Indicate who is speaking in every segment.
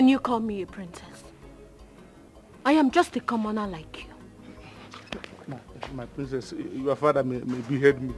Speaker 1: can you call me a princess? I am just a commoner like you.
Speaker 2: My, my princess, your father may, may behead me.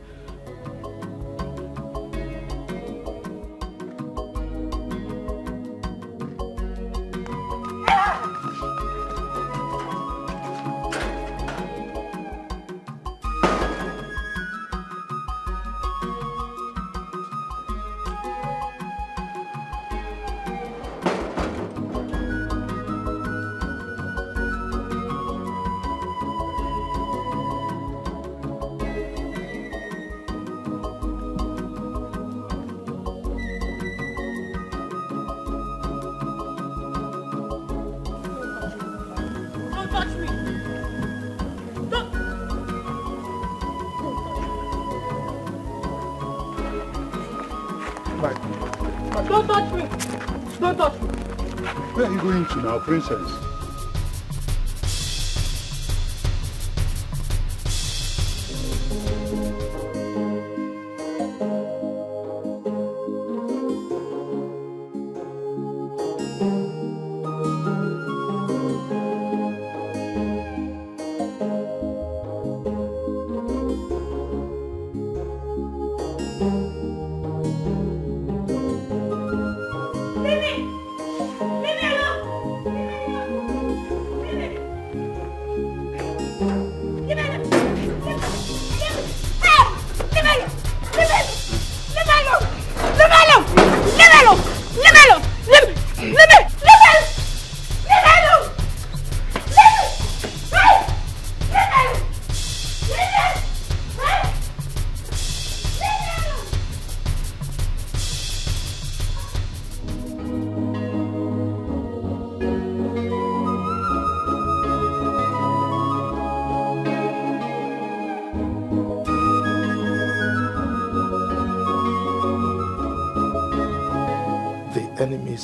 Speaker 3: Now, princess?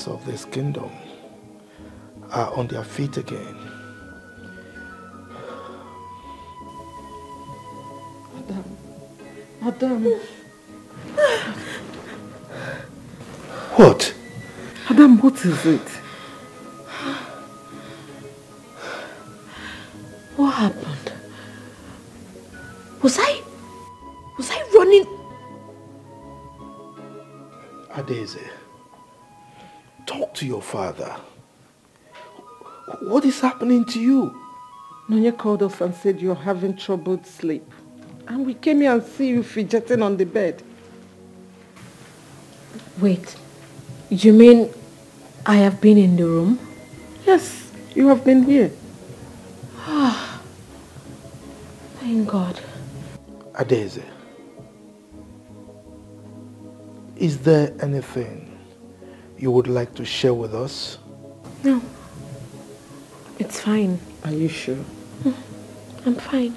Speaker 2: Of this kingdom are on their feet again.
Speaker 4: Madam,
Speaker 2: What?
Speaker 4: Madam, what is it?
Speaker 2: Father. What is happening to you?
Speaker 4: Nonya called us and said you're having troubled sleep. And we came here and see you fidgeting on the bed.
Speaker 1: Wait. You mean I have been in the room?
Speaker 4: Yes, you have been here.
Speaker 1: Ah, Thank God.
Speaker 2: Adeze, is there anything you would like to share with us?
Speaker 1: No. It's fine.
Speaker 4: Are you sure? Hmm.
Speaker 1: I'm fine.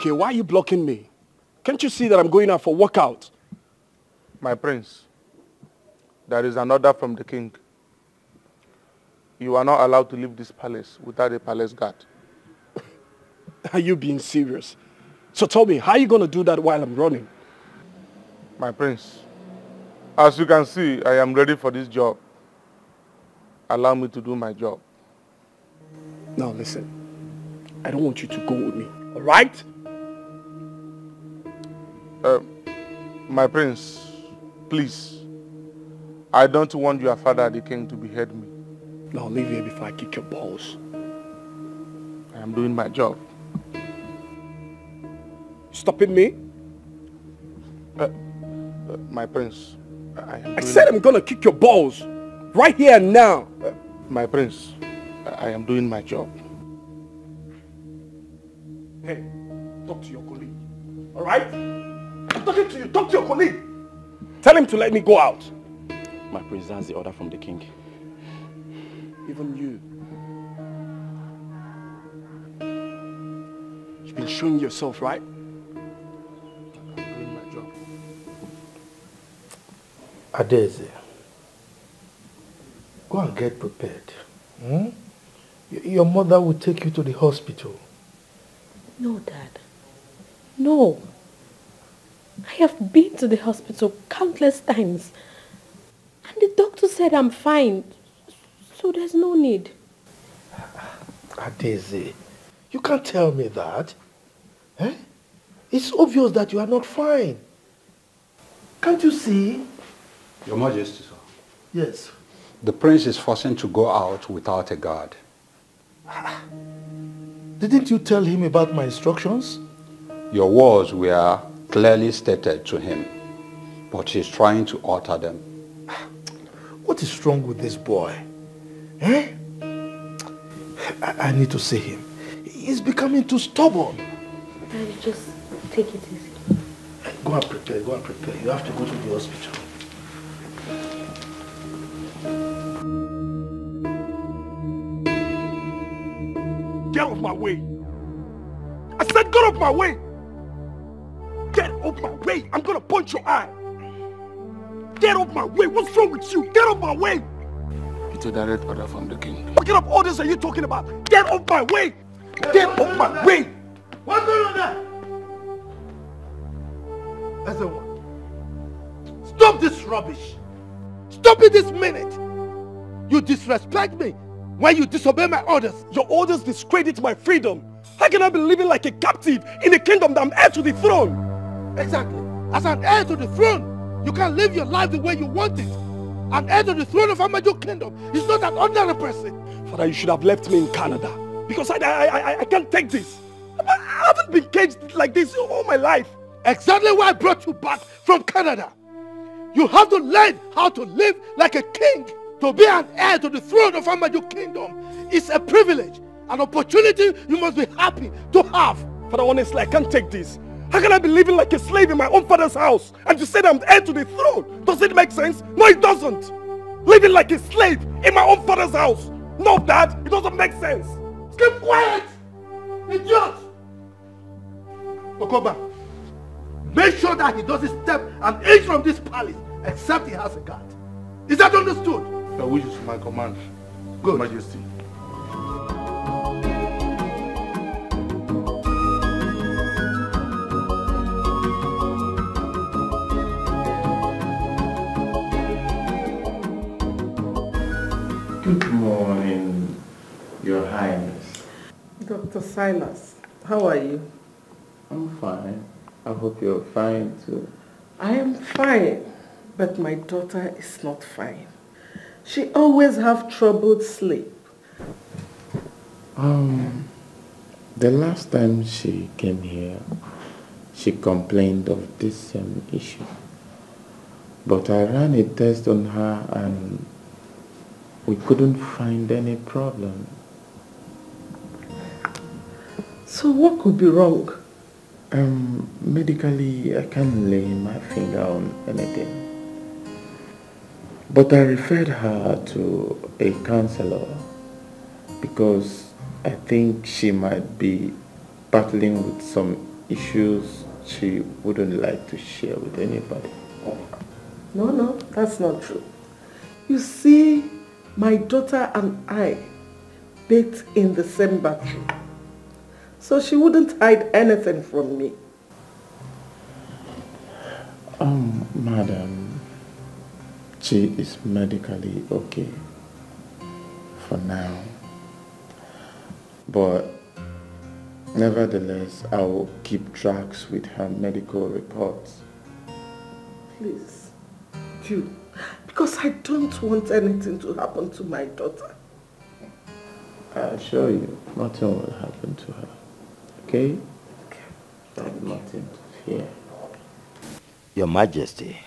Speaker 5: Okay? Why are you blocking me? Can't you see that I'm going out for workout?
Speaker 2: My prince, there is an order from the king. You are not allowed to leave this palace without a palace guard.
Speaker 5: Are you being serious? So tell me, how are you going to do that while I'm running?
Speaker 2: My prince, as you can see, I am ready for this job. Allow me to do my job.
Speaker 5: Now listen, I don't want you to go with me, all right?
Speaker 2: Uh, my prince, please. I don't want your father, the king, to behead me.
Speaker 5: Now leave here before I kick your balls.
Speaker 2: I am doing my job.
Speaker 5: Stopping me?
Speaker 2: Uh, my prince, I am
Speaker 5: I said I'm going to kick your balls right here and now.
Speaker 2: My prince, I am doing my job.
Speaker 5: Hey, talk to your colleague, all right? I'm talking to you. Talk to your colleague. Tell him to let me go out.
Speaker 6: My prince, that's the order from the king.
Speaker 5: Even you. You've been showing yourself, right?
Speaker 2: I'm doing my job.
Speaker 3: Adeze, go and get prepared. Hmm? Your mother will take you to the hospital.
Speaker 1: No, Dad. No. I have been to the hospital countless times. And the doctor said I'm fine. So there's no need.
Speaker 3: Adeze, you can't tell me that. Eh? It's obvious that you are not fine. Can't you see?
Speaker 7: Your Majesty, sir.
Speaker 3: Yes.
Speaker 7: The prince is forcing to go out without a guard.
Speaker 3: Didn't you tell him about my instructions?
Speaker 7: Your words were clearly stated to him, but he's trying to alter them.
Speaker 3: What is wrong with this boy? Eh? I, I need to see him. He's becoming too stubborn.
Speaker 1: Daddy, just take it easy.
Speaker 3: Go and prepare, go and prepare. You have to go to the hospital.
Speaker 5: Get off my way. I said get off my way. Get off my way. I'm gonna punch your eye. Get off my way. What's wrong with you? Get off my way.
Speaker 2: It's a direct order from the king.
Speaker 5: What kind of orders are you talking about? Get off my way. Get off my way.
Speaker 3: What's going on there? Everyone, stop this rubbish. Stop it this minute. You disrespect me when you disobey my orders.
Speaker 5: Your orders discredit my freedom. How can I be living like a captive in a kingdom that I'm heir to the throne?
Speaker 3: Exactly. As an heir to the throne, you can live your life the way you want it. An heir to the throne of Amaju Kingdom is not an ordinary person.
Speaker 5: Father, you should have left me in Canada because I, I, I, I can't take this. I haven't been caged like this all my life.
Speaker 3: Exactly why I brought you back from Canada. You have to learn how to live like a king. To be an heir to the throne of Amaju Kingdom is a privilege, an opportunity you must be happy to have.
Speaker 5: Father, honestly, I can't take this. How can I be living like a slave in my own father's house and to say I'm heir to the throne? Does it make sense? No, it doesn't. Living like a slave in my own father's house. No, Dad, it doesn't make sense.
Speaker 3: Keep quiet! Idiot! Okoba, make sure that he doesn't step an inch from this palace except he has a guard. Is that understood?
Speaker 2: Your wish is my command,
Speaker 3: Good.
Speaker 2: Majesty.
Speaker 8: Morning, Your Highness.
Speaker 4: Dr. Silas, how are you?
Speaker 8: I'm fine. I hope you're fine too.
Speaker 4: I am fine, but my daughter is not fine. She always have troubled sleep.
Speaker 8: Um, the last time she came here, she complained of this same issue. But I ran a test on her and we couldn't find any problem.
Speaker 4: So what could be wrong?
Speaker 8: Um, medically, I can't lay my finger on anything. But I referred her to a counselor because I think she might be battling with some issues she wouldn't like to share with anybody.
Speaker 4: No, no, that's not true. You see, my daughter and I baked in the same bathroom. So she wouldn't hide anything from me.
Speaker 8: Um, madam, she is medically okay for now. But nevertheless, I will keep tracks with her medical reports.
Speaker 4: Please, do. Because I don't want anything to happen to my daughter.
Speaker 8: I assure you, nothing will happen to her. Okay?
Speaker 4: Thank
Speaker 8: Nothing to fear.
Speaker 9: Your Majesty,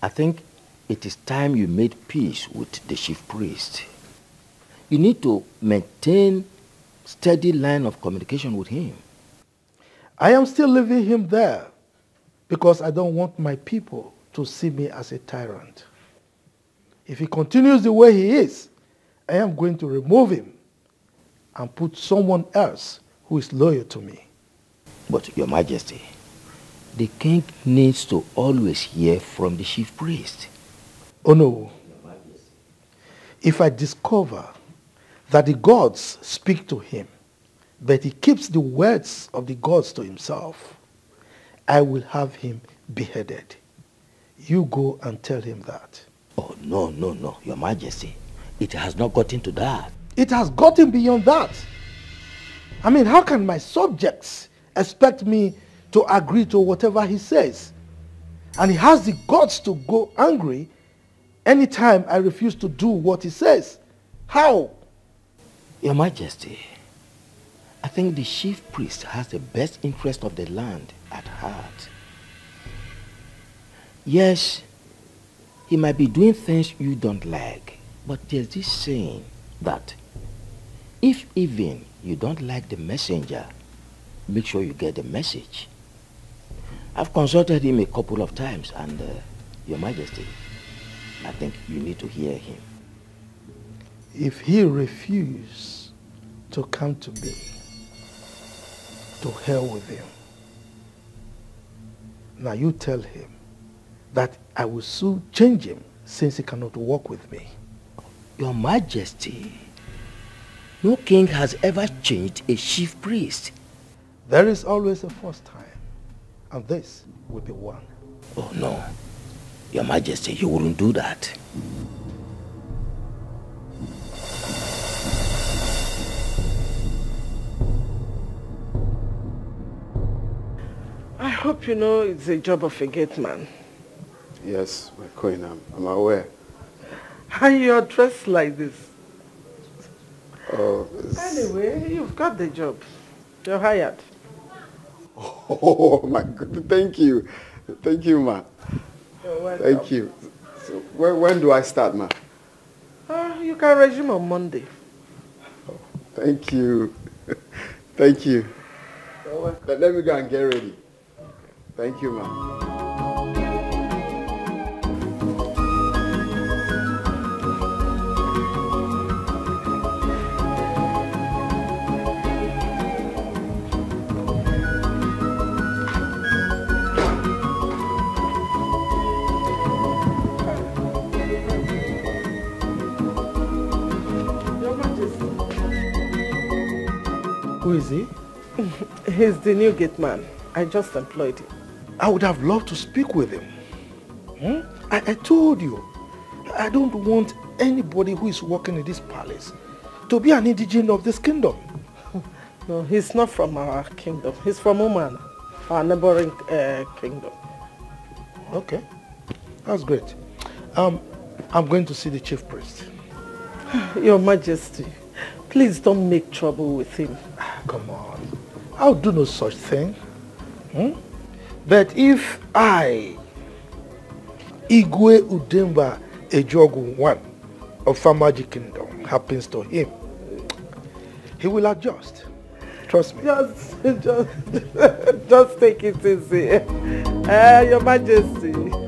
Speaker 9: I think it is time you made peace with the chief priest. You need to maintain steady line of communication with him.
Speaker 3: I am still leaving him there because I don't want my people to see me as a tyrant. If he continues the way he is, I am going to remove him and put someone else who is loyal to me.
Speaker 9: But, Your Majesty, the king needs to always hear from the chief priest.
Speaker 3: Oh no. If I discover that the gods speak to him, but he keeps the words of the gods to himself, I will have him beheaded. You go and tell him that.
Speaker 9: Oh, no, no, no, Your Majesty. It has not gotten to that.
Speaker 3: It has gotten beyond that. I mean, how can my subjects expect me to agree to whatever he says? And he has the guts to go angry anytime I refuse to do what he says. How?
Speaker 9: Your Majesty, I think the chief priest has the best interest of the land at heart. Yes, he might be doing things you don't like, but there's this saying that if even you don't like the messenger, make sure you get the message. I've consulted him a couple of times and, uh, Your Majesty, I think you need to hear him.
Speaker 3: If he refuses to come to me, to hell with him. Now you tell him that I will soon change him since he cannot walk with me.
Speaker 9: Your Majesty, no king has ever changed a chief priest.
Speaker 3: There is always a first time, and this will be one.
Speaker 9: Oh no, Your Majesty, you wouldn't do that.
Speaker 4: I hope you know it's a job of a gate man.
Speaker 10: Yes, my queen, I'm, I'm aware.
Speaker 4: And you're dressed like this.
Speaker 10: Oh,
Speaker 4: Anyway, you've got the job. You're hired.
Speaker 10: oh my God, thank you. Thank you, ma. Thank you. So when, when do I start, ma?
Speaker 4: Uh, you can resume on Monday.
Speaker 10: Oh, Thank you. Thank you. But let me go and get ready. Thank you, ma.
Speaker 3: He?
Speaker 4: He's the new gate man. I just employed him.
Speaker 3: I would have loved to speak with him. Hmm? I, I told you, I don't want anybody who is working in this palace to be an indigene of this kingdom.
Speaker 4: No, he's not from our kingdom. He's from Oman, our neighboring uh, kingdom.
Speaker 3: Okay, that's great. Um, I'm going to see the chief priest.
Speaker 4: Your Majesty, please don't make trouble with him.
Speaker 3: Come on, I'll do no such thing. Hmm? But if I, Igwe Udemba Ejogu one of Famaji Kingdom happens to him, he will adjust. Trust me.
Speaker 4: Just, just, just take it easy. Uh, Your Majesty.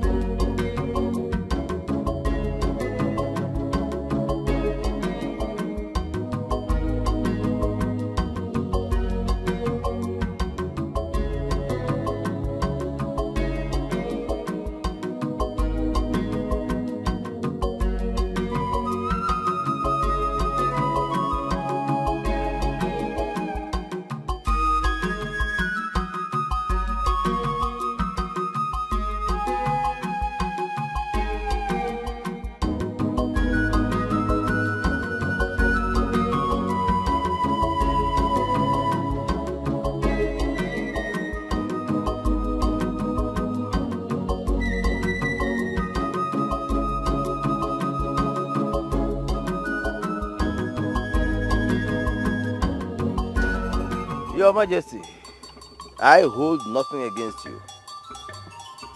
Speaker 9: I hold nothing against you.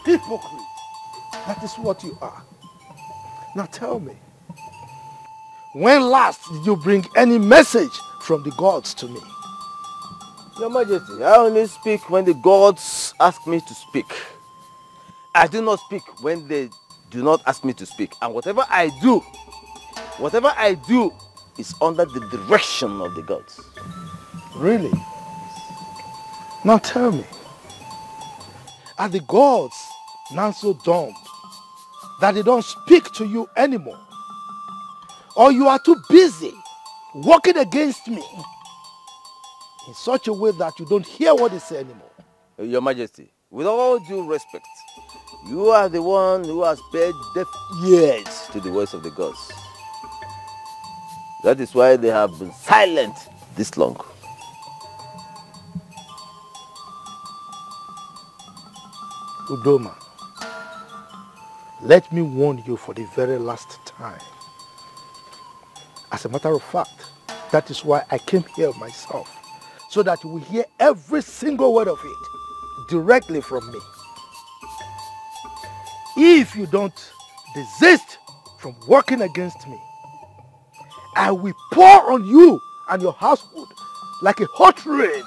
Speaker 3: Hypocrite. That is what you are. Now tell me, when last did you bring any message from the gods to me?
Speaker 9: Your Majesty, I only speak when the gods ask me to speak. I do not speak when they do not ask me to speak. And whatever I do, whatever I do is under the direction of the gods.
Speaker 3: Really? Now tell me, are the gods now so dumb that they don't speak to you anymore? Or you are too busy working against me in such a way that you don't hear what they say anymore?
Speaker 11: Eh, Your Majesty, with all due respect, you are the one who has paid deaf ears to the voice of the gods. That is why they have been silent this long.
Speaker 3: Udoma, let me warn you for the very last time. As a matter of fact, that is why I came here myself, so that you will hear every single word of it directly from me. If you don't desist from working against me, I will pour on you and your household like a hot rain.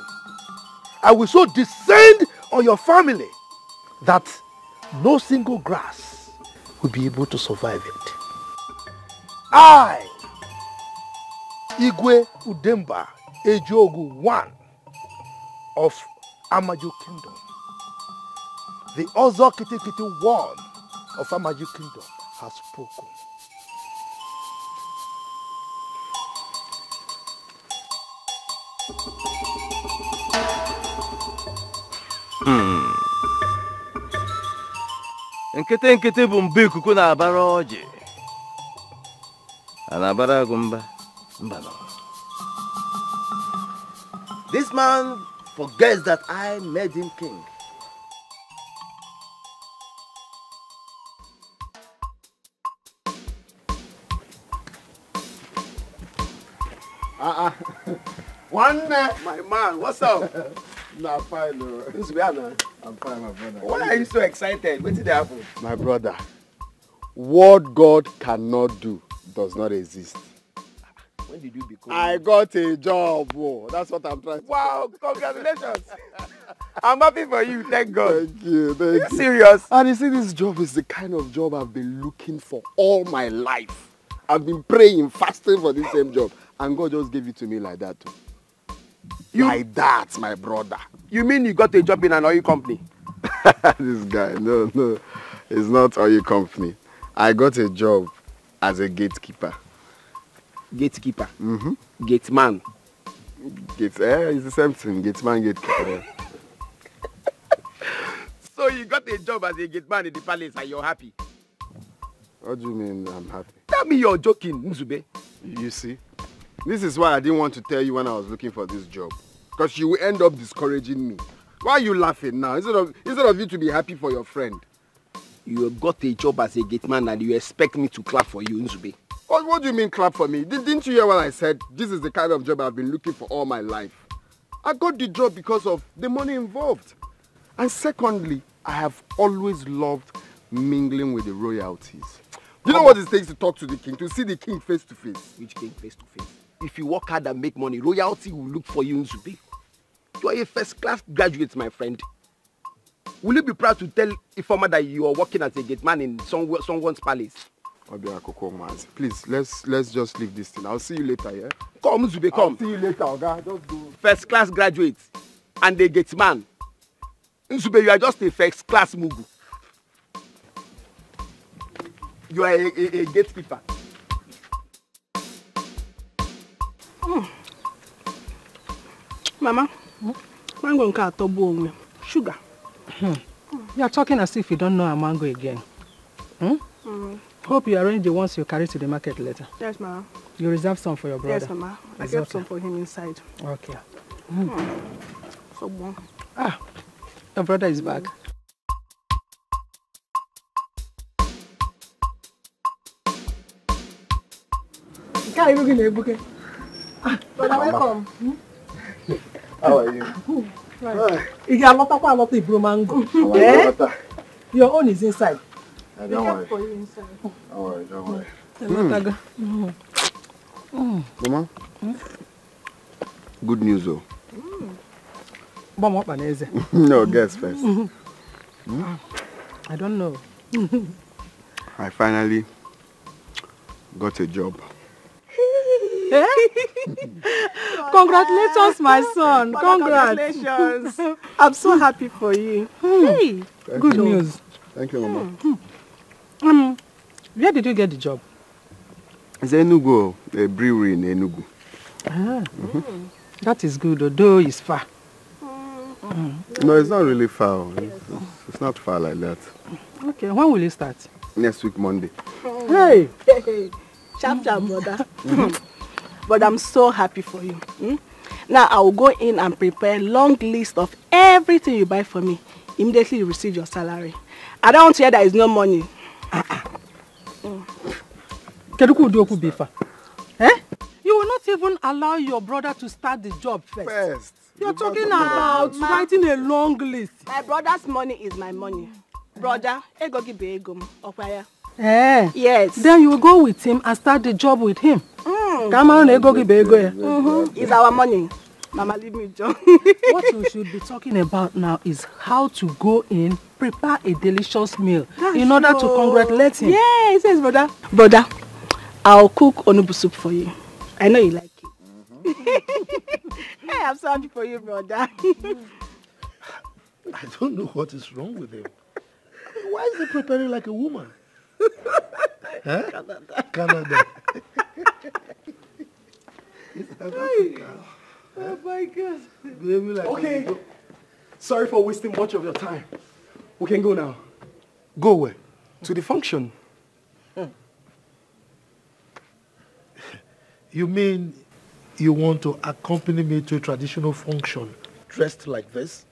Speaker 3: I will so descend on your family that no single grass will be able to survive it. I, Igwe Udemba Ejogu one of Amaju Kingdom, the Ozo Kitikiti one of Amaju Kingdom has spoken.
Speaker 11: Hmm. Nkịtị nkịtị bụ mba ikuku na-abara ọjị a na-abara agụ mba mba nọ this man forgets that i made him king
Speaker 10: Uh-uh. One, my man, what's up? nah, fine,
Speaker 12: way, now.
Speaker 10: I'm fine, my brother.
Speaker 12: Why are you so excited? What did happen?
Speaker 10: My brother, what God cannot do does not exist.
Speaker 12: When did you become?
Speaker 10: I got a job. Oh, that's what I'm trying to
Speaker 12: Wow, congratulations. I'm happy for you, thank God.
Speaker 10: Thank you, thank
Speaker 12: Are you
Speaker 10: you.
Speaker 12: serious?
Speaker 10: And you see, this job is the kind of job I've been looking for all my life. I've been praying, fasting for this same job. And God just gave it to me like that. Too.
Speaker 12: You-
Speaker 10: Like that, my brother.
Speaker 12: You mean you got a job in an oil company?
Speaker 10: this guy, no, no. It's not oil company. I got a job as a gatekeeper.
Speaker 12: Gatekeeper.
Speaker 10: Mm-hmm.
Speaker 12: Gate man.
Speaker 10: Gate, eh, it's the same thing. Gateman, gatekeeper.
Speaker 12: So you got a job as a gate man in the palace and you're happy?
Speaker 10: what do you mean I'm happy?
Speaker 12: Tell me you're joking, Nzube.
Speaker 10: You see, this is why I didn't want to tell you when I was looking for this job. Because you will end up discouraging me. Why are you laughing now? Instead of, instead of you to be happy for your friend.
Speaker 12: You have got a job as a gate man and you expect me to clap for you, Nzube.
Speaker 10: What, what do you mean clap for me? Did, didn't you hear what I said? This is the kind of job I've been looking for all my life. I got the job because of the money involved. And secondly, I have always loved mingling with the royalties. Do you know what it takes to talk to the king, to see the king face to face?
Speaker 12: Which king face to face? If you work hard and make money, royalty will look for you, Nzube. You are a first class graduate, my friend. Will you be proud to tell Ifoma that you are working as a gate man in some, someone's palace?
Speaker 10: Please, let's let's just leave this thing. I'll see you later, yeah?
Speaker 12: Come, Nzube, come.
Speaker 10: I'll see you later, Oga. Just go.
Speaker 12: First class graduate and a gate man. Nzube, you are just a first class mugu. You are a, a, a gatekeeper.
Speaker 13: Mama, mango nke atọ bụ onwe sugar.
Speaker 14: You are talking as if you don't know a mango again. Hmm?
Speaker 13: Mm.
Speaker 14: Hope you arrange the ones you carry to the market later.
Speaker 13: Yes, Mama.
Speaker 14: You reserve some for your brother.
Speaker 13: Yes, Mama. I kept
Speaker 14: okay.
Speaker 13: some for him inside.
Speaker 14: Okay.
Speaker 13: Mm. So bon.
Speaker 14: Ah, your brother is back.
Speaker 13: Nke a iru gị na-egbuke. Brother, welcome.
Speaker 10: How are you?
Speaker 13: Ị ga-alọtakwa alọta iburu mango.
Speaker 10: How are you,
Speaker 13: Eh?
Speaker 10: Walter?
Speaker 13: Your own is inside.
Speaker 10: Uh,
Speaker 13: They
Speaker 10: don't
Speaker 13: kept
Speaker 10: worry.
Speaker 13: for you inside.
Speaker 10: Don't worry, don't worry.
Speaker 14: Alọtago.
Speaker 10: Mama? Good news, though.
Speaker 14: Gba m ọkpa n'eze.
Speaker 10: no, guess first.
Speaker 14: I don't know.
Speaker 10: I finally got a job.
Speaker 14: Eh? Congratulations, my son. Congrats.
Speaker 13: Congratulations. I'm so happy for you. Hey.
Speaker 10: Thank
Speaker 14: Good
Speaker 10: you.
Speaker 14: news.
Speaker 10: Thank you, Mama.
Speaker 14: Um, where did you get the job?
Speaker 10: It's Enugu, a brewery in Enugu.
Speaker 14: Ah, that is good, although it's far.
Speaker 10: No, it's not really far. It's, it's- it's not far like that.
Speaker 14: Okay, when will you start?
Speaker 10: Next week, Monday.
Speaker 14: Hey.
Speaker 13: Sharp, sharp, brother. But I'm so happy for you. hmm? Now I will go in and prepare a long list of everything you buy for me. Immediately you receive your salary. I don't want to hear there is no money.
Speaker 14: Kedu ka ụdị okwu bụ ife? Eh? You will not even allow your brother to start the job first.
Speaker 10: First.
Speaker 14: You're talking about
Speaker 13: Ma-
Speaker 14: writing a long list.
Speaker 13: My brother's money is my money. Brother, ego gị bụ ego m. Ọkwa ya?
Speaker 14: Eh?
Speaker 13: Yes.
Speaker 14: Then you will go with him and start the job with him.
Speaker 13: Mm.
Speaker 14: Mara na ego gị bụ ego ya.
Speaker 13: Mhm. It's our money. Mama, leave me, John.
Speaker 14: What we should be talking about now is how to go in, prepare a delicious meal in order to
Speaker 13: Sure.
Speaker 14: congratulate him.
Speaker 13: Yes, yes, brother. Brother, I'll cook onubu soup for you. I know you like it. hey, I'm so happy for you, brother.
Speaker 3: I don't know what is wrong with him. Why is he preparing like a woman? Huh? Canada. Canada. It's South Africa.
Speaker 5: Oh my God. Okay. Sorry for wasting much of your time. We can go now.
Speaker 3: Go where?
Speaker 5: To the function. Hmm.
Speaker 3: You mean you want to accompany me to a traditional function dressed like this?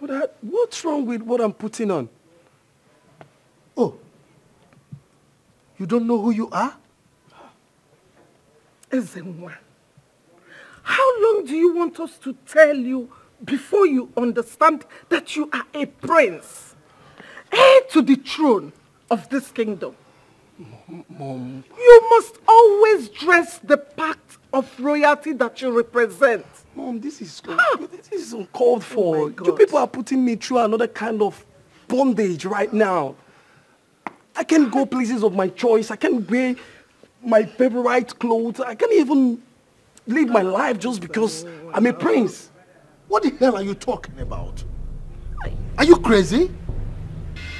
Speaker 5: But I, what's wrong with what I'm putting on?
Speaker 3: You don't know who you are?
Speaker 15: Ezenwa, how long do you want us to tell you before you understand that you are a prince, heir to the throne of this kingdom?
Speaker 5: Mom.
Speaker 15: You must always dress the part of royalty that you represent.
Speaker 5: Mom, this is this is uncalled for. you people are putting me through another kind of bondage right now. I can't go places of my choice. I can't wear my favorite clothes. I can't even live my life just because I'm a prince.
Speaker 3: What the hell are you talking about? Are you crazy?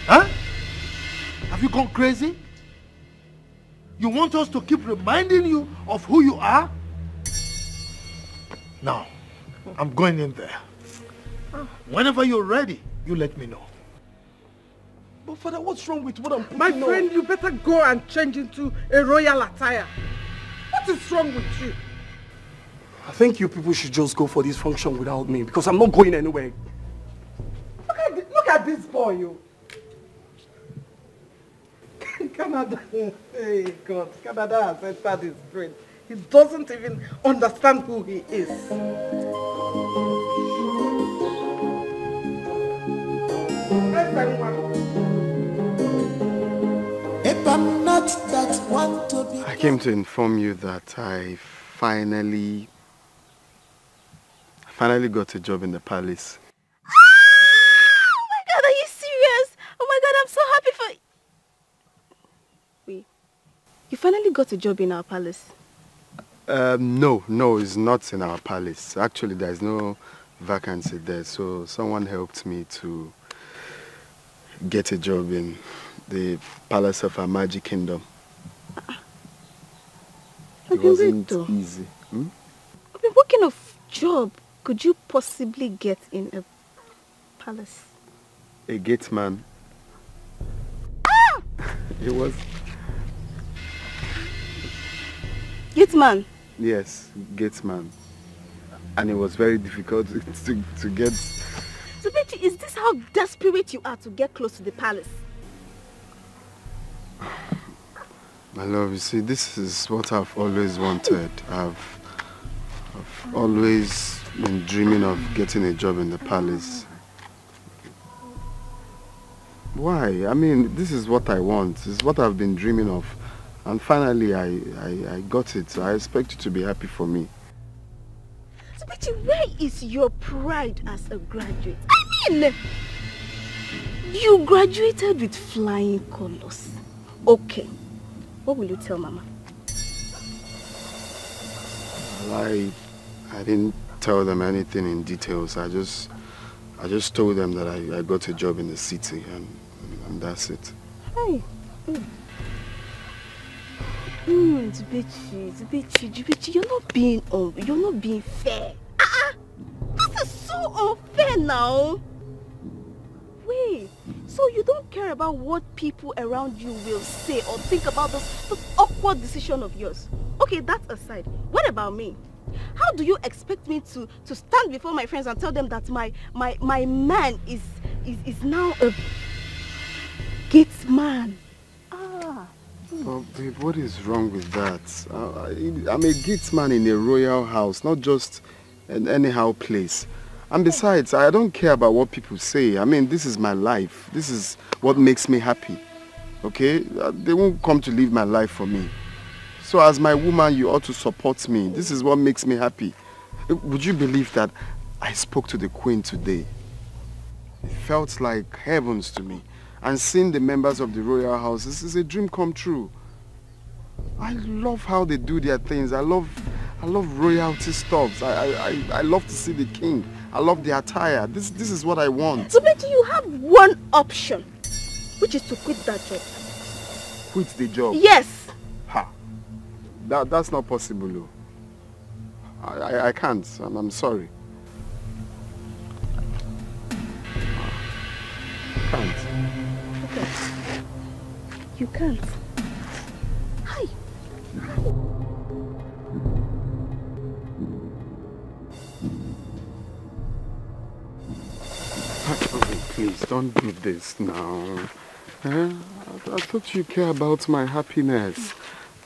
Speaker 3: Huh? Have you gone crazy? You want us to keep reminding you of who you are? Now, I'm going in there. Whenever you're ready, you let me know.
Speaker 5: But father, what's wrong with what I'm putting
Speaker 15: My
Speaker 5: on?
Speaker 15: friend, you better go and change into a royal attire. What is wrong with you?
Speaker 5: I think you people should just go for this function without me because I'm not going anywhere.
Speaker 15: Look at, thi- look at this boy, you. Canada, hey God, Canada has entered his brain. He doesn't even understand who he is.
Speaker 16: If I'm not that one to be
Speaker 10: I came to inform you that I finally, finally got a job in the palace.
Speaker 17: Oh my god, are you serious? Oh my god, I'm so happy for Wait. You finally got a job in our palace.
Speaker 10: Um, no, no, it's not in our palace. Actually, there's no vacancy there, so someone helped me to get a job in the palace of our magic Kingdom. It wasn't easy. Hmm?
Speaker 17: I mean, what kind of job could you possibly get in a palace?
Speaker 10: A gate man. Ah! it was,
Speaker 17: Gate man.
Speaker 10: yes, gate man. And it was very difficult to, to, to get
Speaker 17: So Betty, is this how desperate you are to get close to the palace?
Speaker 10: My love, you see, this is what I've always wanted. I've, I've always been dreaming of getting a job in the palace. Why? I mean, this is what I want. This is what I've been dreaming of. And finally, I, I, I got it. So I expect you to be happy for me.
Speaker 17: Betty, where is your pride as a graduate? I mean, you graduated with flying colors. Okay, what will you tell Mama?
Speaker 10: I, I didn't tell them anything in details. I just, I just told them that I, I got a job in the city and, and that's it.
Speaker 17: Hey. Hmm, Zubechi, Zubechi, Zubechi, you're not being, um, you're not being fair. Ah, uh, this is so unfair now. Wait, so you don't care about what people around you will say or think about this, this awkward decision of yours? Okay, that aside, what about me? How do you expect me to, to stand before my friends and tell them that my, my, my man is, is, is now a gate man? Ah.
Speaker 10: Oh, babe, what is wrong with that? Uh, I, I'm a gate man in a royal house, not just an anyhow place. And besides, I don't care about what people say. I mean, this is my life. This is what makes me happy. Okay? Uh, they won't come to live my life for me. So as my woman, you ought to support me. This is what makes me happy. Uh, would you believe that I spoke to the queen today? It felt like heavens to me. And seeing the members of the royal house, this is a dream come true. I love how they do their things. I love, I love royalty stuffs. I, I, I, love to see the king. I love the attire. This, this is what I want.
Speaker 17: So, Betty, you have one option, which is to quit that job.
Speaker 10: Quit the job?
Speaker 17: Yes. Ha.
Speaker 10: That, that's not possible. I, I, I can't. I'm, I'm sorry. I can't.
Speaker 17: Okay. You can't.
Speaker 10: Please don't do this now. Eh? I, I thought you care about my happiness.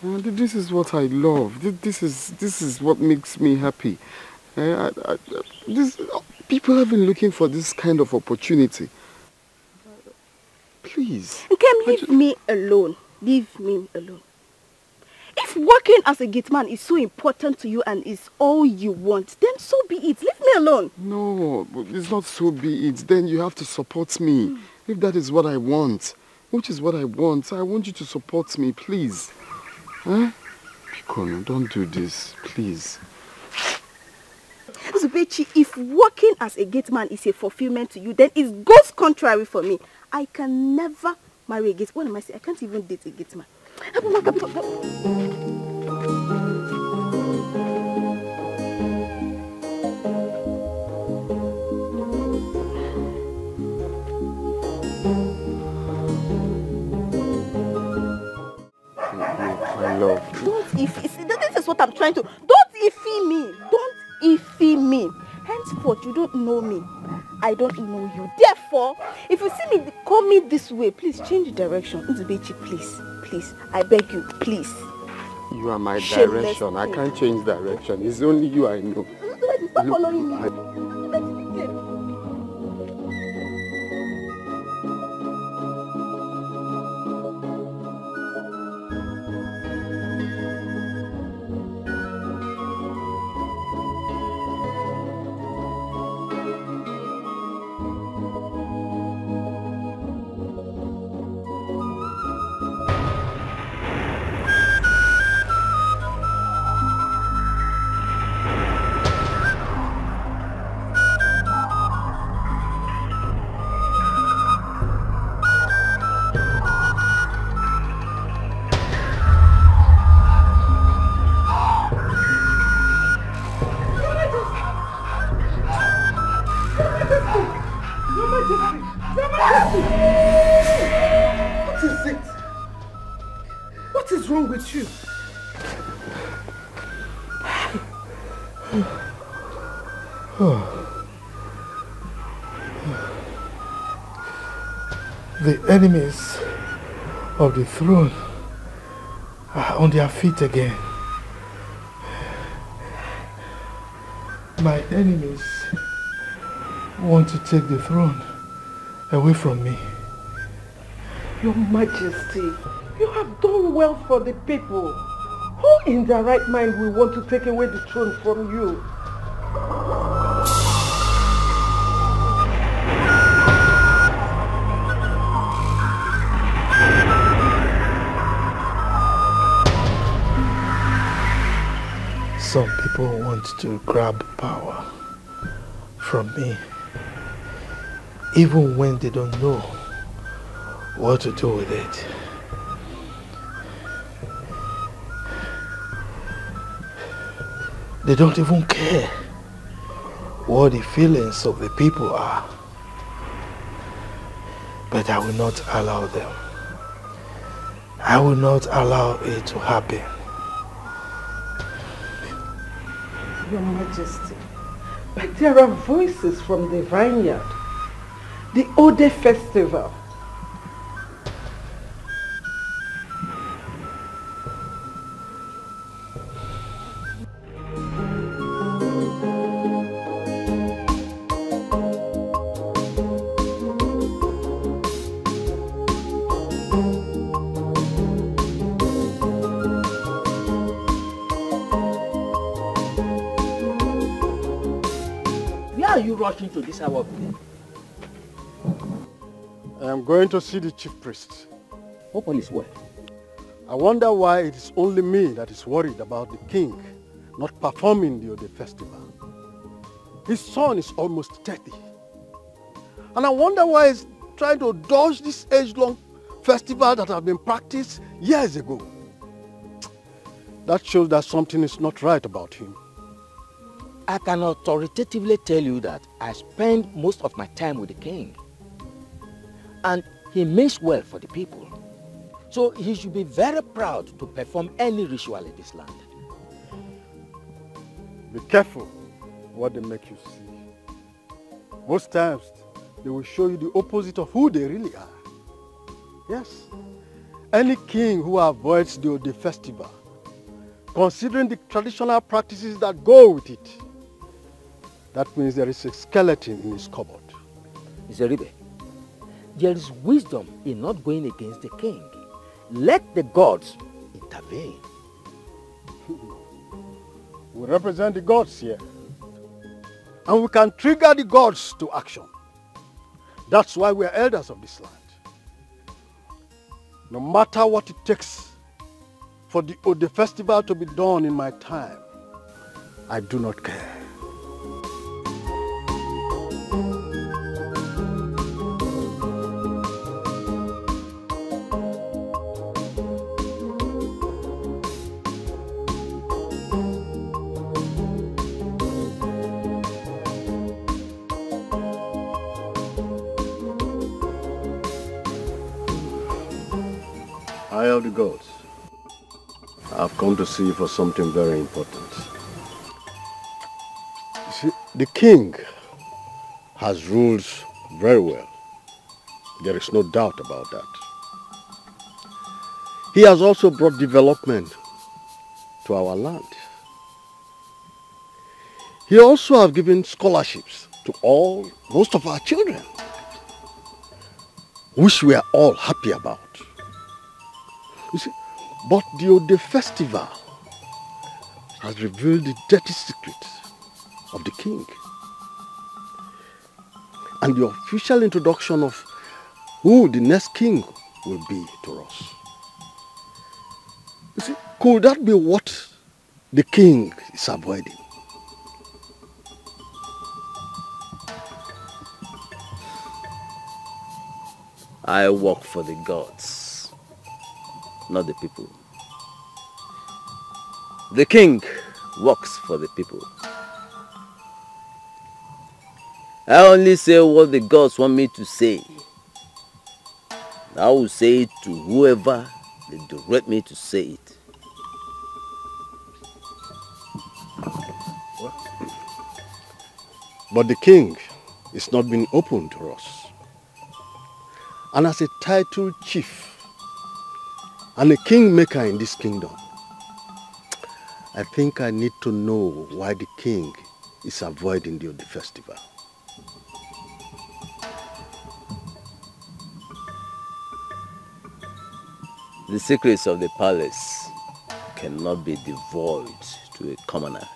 Speaker 10: Uh, this is what I love. This is this is what makes me happy. Uh, I, I, this, people have been looking for this kind of opportunity. Please.
Speaker 17: Come, leave me alone. Leave me alone. If working as a gate man is so important to you and is all you want, then so be it. Leave me alone.
Speaker 10: No, it's not so be it. Then you have to support me. Mm. If that is what I want, which is what I want, I want you to support me, please. Huh? Pikono, don't do this, please.
Speaker 17: Zubechi, if working as a gate man is a fulfillment to you, then it goes contrary for me. I can never marry a gate. What am I saying? I can't even date a gate man. Don't if this is what I'm trying to. Don't iffy me. Don't iffy me. Henceforth, you don't know me. I don't know you. Therefore, if you see me, call me this way. Please change direction. Nzubechi, please. Please. I beg you, please.
Speaker 10: You are my Shameless direction. Thing. I can't change direction. It's only you I know.
Speaker 17: Stop following me.
Speaker 3: Enemies of the throne are on their feet again. My enemies want to take the throne away from me.
Speaker 4: Your Majesty, you have done well for the people. Who in their right mind will want to take away the throne from you?
Speaker 3: Some people want to grab power from me even when they don't know what to do with it. They don't even care what the feelings of the people are. But I will not allow them. I will not allow it to happen.
Speaker 4: Your Majesty, but there are voices from the vineyard. The Ode Festival.
Speaker 9: To this hour of the day?
Speaker 18: I am going to see the chief priest.
Speaker 9: Hope all is well.
Speaker 18: I wonder why it is only me that is worried about the king not performing the Ode festival. His son is almost 30. And I wonder why he's trying to dodge this age-long festival that have been practiced years ago. That shows that something is not right about him.
Speaker 9: I can authoritatively tell you that I spend most of my time with the king. And he means well for the people. So he should be very proud to perform any ritual in this land.
Speaker 18: Be careful what they make you see. Most times, they will show you the opposite of who they really are. Yes. Any king who avoids the Ode festival, considering the traditional practices that go with it, that means there is a skeleton in his cupboard.
Speaker 9: Zeribe, there is wisdom in not going against the king. Let the gods intervene.
Speaker 18: We represent the gods here. And we can trigger the gods to action. That's why we are elders of this land. No matter what it takes for the Ode festival to be done in my time, I do not care. Of the gods. I've come to see you for something very important. See, the king has rules very well. There is no doubt about that. He has also brought development to our land. He also has given scholarships to all, most of our children, which we are all happy about. You see, but the Ode festival has revealed the dirty secrets of the king. And the official introduction of who the next king will be to us. You see, could that be what the king is avoiding?
Speaker 11: I work for the gods, not the people. The king works for the people. I only say what the gods want me to say. I will say it to whoever they direct me to say it.
Speaker 18: But the king is not being open to us. And as a titled chief and a kingmaker in this kingdom, I think I need to know why the king is avoiding the festival.
Speaker 11: The secrets of the palace cannot be divulged to a commoner,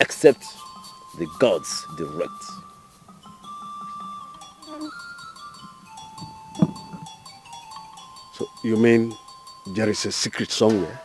Speaker 11: except the gods direct.
Speaker 18: So you mean there is a secret somewhere?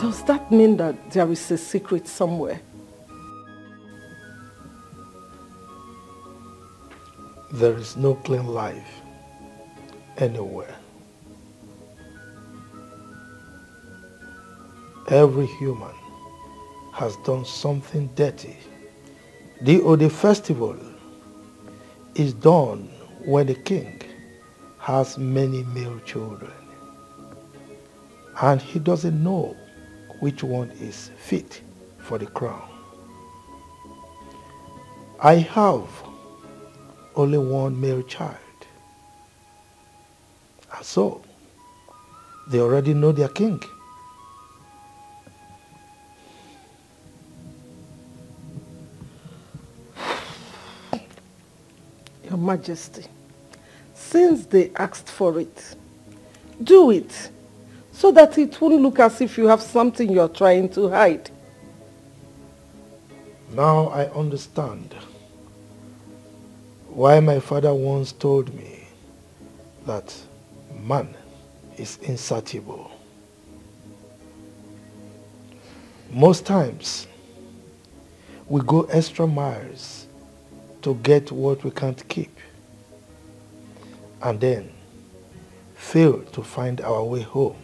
Speaker 4: Does that mean that there is a secret somewhere?
Speaker 3: There is no clean life anywhere. Every human has done something dirty. The Ode festival is done when the king has many male children and he doesn't know which one is fit for the crown. I have only one male child. And so, they already know their king.
Speaker 4: Your Majesty, since they asked for it, do it so that it won't look as if you have something you're trying to hide.
Speaker 3: Now I understand why my father once told me that man is insatiable. Most times, we go extra miles to get what we can't keep and then fail to find our way home.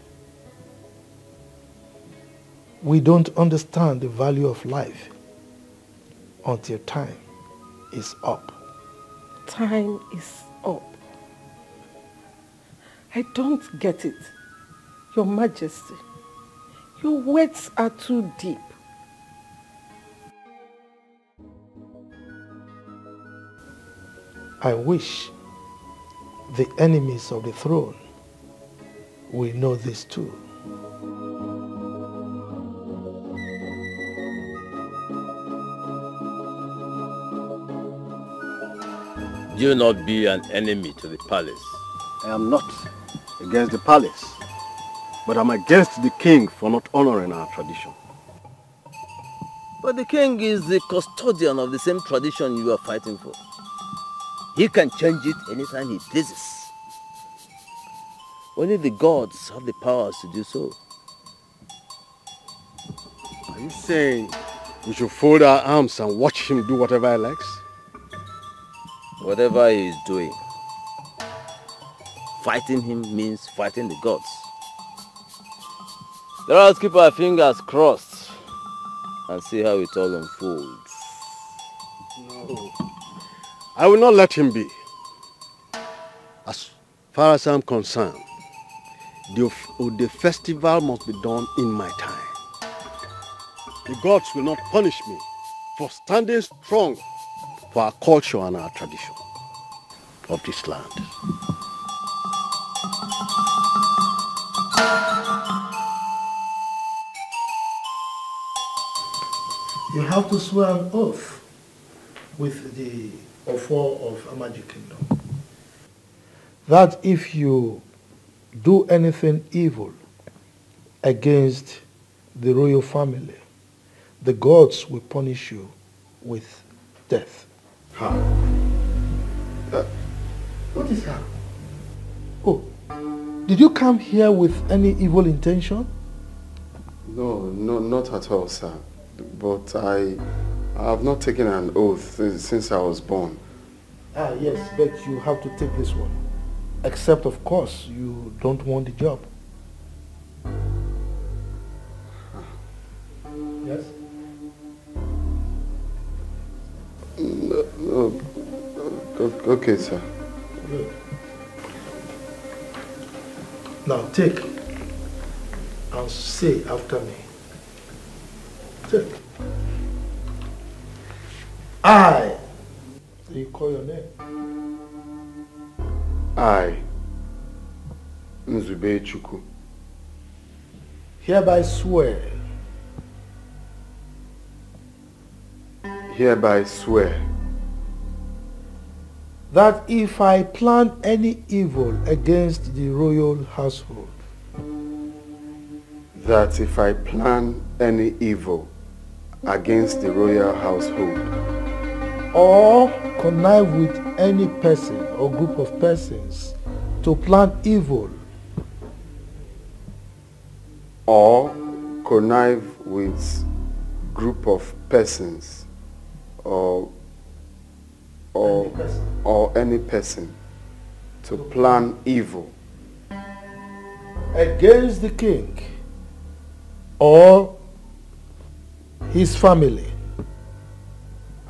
Speaker 3: We don't understand the value of life until time is up.
Speaker 4: Time is up. I don't get it. Your Majesty, your words are too deep.
Speaker 3: I wish the enemies of the throne will know this too.
Speaker 11: Do not be an enemy to the palace.
Speaker 18: I am not against the palace, but I'm against the king for not honoring our tradition.
Speaker 11: But the king is the custodian of the same tradition you are fighting for. He can change it anytime he pleases. Only the gods have the powers to do so.
Speaker 18: Are you saying we should fold our arms and watch him do whatever he likes?
Speaker 11: Whatever he is doing, fighting him means fighting the gods. Let us keep our fingers crossed and see how it all unfolds.
Speaker 18: No. I will not let him be. As far as I'm concerned, the, oh, the festival must be done in my time. The gods will not punish me for standing strong for our culture and our tradition of this land.
Speaker 3: You have to swear an oath with the Ofo of Amaju Kingdom that if you do anything evil against the royal family, the gods will punish you with death.
Speaker 10: How? Uh,
Speaker 3: what is that? Oh, did you come here with any evil intention?
Speaker 10: No, no, not at all, sir. But I, I have not taken an oath since I was born.
Speaker 3: Ah, yes, but you have to take this one. Except, of course, you don't want the job.
Speaker 10: No. Okay, sir.
Speaker 3: Good. Now take and say after me. Take. I. You call your name.
Speaker 10: I, Nzube Chuku,
Speaker 3: hereby swear
Speaker 10: hereby swear
Speaker 3: that if I plan any evil against the royal household,
Speaker 10: that if I plan any evil against the royal household
Speaker 3: or connive with any person or group of persons to plan evil
Speaker 10: or connive with group of persons or or any or any person to plan evil
Speaker 3: against the king or his family.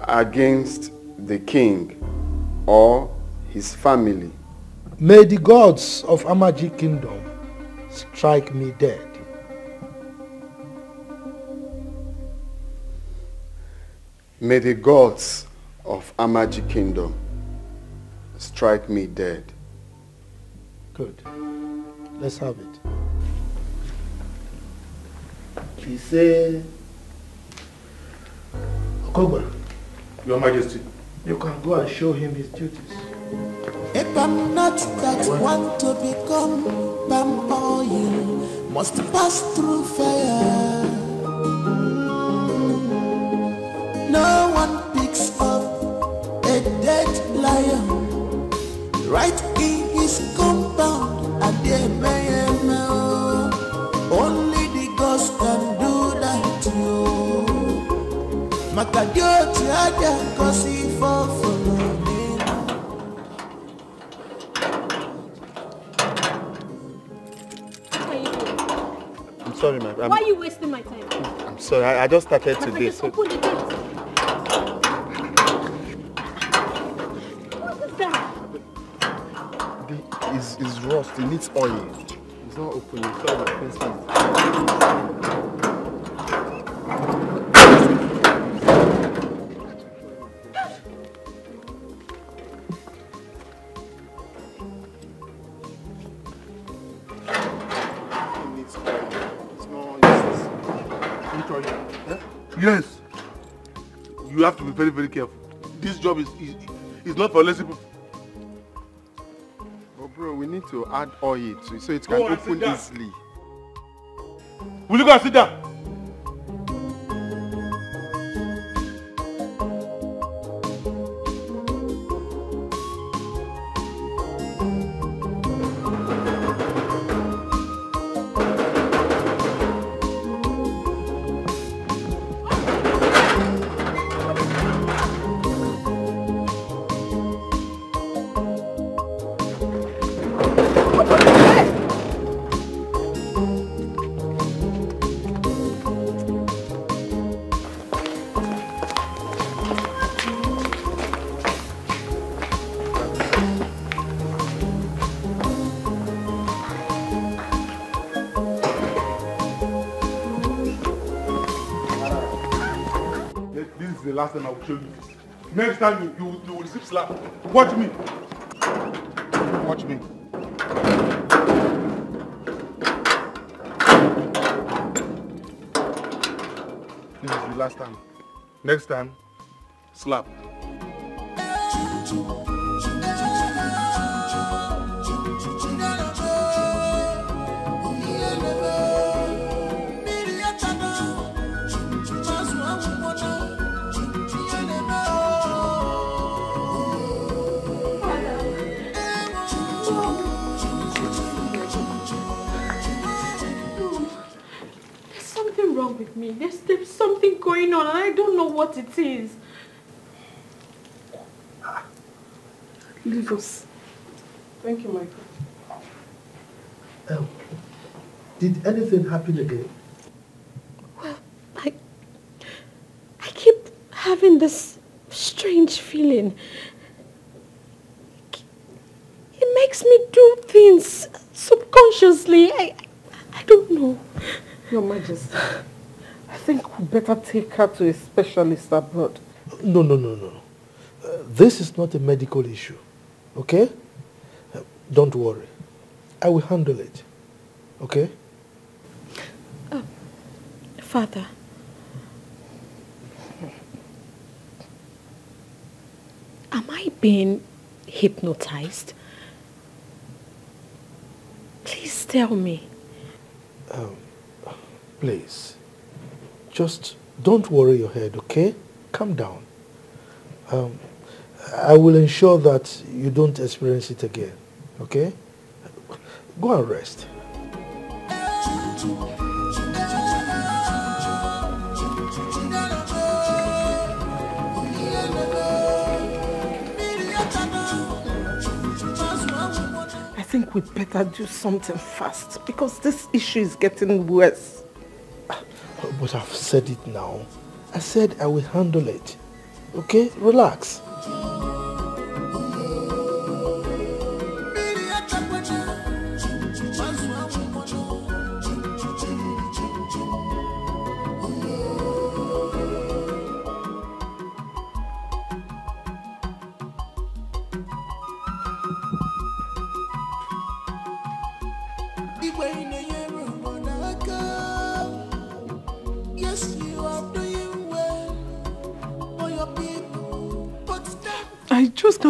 Speaker 10: Against the king or his family.
Speaker 3: May the gods of Amaju kingdom strike me dead.
Speaker 10: May the gods of Amaju kingdom. Strike me dead.
Speaker 3: Good. Let's have it. He said Okogba
Speaker 2: your majesty.
Speaker 3: You can go and show him his duties.
Speaker 16: If I'm not that one to become palm oil, must pass through fire. No one picks up a dead lion right in his compound. And they may know only the ghost can do that to you. Makadio tiada kosi for follow me.
Speaker 10: I'm sorry ma'am I'm,
Speaker 1: Why are you wasting my time?
Speaker 10: I'm sorry I, I just started
Speaker 1: Papa,
Speaker 10: today
Speaker 1: just
Speaker 10: so
Speaker 1: open the gate. What is that?
Speaker 10: the, is rust it needs oil it's not opening sorry please please
Speaker 2: Yes. You have to be very, very careful. This job is is, is not for lazy people.
Speaker 10: We need to add oil to it so it can
Speaker 2: sit
Speaker 10: open easily
Speaker 2: Will you go and sit down? Last time I will show you. Next time you, you, you will receive slap. Watch me. Watch me. This is the last time. Next time, slap.
Speaker 1: What it is.
Speaker 4: Leave us. Thank you, Michael.
Speaker 3: Um, did anything happen again Well,
Speaker 1: I, I keep having this strange feeling. It makes me do things subconsciously. I, I don't know.
Speaker 4: Your Majesty, I think we better take her to a specialist abroad.
Speaker 3: no no no no Uh, this is not a medical issue okay Uh, don't worry I will handle it okay
Speaker 1: Father, am I being hypnotized? Please tell me.
Speaker 3: um, Please, just don't worry your head, okay? Calm down. Um, I will ensure that you don't experience it again, okay? Go and rest.
Speaker 19: I think we better do something fast because this issue is getting worse.
Speaker 3: But I've said it now. I said I will handle it. Okay? Relax.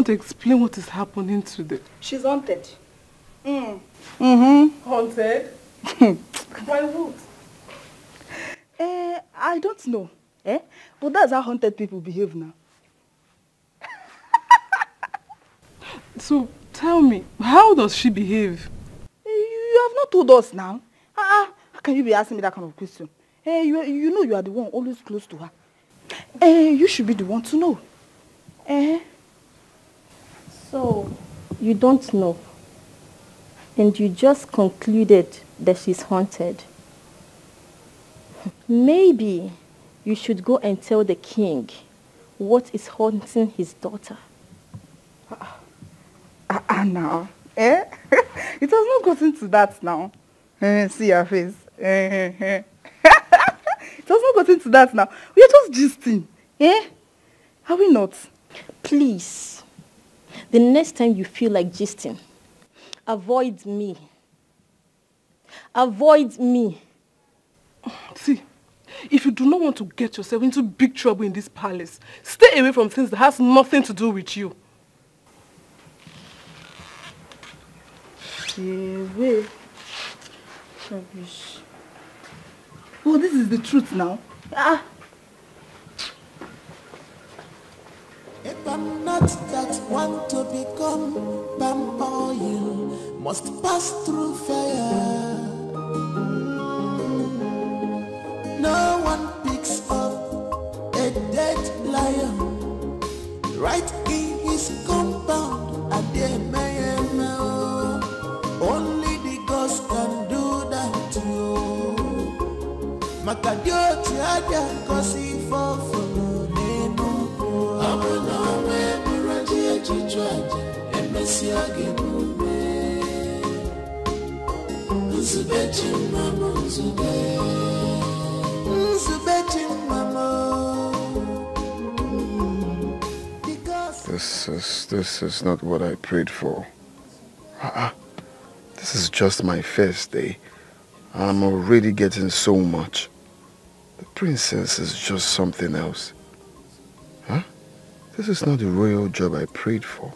Speaker 19: Just explain what is happening today.
Speaker 17: She's haunted. Mm.
Speaker 19: Mm-hmm. Haunted? By what?
Speaker 17: Eh, I don't know. Eh? But that's how haunted people behave now.
Speaker 19: So tell me, how does she behave?
Speaker 17: Eh, You, you have not told us now. Ah, ah, how can you be asking me that kind of question? Eh, you, you know you are the one always close to her. Eh, you should be the one to know. Eh?
Speaker 20: So, you don't know. And you just concluded that she's haunted. Maybe you should go and tell the king what is haunting his daughter.
Speaker 17: Ah, ah, now. Eh? it has not gotten to that now. Eh, see your face. Eh, eh. it has not gotten to that now. We are just gisting. Eh? Are we not?
Speaker 20: Please, the next time you feel like gisting, avoid me. Avoid me.
Speaker 19: See, if you do not want to get yourself into big trouble in this palace, stay away from things that has nothing to do with you.
Speaker 17: Away. Rubbish. Oh, this is the truth now. Ah.
Speaker 16: If I'm not that one to become palm oil, must pass through fire. No one picks up a dead lion right in his compound. Only the ghost can do that to you. Makadio tiadia kosi fofo
Speaker 21: This is this is not what I prayed for. Ah. this is just my first day. I'm already getting so much. The princess is just something else. This is not the royal job I prayed for.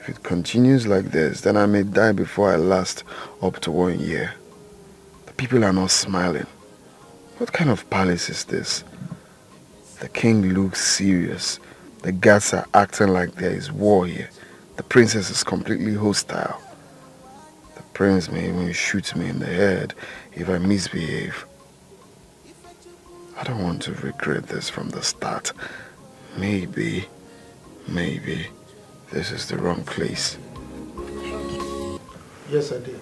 Speaker 21: If it continues like this, then I may die before I last up to one year. The people are not smiling. What kind of palace is this? The king looks serious. The guards are acting like there is war here. The princess is completely hostile. The prince may even shoot me in the head if I misbehave. I don't want to regret this from the start. Maybe, maybe this is the wrong place.
Speaker 3: Yes, I did.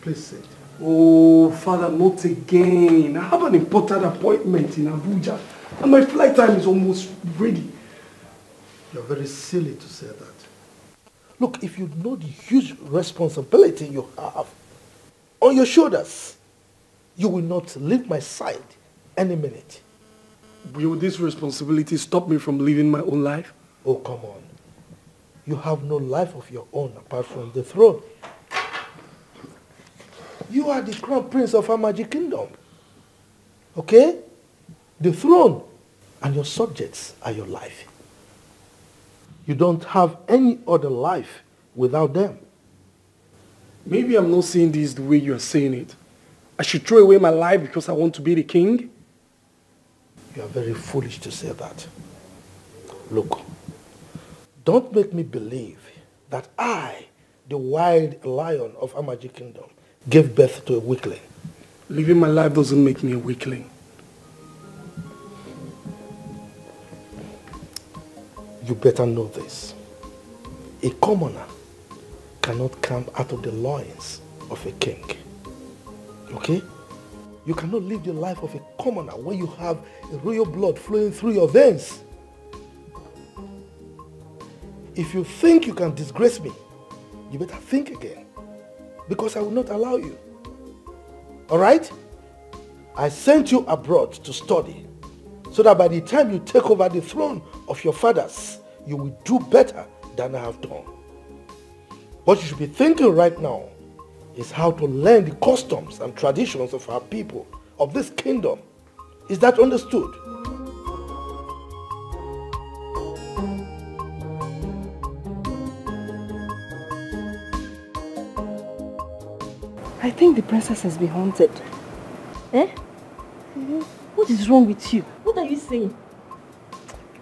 Speaker 3: Please sit.
Speaker 5: Oh, Father, not again. I have an important appointment in Abuja and my flight time is almost ready.
Speaker 3: You're very silly to say that. Look, if you know the huge responsibility you have on your shoulders, you will not leave my side any minute.
Speaker 5: Will this responsibility stop me from living my own life?
Speaker 3: Oh, come on. You have no life of your own apart from the throne. You are the crown prince of our magic kingdom. Okay? The throne and your subjects are your life. You don't have any other life without them.
Speaker 5: Maybe I'm not saying this the way you're saying it. I should throw away my life because I want to be the king?
Speaker 3: You are very foolish to say that. Look, don't make me believe that I, the wild lion of Amaju Kingdom, gave birth to a weakling.
Speaker 5: Living my life doesn't make me a weakling.
Speaker 3: You better know this. A commoner cannot come out of the loins of a king. Okay? You cannot live the life of a commoner when you have royal blood flowing through your veins. If you think you can disgrace me, you better think again. Because I will not allow you. Alright? I sent you abroad to study so that by the time you take over the throne of your fathers, you will do better than I have done. What you should be thinking right now is how to learn the customs and traditions of our people, of this kingdom. Is that understood?
Speaker 17: I think the princess has been haunted.
Speaker 20: Eh? What is wrong with you? What are you saying?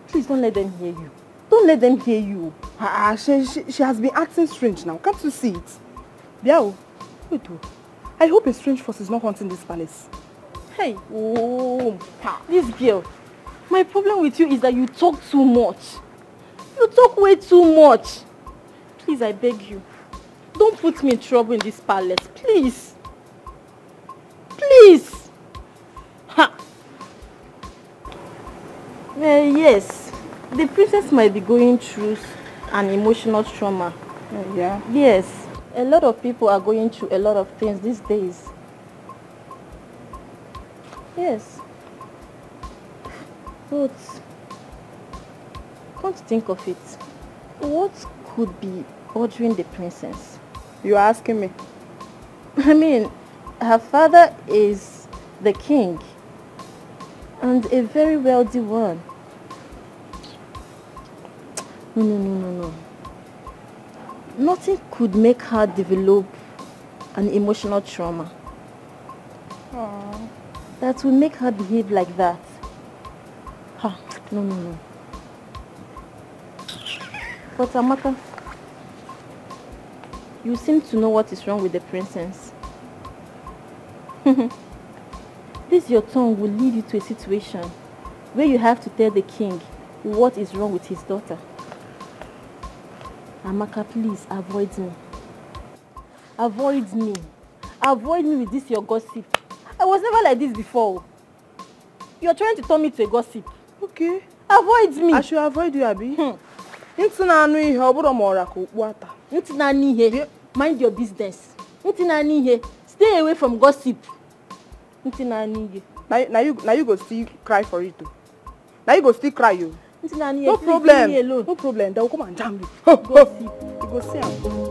Speaker 20: Please don't let them hear you. Don't let them hear you.
Speaker 17: Ah, she, she, she has been acting strange now. Can't you see it? Biao, wait. oh. I hope a strange force is not haunting this palace.
Speaker 20: Hey, oh, this girl. My problem with you is that you talk too much. You talk way too much. Please, I beg you. Don't put me in trouble in this palace. Please. Please. Ha. Well, yes. The princess might be going through an emotional trauma.
Speaker 17: yeah?
Speaker 20: Yes. A lot of people are going through a lot of things these days. Yes. But come to think of it, what could be bothering the princess?
Speaker 17: You are asking me?
Speaker 20: I mean, her father is the king and a very wealthy one. No, no, no, no, no. Nothing could make her develop an emotional trauma
Speaker 17: Aww.
Speaker 20: that will make her behave like that. Ha, no, no, no. But Amaka, you seem to know what is wrong with the princess. this your tongue will lead you to a situation where you have to tell the king what is wrong with his daughter. Amaka, please avoid me. Avoid me. Avoid me with this your gossip. I was never like this before. You're trying to turn me to a gossip.
Speaker 17: Okay.
Speaker 20: Avoid me.
Speaker 17: I should avoid you, Abi. Ntị na-anụ ihe ọ bụrụ ma ọra ka okpu ata.
Speaker 20: Ntị na-anụ ihe. Mind your business. Ntị na-anụ ihe. Stay away from gossip. Ntị na-anụ ihe.
Speaker 17: Na you you go still cry for it o. Na you go still cry o.
Speaker 20: Ntị na-anụ ihe.
Speaker 17: No
Speaker 20: Please
Speaker 17: problem.
Speaker 20: leave me alone.
Speaker 17: No problem. They will come and jam you.
Speaker 20: Gossip.
Speaker 17: You go see am.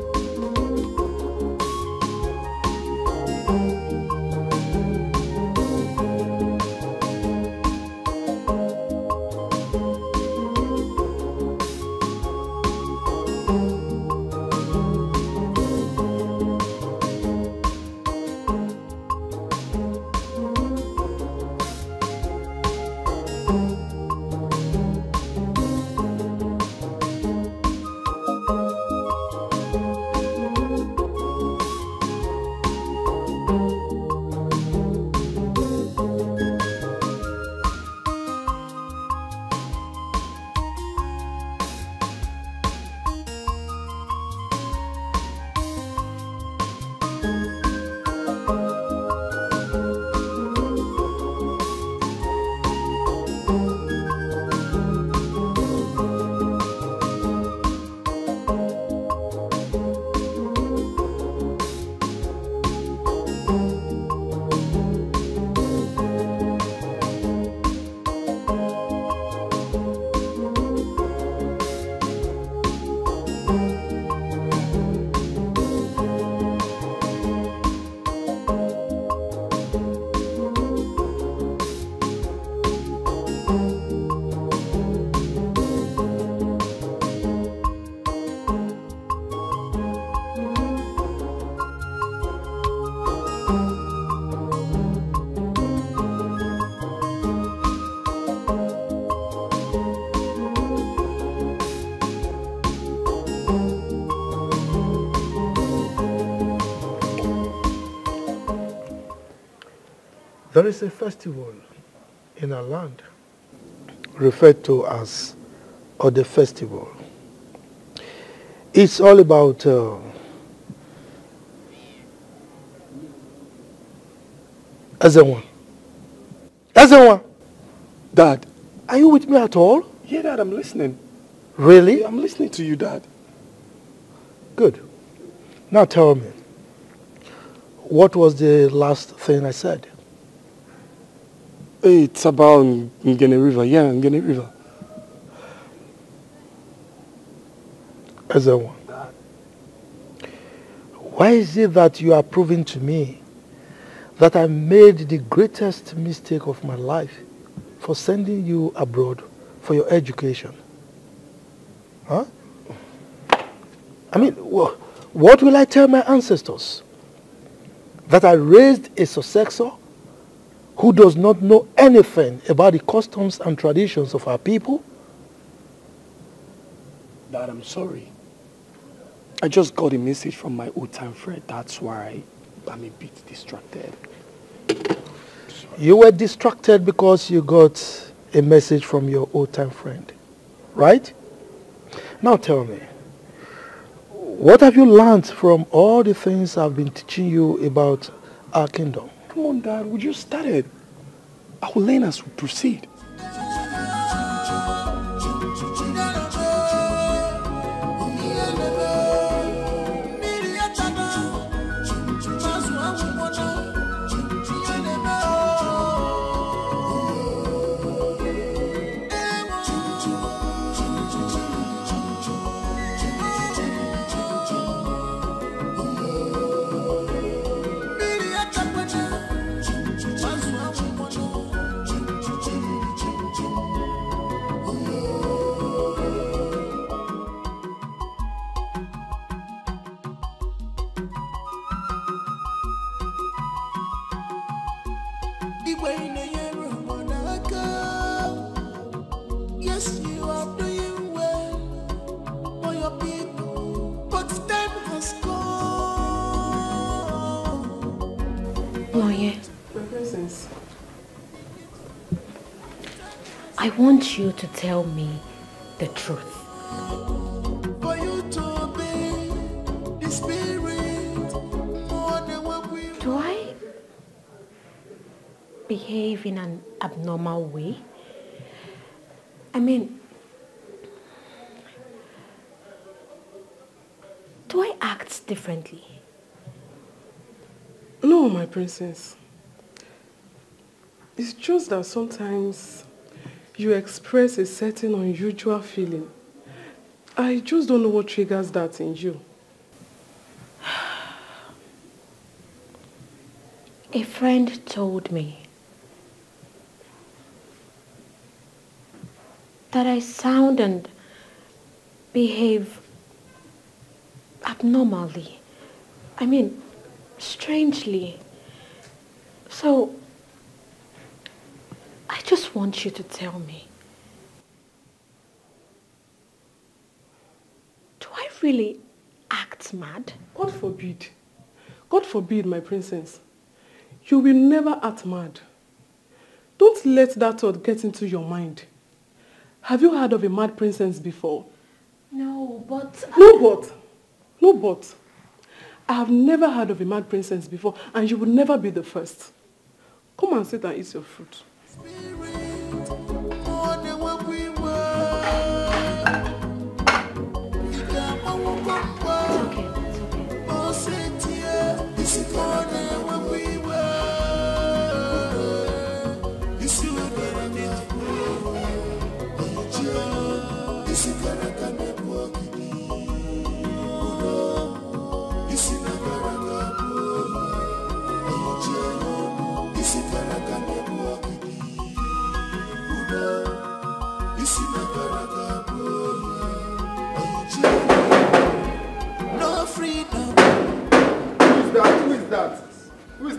Speaker 3: There is a festival in our land referred to as Ode Festival. It's all about uh, Ezenwa. Ezenwa!
Speaker 5: Dad.
Speaker 3: Are you with me at all?
Speaker 5: Yeah, Dad, I'm listening.
Speaker 3: Really?
Speaker 5: Yeah, I'm listening to you, Dad.
Speaker 3: Good. Now tell me, what was the last thing I said?
Speaker 5: It's about Ngene River. Yeah, Ngene River.
Speaker 3: Ezenwa. Why is it that you are proving to me that I made the greatest mistake of my life for sending you abroad for your education? Huh? I mean, what will I tell my ancestors? That I raised a successor who does not know anything about the customs and traditions of our people?
Speaker 5: Dad, I'm sorry. I just got a message from my old-time friend. That's why I'm a bit distracted.
Speaker 3: You were distracted because you got a message from your old-time friend, right? Now tell me, what have you learned from all the things I've been teaching you about our kingdom?
Speaker 5: Come on, Dad. We just started. I will learn as we proceed.
Speaker 1: Want you to tell me the truth.
Speaker 16: For you to obey the spirit more than what we
Speaker 1: Do I behave in an abnormal way? I mean, do I act differently?
Speaker 19: No, my princess. It's just that sometimes you express a certain unusual feeling. I just don't know what triggers that in you.
Speaker 1: A friend told me that I sound and behave abnormally. I mean, strangely. So, I just want you to tell me. Do I really act mad?
Speaker 19: God forbid. God forbid, my princess. You will never act mad. Don't let that thought get into your mind. Have you heard of a mad princess before?
Speaker 1: No, but...
Speaker 19: No but. No but. I have never heard of a mad princess before and you will never be the first. Come and sit and eat your fruit.
Speaker 16: More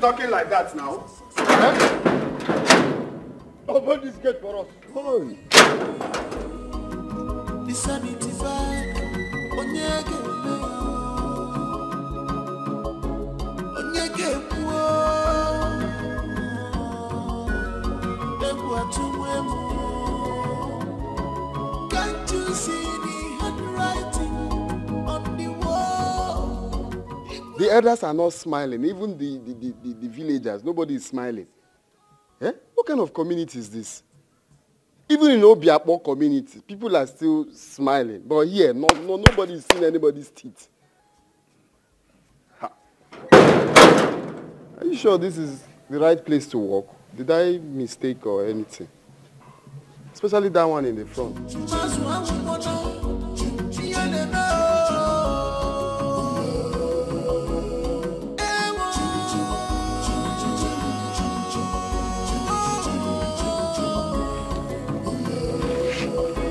Speaker 22: talking like that now? Eh? Open this gate for us. Come on.
Speaker 10: The elders are not smiling. Even the, the, the, the, the villagers, nobody is smiling. Eh? What kind of community is this? Even in Obiapo community, people are still smiling. But here, no, no, nobody is seeing anybody's teeth. Ha. Are you sure this is the right place to walk? Did I mistake or anything? Especially that one in the front.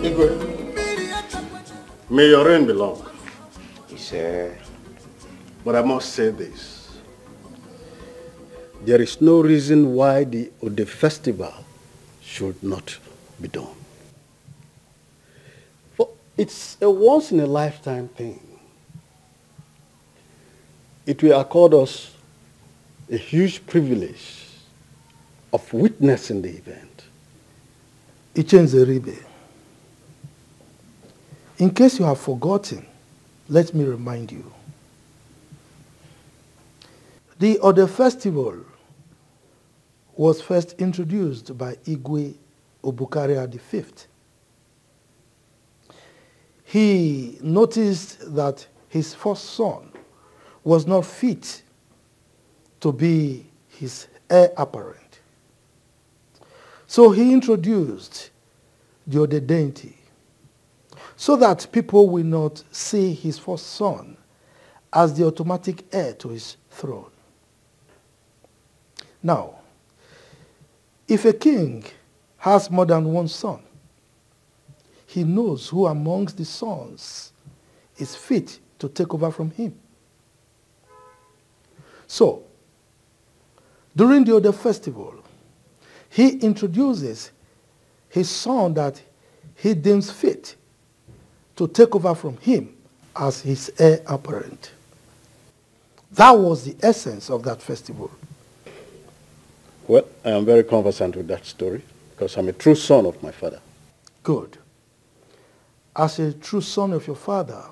Speaker 18: Igwe, may your reign be long.
Speaker 9: Sir.
Speaker 18: But I must say this. There is no reason why the Ode festival should not be done. For it's a once in a lifetime thing. It will accord us a huge privilege of witnessing the event.
Speaker 3: Ichenzeribe, in case you have forgotten, let me remind you. The Ode festival was first introduced by Igwe Obukaria V. He noticed that his first son was not fit to be his heir apparent. So he introduced the Odedainty so that people will not see his first son as the automatic heir to his throne. Now, if a king has more than one son, he knows who amongst the sons is fit to take over from him. So, during the other festival, he introduces his son that he deems fit to take over from him as his heir apparent. That was the essence of that festival.
Speaker 18: Well, I am very conversant with that story because I'm a true son of my father.
Speaker 3: Good. As a true son of your father,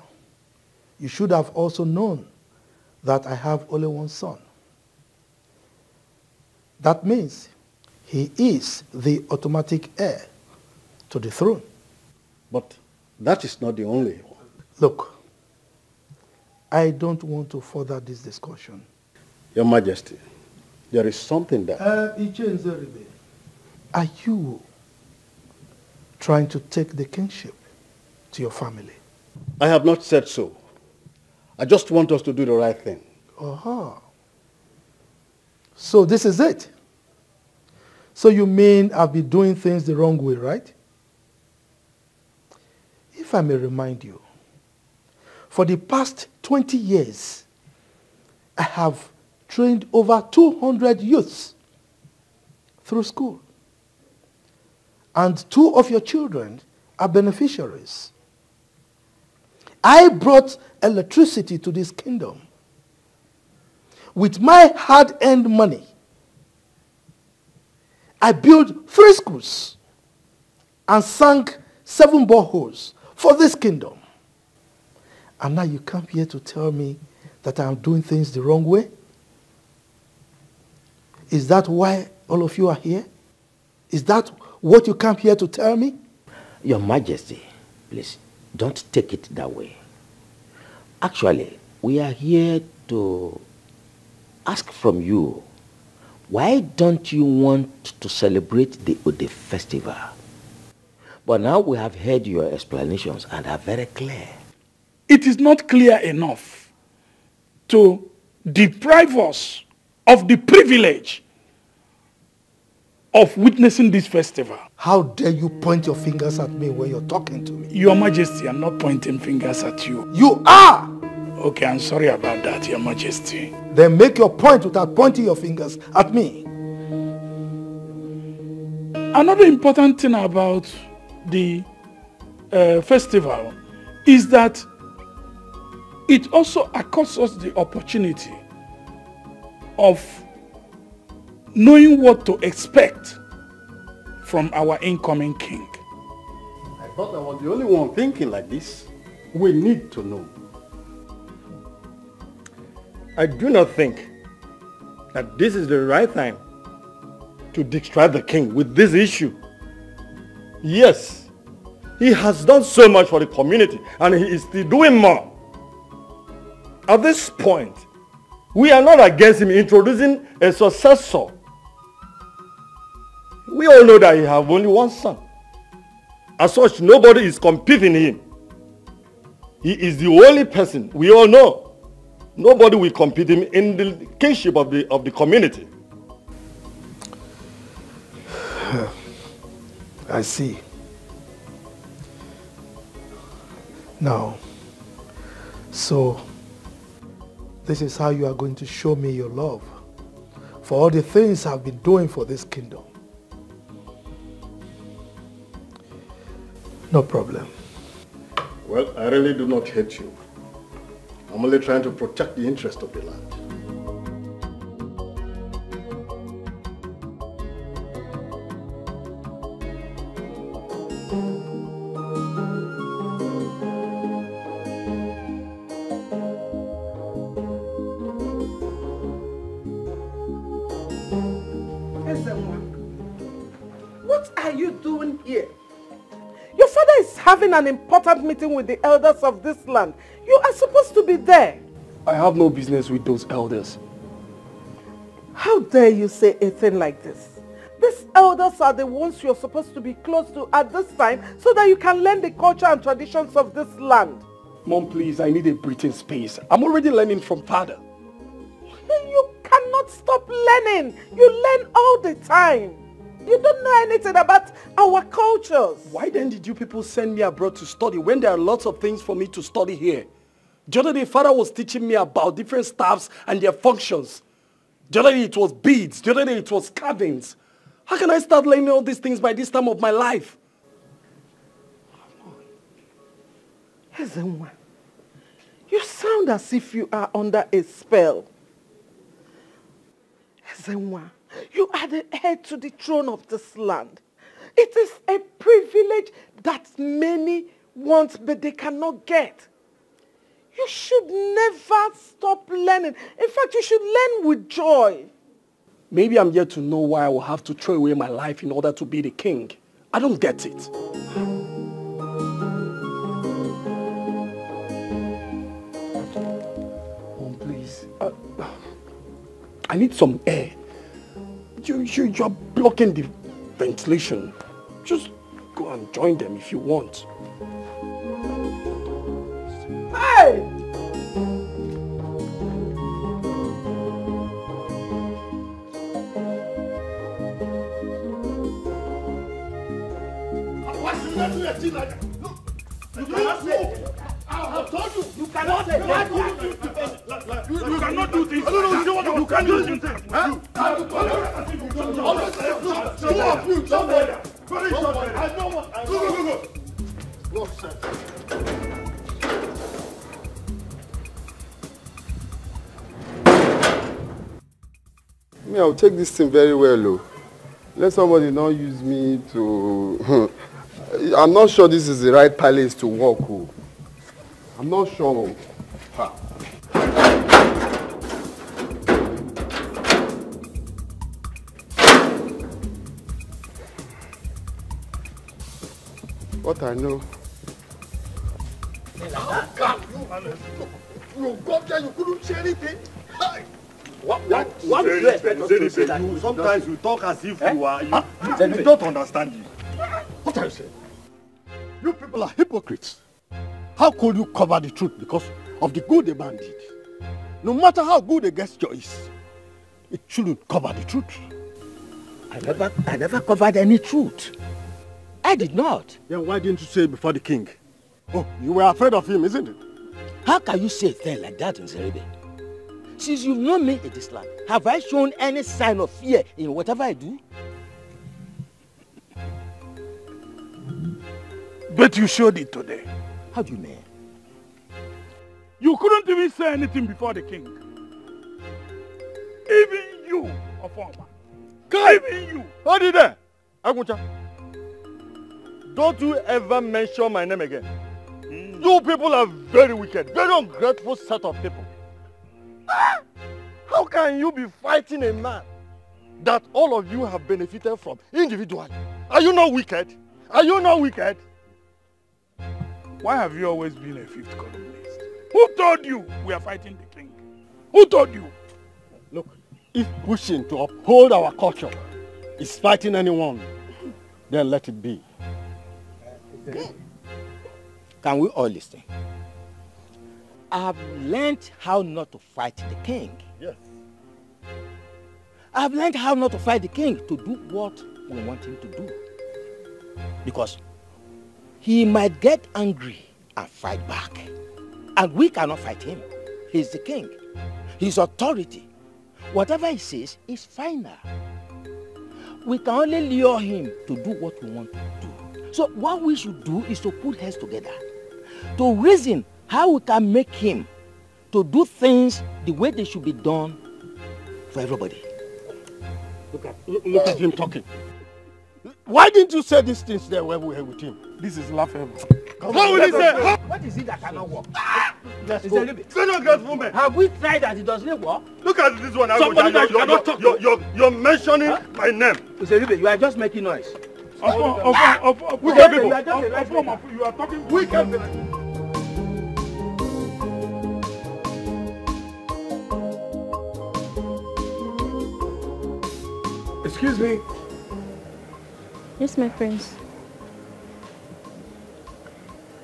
Speaker 3: you should have also known that I have only one son. That means he is the automatic heir to the throne.
Speaker 18: But that is not the only one.
Speaker 3: Look, I don't want to further this discussion.
Speaker 18: Your Majesty, there is something that...
Speaker 3: Uh, Are you trying to take the kingship to your family?
Speaker 18: I have not said so. I just want us to do the right thing.
Speaker 3: Uh-huh. So this is it. So you mean I've been doing things the wrong way, right? If I may remind you, for the past 20 years, I have trained over 200 youths through school. And two of your children are beneficiaries. I brought electricity to this kingdom with my hard-earned money. I built three schools and sank seven boreholes for this kingdom. And now you come here to tell me that I'm doing things the wrong way? Is that why all of you are here? Is that what you come here to tell me?
Speaker 9: Your Majesty, please, don't take it that way. Actually, we are here to ask from you, why don't you want to celebrate the Ode festival? But now we have heard your explanations and are very clear.
Speaker 23: It is not clear enough to deprive us of the privilege of witnessing this festival.
Speaker 3: How dare you point your fingers at me when you're talking to me?
Speaker 23: Your Majesty, I'm not pointing fingers at you.
Speaker 3: You are!
Speaker 23: Okay, I'm sorry about that, Your Majesty.
Speaker 3: Then make your point without pointing your fingers at me.
Speaker 23: Another important thing about the uh, festival is that it also accords us the opportunity of knowing what to expect from our incoming king.
Speaker 18: I thought I was the only one thinking like this. We need to know.
Speaker 24: I do not think that this is the right time to distract the king with this issue. Yes, he has done so much for the community and he is still doing more. At this point, we are not against him introducing a successor. We all know that he has only one son. As such, nobody is competing him. He is the only person we all know. Nobody will compete him in the kingship of the, of the community.
Speaker 3: I see. Now, so this is how you are going to show me your love for all the things I've been doing for this kingdom. No problem.
Speaker 24: Well, I really do not hate you. I'm only trying to protect the interest of the land.
Speaker 15: Having an important meeting with the elders of this land. You are supposed to be there.
Speaker 5: I have no business with those elders.
Speaker 15: How dare you say a thing like this? These elders are the ones you're supposed to be close to at this time so that you can learn the culture and traditions of this land.
Speaker 5: Mom, please, I need a breathing space. I'm already learning from father.
Speaker 15: You cannot stop learning. You learn all the time. You don't know anything about our cultures.
Speaker 5: Why then did you people send me abroad to study when there are lots of things for me to study here? The other day, father was teaching me about different staffs and their functions. The other day it was beads. The other day it was carvings. How can I start learning all these things by this time of my life?
Speaker 15: Ezenwa, you sound as if you are under a spell. Ezenwa, you are the heir to the throne of this land. It is a privilege that many want but they cannot get. You should never stop learning. In fact, you should learn with joy.
Speaker 5: Maybe I'm yet to know why I will have to throw away my life in order to be the king. I don't get it. Mom, please. Uh, I need some air. You, you, you're blocking the ventilation. Just go and join them if you want.
Speaker 10: Take this thing very well, though. Let somebody not use me to... I'm not sure this is the right palace to walk. Oh. I'm not sure. Ha. What I know.
Speaker 18: You got there, you couldn't say anything.
Speaker 5: What, what, do you expect us to say that you sometimes you talk as if you are you, you, you don't understand you.
Speaker 18: What are you saying? You people are hypocrites. How could you cover the truth because of the good a man did? No matter how good a gesture is, it shouldn't cover the truth.
Speaker 9: I never, I never covered any truth. I did not.
Speaker 18: Then why didn't you say it before the king? Oh, you were afraid of him, isn't it?
Speaker 9: How can you say a thing like that, in Nzeribe? Since you've known me in this land, have I shown any sign of fear in whatever I do?
Speaker 5: But you showed it today.
Speaker 9: How do you mean?
Speaker 5: You couldn't even say anything before the king. Even you, Ofoma. Even you.
Speaker 24: Hold it there. Aguncha. Don't you ever mention my name again. Hmm. You people are very wicked, very ungrateful set of people.
Speaker 5: Ah!
Speaker 18: How can you be fighting a man that all of you have benefited from individually? Are you not wicked? Are you not wicked?
Speaker 23: Why have you always been a fifth columnist? Who told you we are fighting the king? Who told you?
Speaker 18: Look, if pushing to uphold our culture is fighting anyone, then let it be.
Speaker 9: Can we all listen? I have learned how not to fight the king.
Speaker 18: Yes.
Speaker 9: I have learned how not to fight the king to do what we want him to do. Because he might get angry and fight back. And we cannot fight him. He's the king. His authority. Whatever he says is final. We can only lure him to do what we want to do. So what we should do is to put heads together. To reason how we can make him to do things the way they should be done for everybody.
Speaker 18: Look at, look, look at him talking. Why didn't you say these things there when we were with him?
Speaker 23: This is laughable.
Speaker 18: Come what will he say?
Speaker 9: What is it that cannot work?
Speaker 18: Let's
Speaker 9: It's
Speaker 18: go.
Speaker 9: a little bit.
Speaker 18: Girls, woman.
Speaker 9: Have we tried that it doesn't work?
Speaker 18: Look at this one.
Speaker 9: Somebody that
Speaker 18: you're,
Speaker 9: cannot
Speaker 18: you're,
Speaker 9: talk.
Speaker 18: you're, you're, you're mentioning my name.
Speaker 9: Useribe, you are just making noise.
Speaker 23: Of- of- of- of-
Speaker 18: Wicked
Speaker 23: of-
Speaker 18: people.
Speaker 23: of- of- of- of- You are talking
Speaker 18: Wicked people.
Speaker 23: Excuse me.
Speaker 20: Yes, my prince.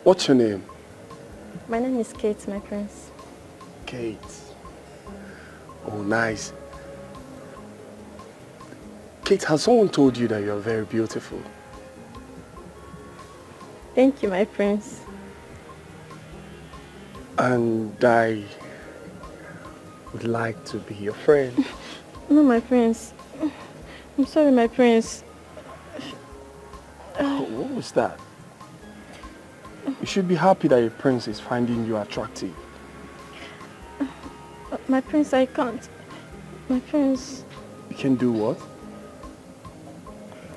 Speaker 5: What's your name?
Speaker 20: My name is Kate, my prince.
Speaker 5: Kate. Oh, nice. Kate, has someone told you that you're very beautiful?
Speaker 20: Thank you, my prince.
Speaker 5: And I would like to be your friend.
Speaker 20: No, my prince. I'm sorry, my prince.
Speaker 5: Oh, what was that? You should be happy that your prince is finding you attractive.
Speaker 20: My prince, I can't. My prince.
Speaker 5: You can do what?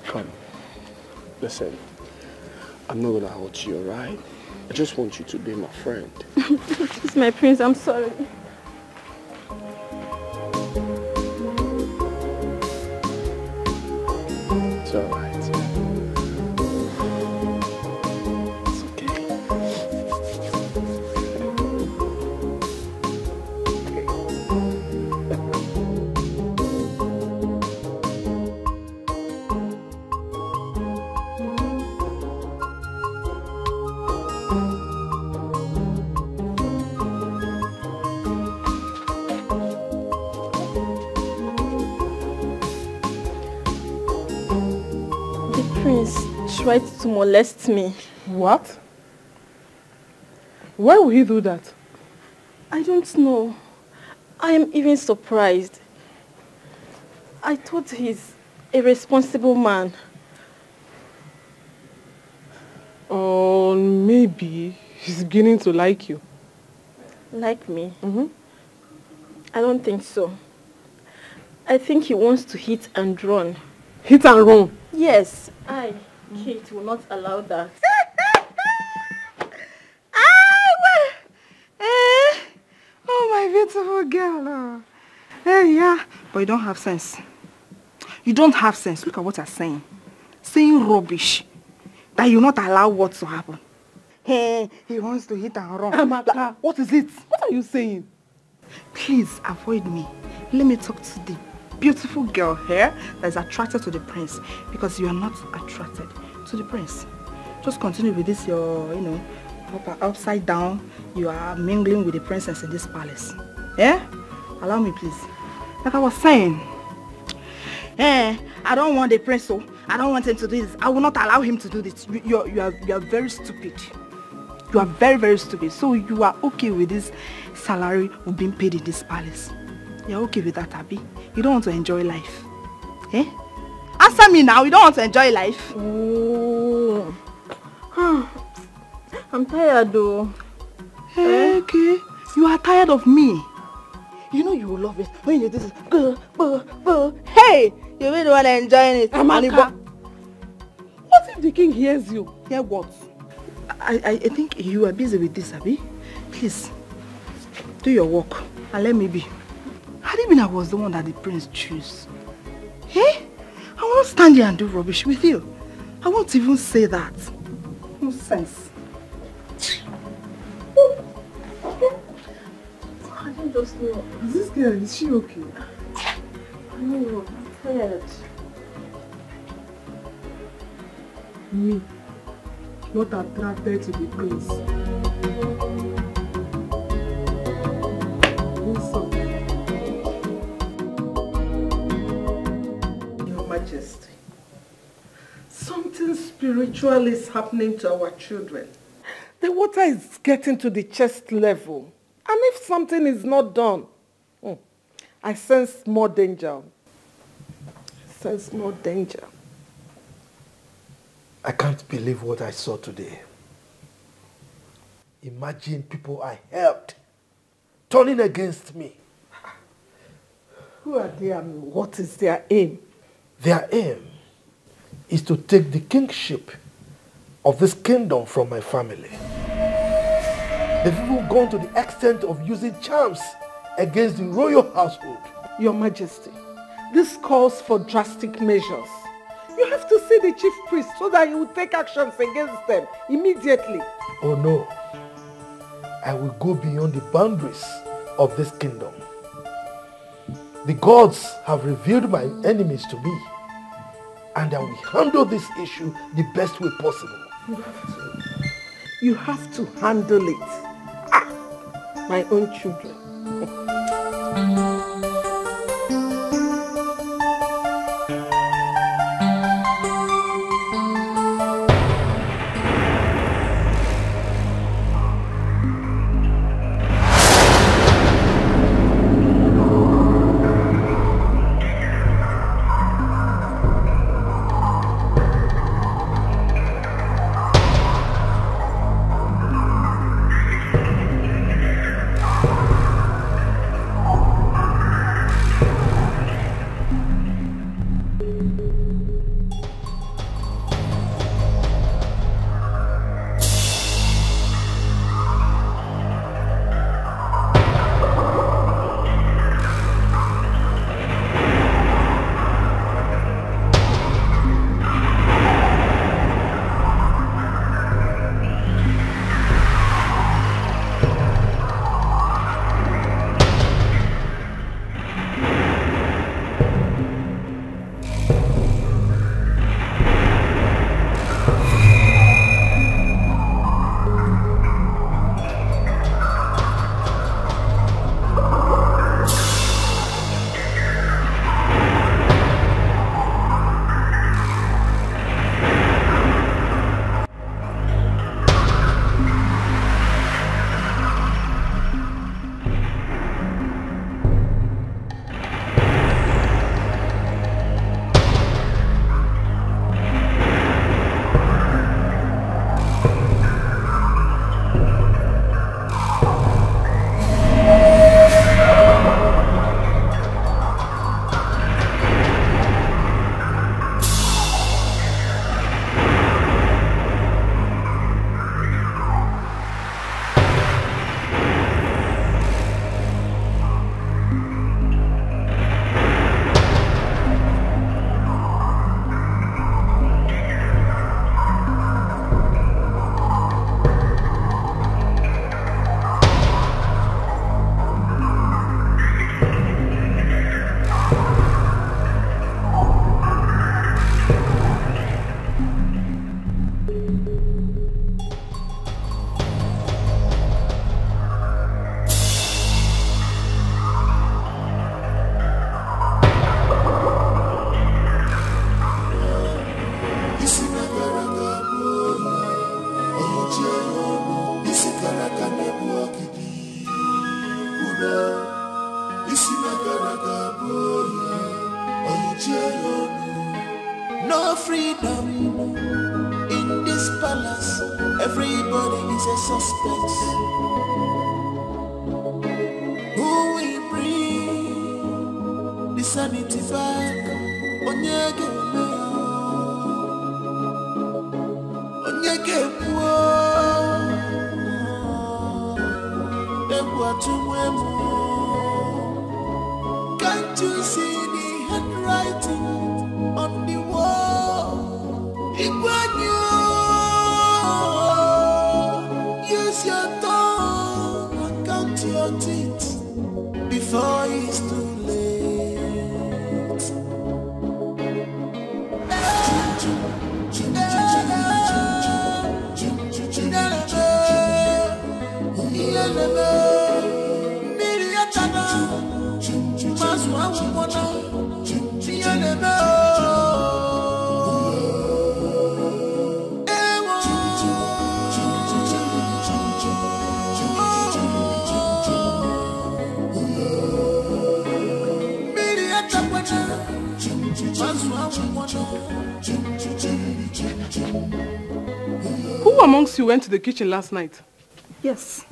Speaker 5: Come. Listen. I'm not gonna hurt you, alright? I just want you to be my friend.
Speaker 20: Please, my prince, I'm sorry.
Speaker 5: It's
Speaker 20: tried to molest me.
Speaker 19: What? Why would he do that?
Speaker 20: I don't know. I am even surprised. I thought he's a responsible man.
Speaker 19: Or maybe he's beginning to like you.
Speaker 20: Like me?
Speaker 19: Mm-hmm.
Speaker 20: I don't think so. I think he wants to hit and run.
Speaker 19: Hit and run?
Speaker 20: Yes, I, Kate, will not allow that.
Speaker 17: Eh, oh, my beautiful girl. Oh. Eh, yeah. But you don't have sense. You don't have sense. Look at what you're saying. Saying rubbish. That you not allow what to happen. Hey, he wants to hit and run.
Speaker 19: Amaka, what is it? What are you saying?
Speaker 17: Please avoid me. Let me talk to the beautiful girl here that is attracted to the prince because you are not attracted to the prince. Just continue with this your, you know, upside down. You are mingling with the princess in this palace. Yeah? Allow me, please. Like I was saying, eh, I don't want the prince, so I don't want him to do this. I will not allow him to do this. You, you, you, are, you are very stupid. You are very, very stupid. So you are okay with this salary being paid in this palace. You're okay with that, Abby? You don't want to enjoy life. Eh? Answer me now. You don't want to enjoy life.
Speaker 20: Oh. I'm tired though.
Speaker 17: Eh, okay. You are tired of me. You know you will love it when you do this. Hey! You really want to enjoy it.
Speaker 19: Amaka. What if the king hears you?
Speaker 17: Hear what? I, I, I think you are busy with this, Abby. Please, do your work and let me be. Had it been I was the one that the prince chose, eh? I won't stand here and do rubbish with you. I won't even say that. Nonsense.
Speaker 20: I don't just know.
Speaker 16: Is this girl, is she okay?
Speaker 20: Know. I'm tired.
Speaker 16: Me, not attracted to the prince. Majesty, something spiritual is happening to our children. The water is getting to the chest level. And if something is not done, hmm, I sense more danger. I sense more danger.
Speaker 3: I can't believe what I saw today. Imagine people I helped turning against me.
Speaker 16: Who are they and what is their aim?
Speaker 3: Their aim is to take the kingship of this kingdom from my family. They've even gone to the extent of using charms against the royal household.
Speaker 16: Your Majesty, this calls for drastic measures. You have to see the chief priest so that he will take actions against them immediately.
Speaker 3: Oh no, I will go beyond the boundaries of this kingdom. The gods have revealed my enemies to me, and I will handle this issue the best way possible.
Speaker 16: You have to, handle it. Ah, my own children.
Speaker 19: amongst you went to the kitchen last night?
Speaker 17: Yes,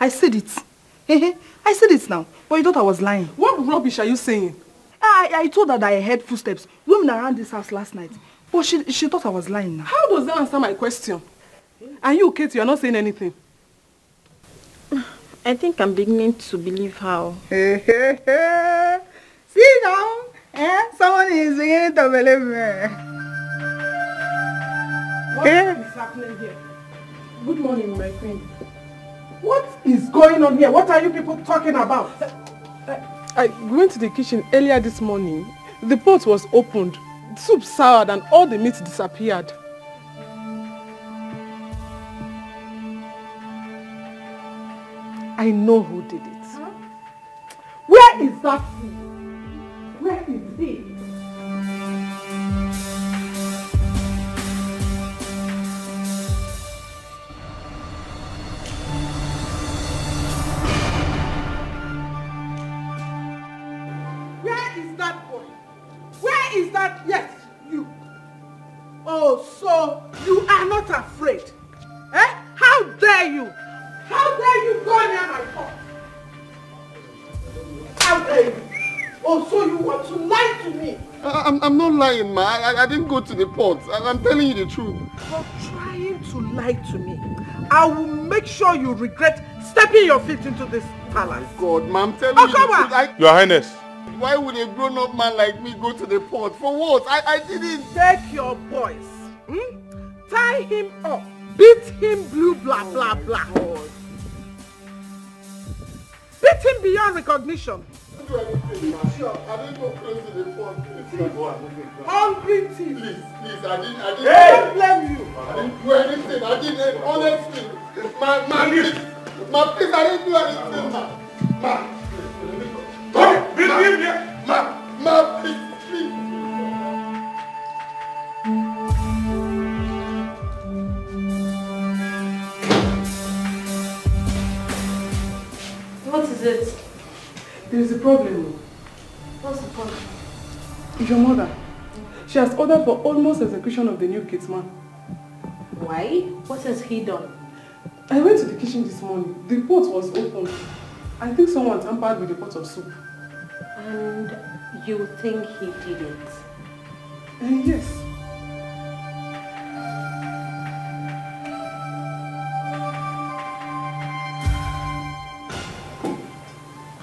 Speaker 17: I said it. I said it now, but you thought I was lying.
Speaker 19: What rubbish are you saying?
Speaker 17: I, I told her that I heard footsteps roaming around this house last night, but she, she thought I was lying now.
Speaker 19: How does that answer my question? And you, Kate, you are not saying anything.
Speaker 20: I think I'm beginning to believe how.
Speaker 17: Hey, hey, hey. See now, eh? Someone is beginning to believe me.
Speaker 19: What
Speaker 17: Eh?
Speaker 19: is happening here? Good morning, my queen.
Speaker 15: What is going on here? What are you people talking about?
Speaker 19: I went to the kitchen earlier this morning. The pot was opened, soup soured, and all the meat disappeared.
Speaker 15: I know who did it. Where is that food? Where is he? That? Yes, you. Oh, so you are not afraid? Eh? How dare you? How dare you go near my pot? How dare you? Oh, so you want to lie to me?
Speaker 10: I, I'm, I'm not lying, ma. I, I didn't go to the port. I, I'm telling you the truth.
Speaker 15: For trying to lie to me, I will make sure you regret stepping your feet into this palace.
Speaker 10: God, ma, I'm telling
Speaker 15: Oh,
Speaker 10: you the truth. I,
Speaker 2: Your Highness,
Speaker 10: why would a grown-up man like me go to the port? For what? I, I didn't.
Speaker 15: Take your boys, hmm? tie him up, beat him blue, blah, blah, blah. Beat him beyond recognition.
Speaker 10: I didn't go close to the port. Please,
Speaker 15: Hungry thief.
Speaker 10: please, please, I didn't, I didn't.
Speaker 15: I don't blame you.
Speaker 10: I didn't do anything. I didn't, honestly. Ma, ma, please. Ma, please, I didn't do anything, ma. Ma.
Speaker 19: For almost execution of the new gate man.
Speaker 1: Why? What has he done?
Speaker 19: I went to the kitchen this morning. The pot was open. I think someone tampered with the pot of soup.
Speaker 1: And you think he did it?
Speaker 19: Uh, yes.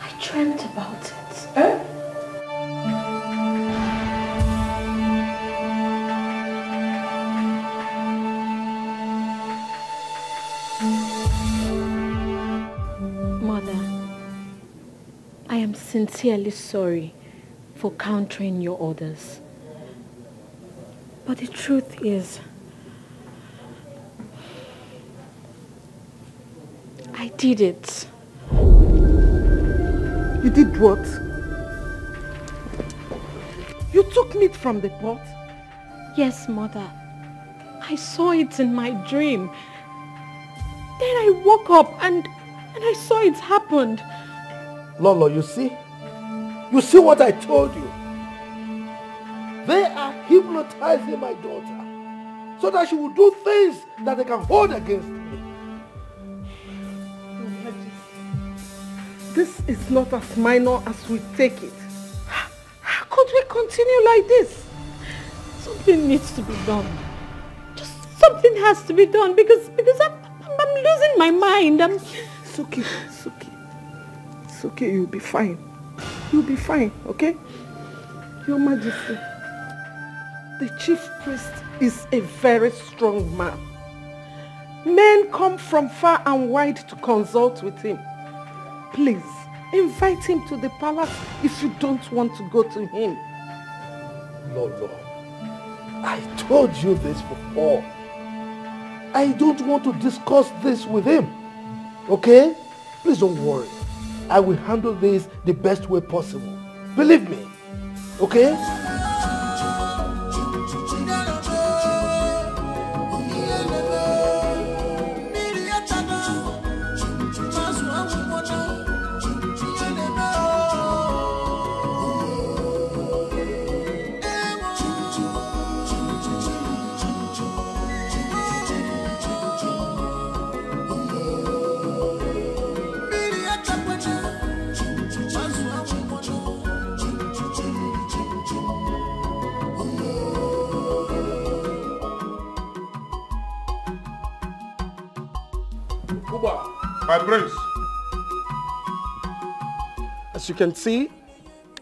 Speaker 1: I dreamt about it.
Speaker 19: Eh?
Speaker 1: Sincerely sorry for countering your orders. But the truth is, I did it.
Speaker 15: You did what? You took meat from the pot?
Speaker 1: Yes, mother. I saw it in my dream. Then I woke up and, and I saw it happened.
Speaker 3: Lolo, you see? You see what I told you? They are hypnotizing my daughter so that she will do things that they can hold against me.
Speaker 15: This is not as minor as we take it. How could we continue like this?
Speaker 1: Something needs to be done. Just something has to be done because because I'm, I'm, I'm losing my mind. I'm
Speaker 15: It's okay, it's okay. It's okay, you'll be fine. You'll be fine, okay? Your Majesty, the chief priest is a very strong man. Men come from far and wide to consult with him. Please, invite him to the palace if you don't want to go to him.
Speaker 3: Lolo, I told you this before. I don't want to discuss this with him. Okay? Please don't worry. I will handle this the best way possible. Believe me. Okay?
Speaker 5: You can see,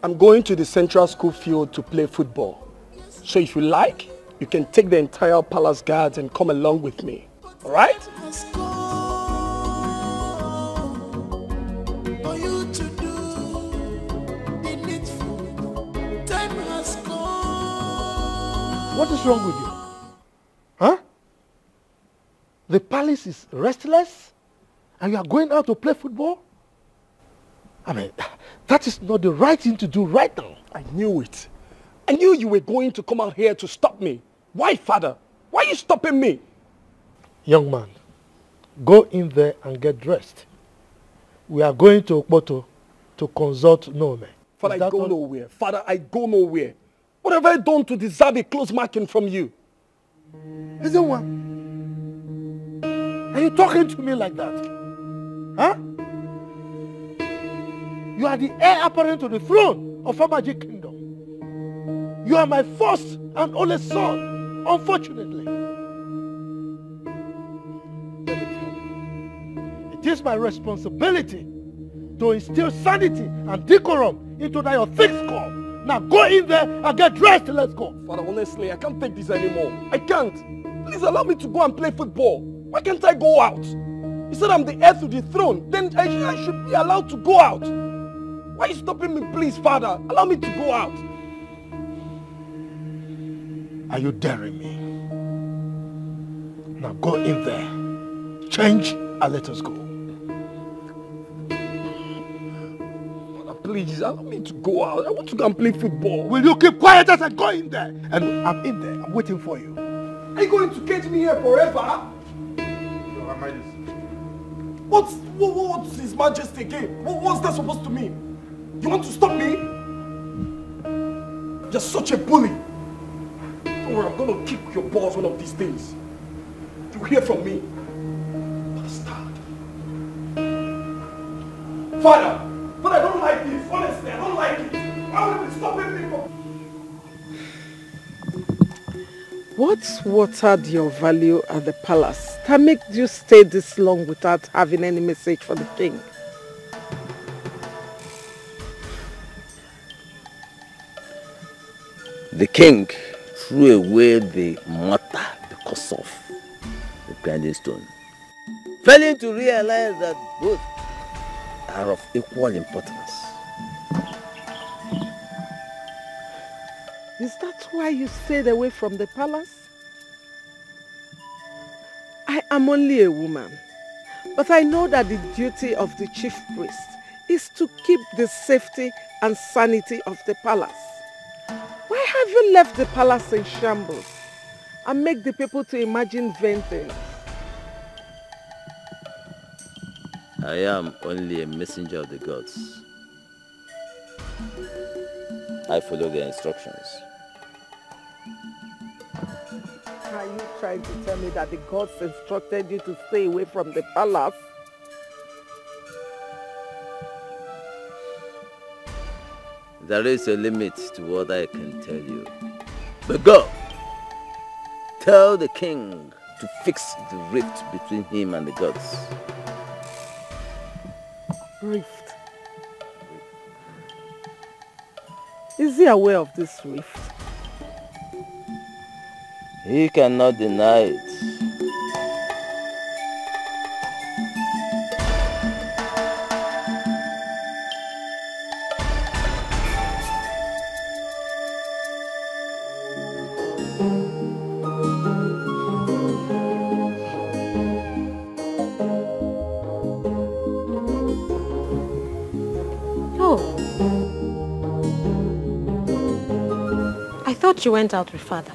Speaker 5: I'm going to the central school field to play football. So if you like, you can take the entire palace guards and come along with me. Alright?
Speaker 16: For you to do the needful. Time has come.
Speaker 3: What is wrong with you? Huh? The palace is restless and you are going out to play football? I mean, that is not the right thing to do right now.
Speaker 5: I knew it. I knew you were going to come out here to stop me. Why, father? Why are you stopping me?
Speaker 3: Young man, go in there and get dressed. We are going to Okpoto to consult Nome.
Speaker 5: Father, I go
Speaker 3: all?
Speaker 5: nowhere. Father, I go nowhere. What have I done to deserve a close marking from you?
Speaker 3: Isn't one? Are you talking to me like that? Huh? You are the heir apparent to the throne of our magic Kingdom. You are my first and only son, unfortunately. It is my responsibility to instill sanity and decorum into that your thick skull. Now go in there and get dressed. Let's go.
Speaker 5: Father, honestly, I can't take this anymore. I can't. Please allow me to go and play football. Why can't I go out? You said I'm the heir to the throne. Then I, I should be allowed to go out. Why are you stopping me, please, Father? Allow me to go out.
Speaker 3: Are you daring me? Now go in there, change, and let us go.
Speaker 5: Father, please, allow me to go out. I want to go and play football.
Speaker 3: Will you keep quiet as I go in there? And I'm in there. I'm waiting for you.
Speaker 5: Are you going to cage me here forever?
Speaker 2: Your Majesty.
Speaker 5: What's, what, what's His Majesty again? What, what's that supposed to mean? You want to stop me? You're such a bully. Don't worry, I'm to kick your balls one of these days. You'll hear from me. Bastard. Father! But I don't like this. Honestly, I don't like it. Why would you be stopping me from...
Speaker 15: What watered your value at the palace that made you stay this long without having any message for the king?
Speaker 11: The king threw away the matter because of the grinding stone, failing to realize that both are of equal importance.
Speaker 15: Is that why you stayed away from the palace? I am only a woman, but I know that the duty of the chief priest is to keep the safety and sanity of the palace. Why have you left the palace in shambles and make the people to imagine vain things?
Speaker 11: I am only a messenger of the gods. I follow their instructions.
Speaker 15: Are you trying to tell me that the gods instructed you to stay away from the palace?
Speaker 11: There is a limit to what I can tell you. But go! Tell the king to fix the rift between him and the gods.
Speaker 15: Rift. Is he aware of this rift?
Speaker 11: He cannot deny it.
Speaker 1: You went out with father.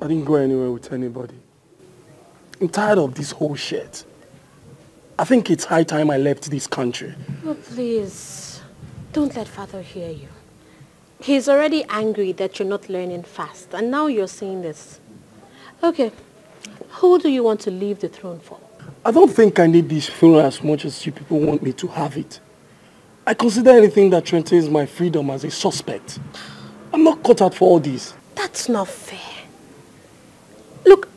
Speaker 22: I didn't go anywhere with anybody. I'm tired of this whole shit. I think it's high time I left this country.
Speaker 1: Oh, please. Don't let father hear you. He's already angry that you're not learning fast, and now you're saying this. Okay, who do you want to leave the throne for?
Speaker 22: I don't think I need this throne as much as you people want me to have it. I consider anything that threatens my freedom as a suspect. I'm not cut out for all this.
Speaker 1: That's not fair. Look,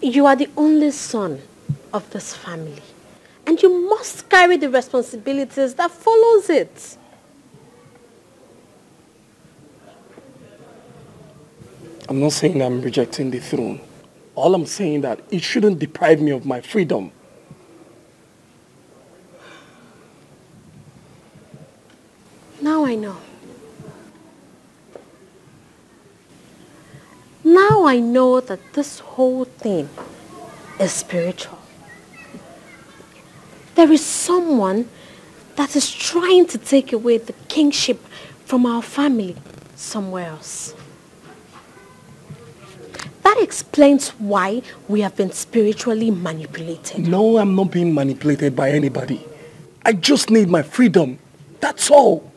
Speaker 1: you are the only son of this family. And you must carry the responsibilities that follows it.
Speaker 22: I'm not saying I'm rejecting the throne. All I'm saying that it shouldn't deprive me of my freedom.
Speaker 1: Now I know. Now I know that this whole thing is spiritual. There is someone that is trying to take away the kingship from our family somewhere else. That explains why we have been spiritually manipulated.
Speaker 22: No, I'm not being manipulated by anybody. I just need my freedom. That's all.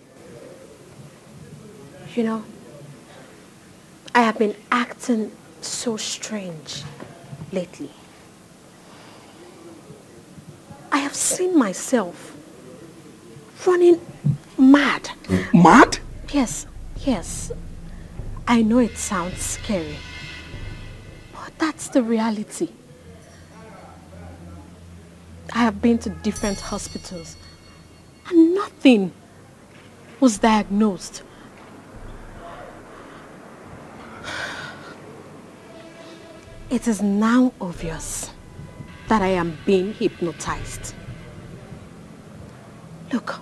Speaker 1: You know, I have been acting so strange lately. I have seen myself running mad.
Speaker 22: Mad?
Speaker 1: Yes, yes. I know it sounds scary, but that's the reality. I have been to different hospitals and nothing was diagnosed. It is now obvious that I am being hypnotized. Look,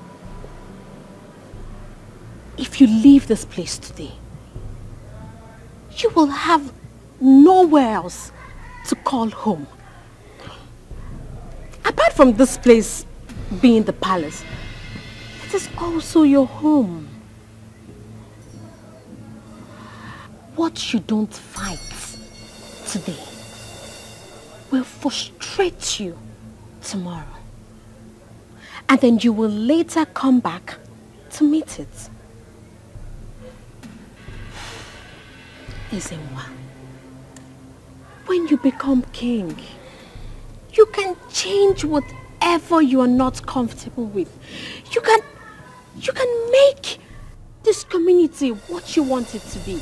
Speaker 1: if you leave this place today, you will have nowhere else to call home. Apart from this place being the palace, it is also your home. What you don't fight today will frustrate you tomorrow. And then you will later come back to meet it. Ezenwa, when you become king, you can change whatever you are not comfortable with. You can, you can make this community what you want it to be.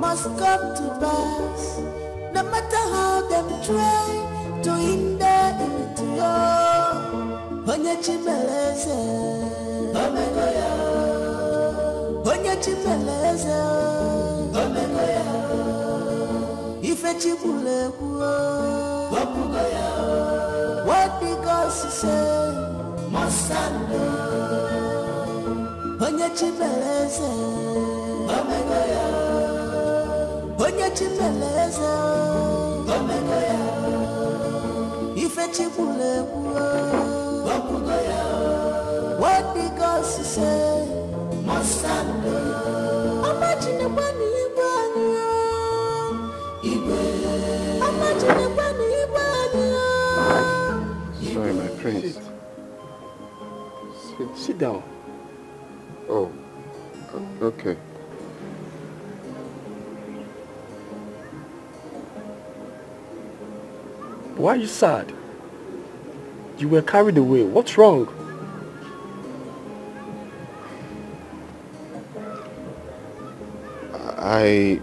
Speaker 1: must
Speaker 16: come to pass. No matter how them try to hinder it, yo. Onye chimeleze, omego ya. Onye chimeleze, omego ya. Ife chibulekwu, opugo ya. What the gods say must stand. Onye chimeleze, omego ya. Onye chimeleze, ya. Ife chibulekwu, ya. What the gods say must stand. Ọma Chinekwe na igwe anyị. Igwe. Ọma igwe anyị.
Speaker 10: Sorry, my prince.
Speaker 22: Sit, sit down.
Speaker 10: Oh, okay.
Speaker 5: Why are you sad? You were carried away. What's wrong?
Speaker 10: I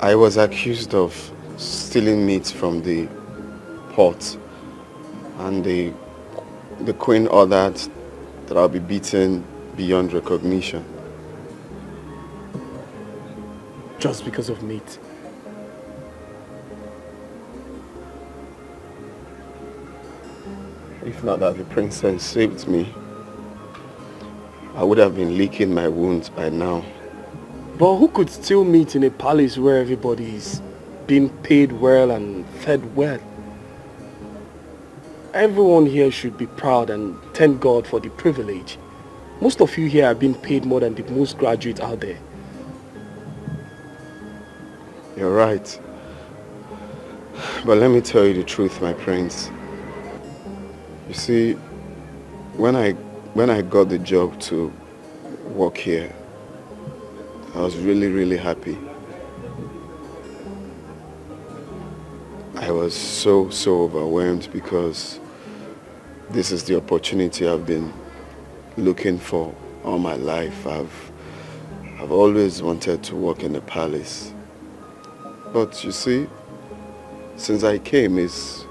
Speaker 10: I was accused of stealing meat from the pot and the the queen ordered that I'll be beaten beyond recognition.
Speaker 5: Just because of meat.
Speaker 10: If not that the princess saved me, I would have been licking my wounds by now.
Speaker 5: But who could still meet in a palace where everybody is being paid well and fed well? Everyone here should be proud and thank God for the privilege. Most of you here are being paid more than the most graduates out there.
Speaker 10: You're right. But let me tell you the truth, my prince. You see, when I when I got the job to work here, I was really, really happy. I was so, so overwhelmed because this is the opportunity I've been looking for all my life. I've, I've always wanted to work in the palace. But you see, since I came, it's,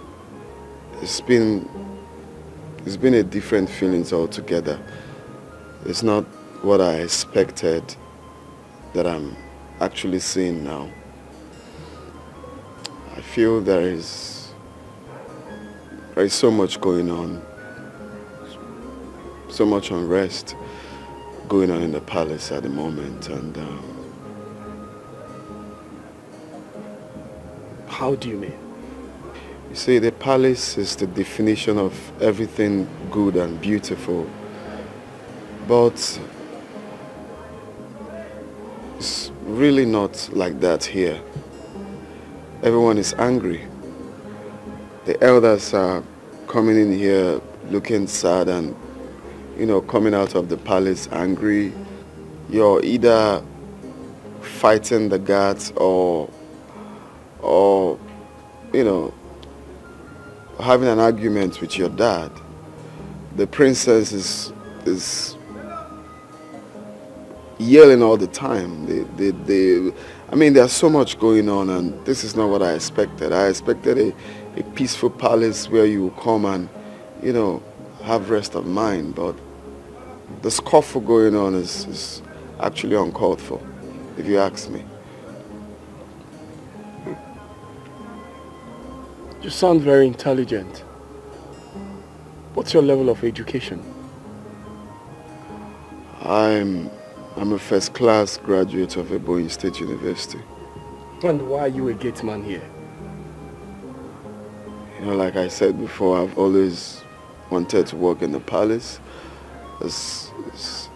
Speaker 10: it's been, it's been a different feelings altogether. It's not what I expected that I'm actually seeing now. I feel there is, there is so much going on, so much unrest going on in the palace at the moment and um,
Speaker 5: How do you mean?
Speaker 10: You see, the palace is the definition of everything good and beautiful. But it's really not like that here. Everyone is angry. The elders are coming in here looking sad and, you know, coming out of the palace angry. You're either fighting the guards or, or, you know, having an argument with your dad. The princess is, is yelling all the time. They, they, they, I mean, there's so much going on and this is not what I expected. I expected a, a peaceful palace where you come and, you know, have rest of mind. But the scuffle going on is, is actually uncalled for, if you ask me.
Speaker 5: You sound very intelligent. What's your level of education?
Speaker 10: I'm, I'm a first class graduate of Ebonyi State University.
Speaker 5: And why are you a gate man here?
Speaker 10: You know, like I said before, I've always wanted to work in the palace. It's, it's,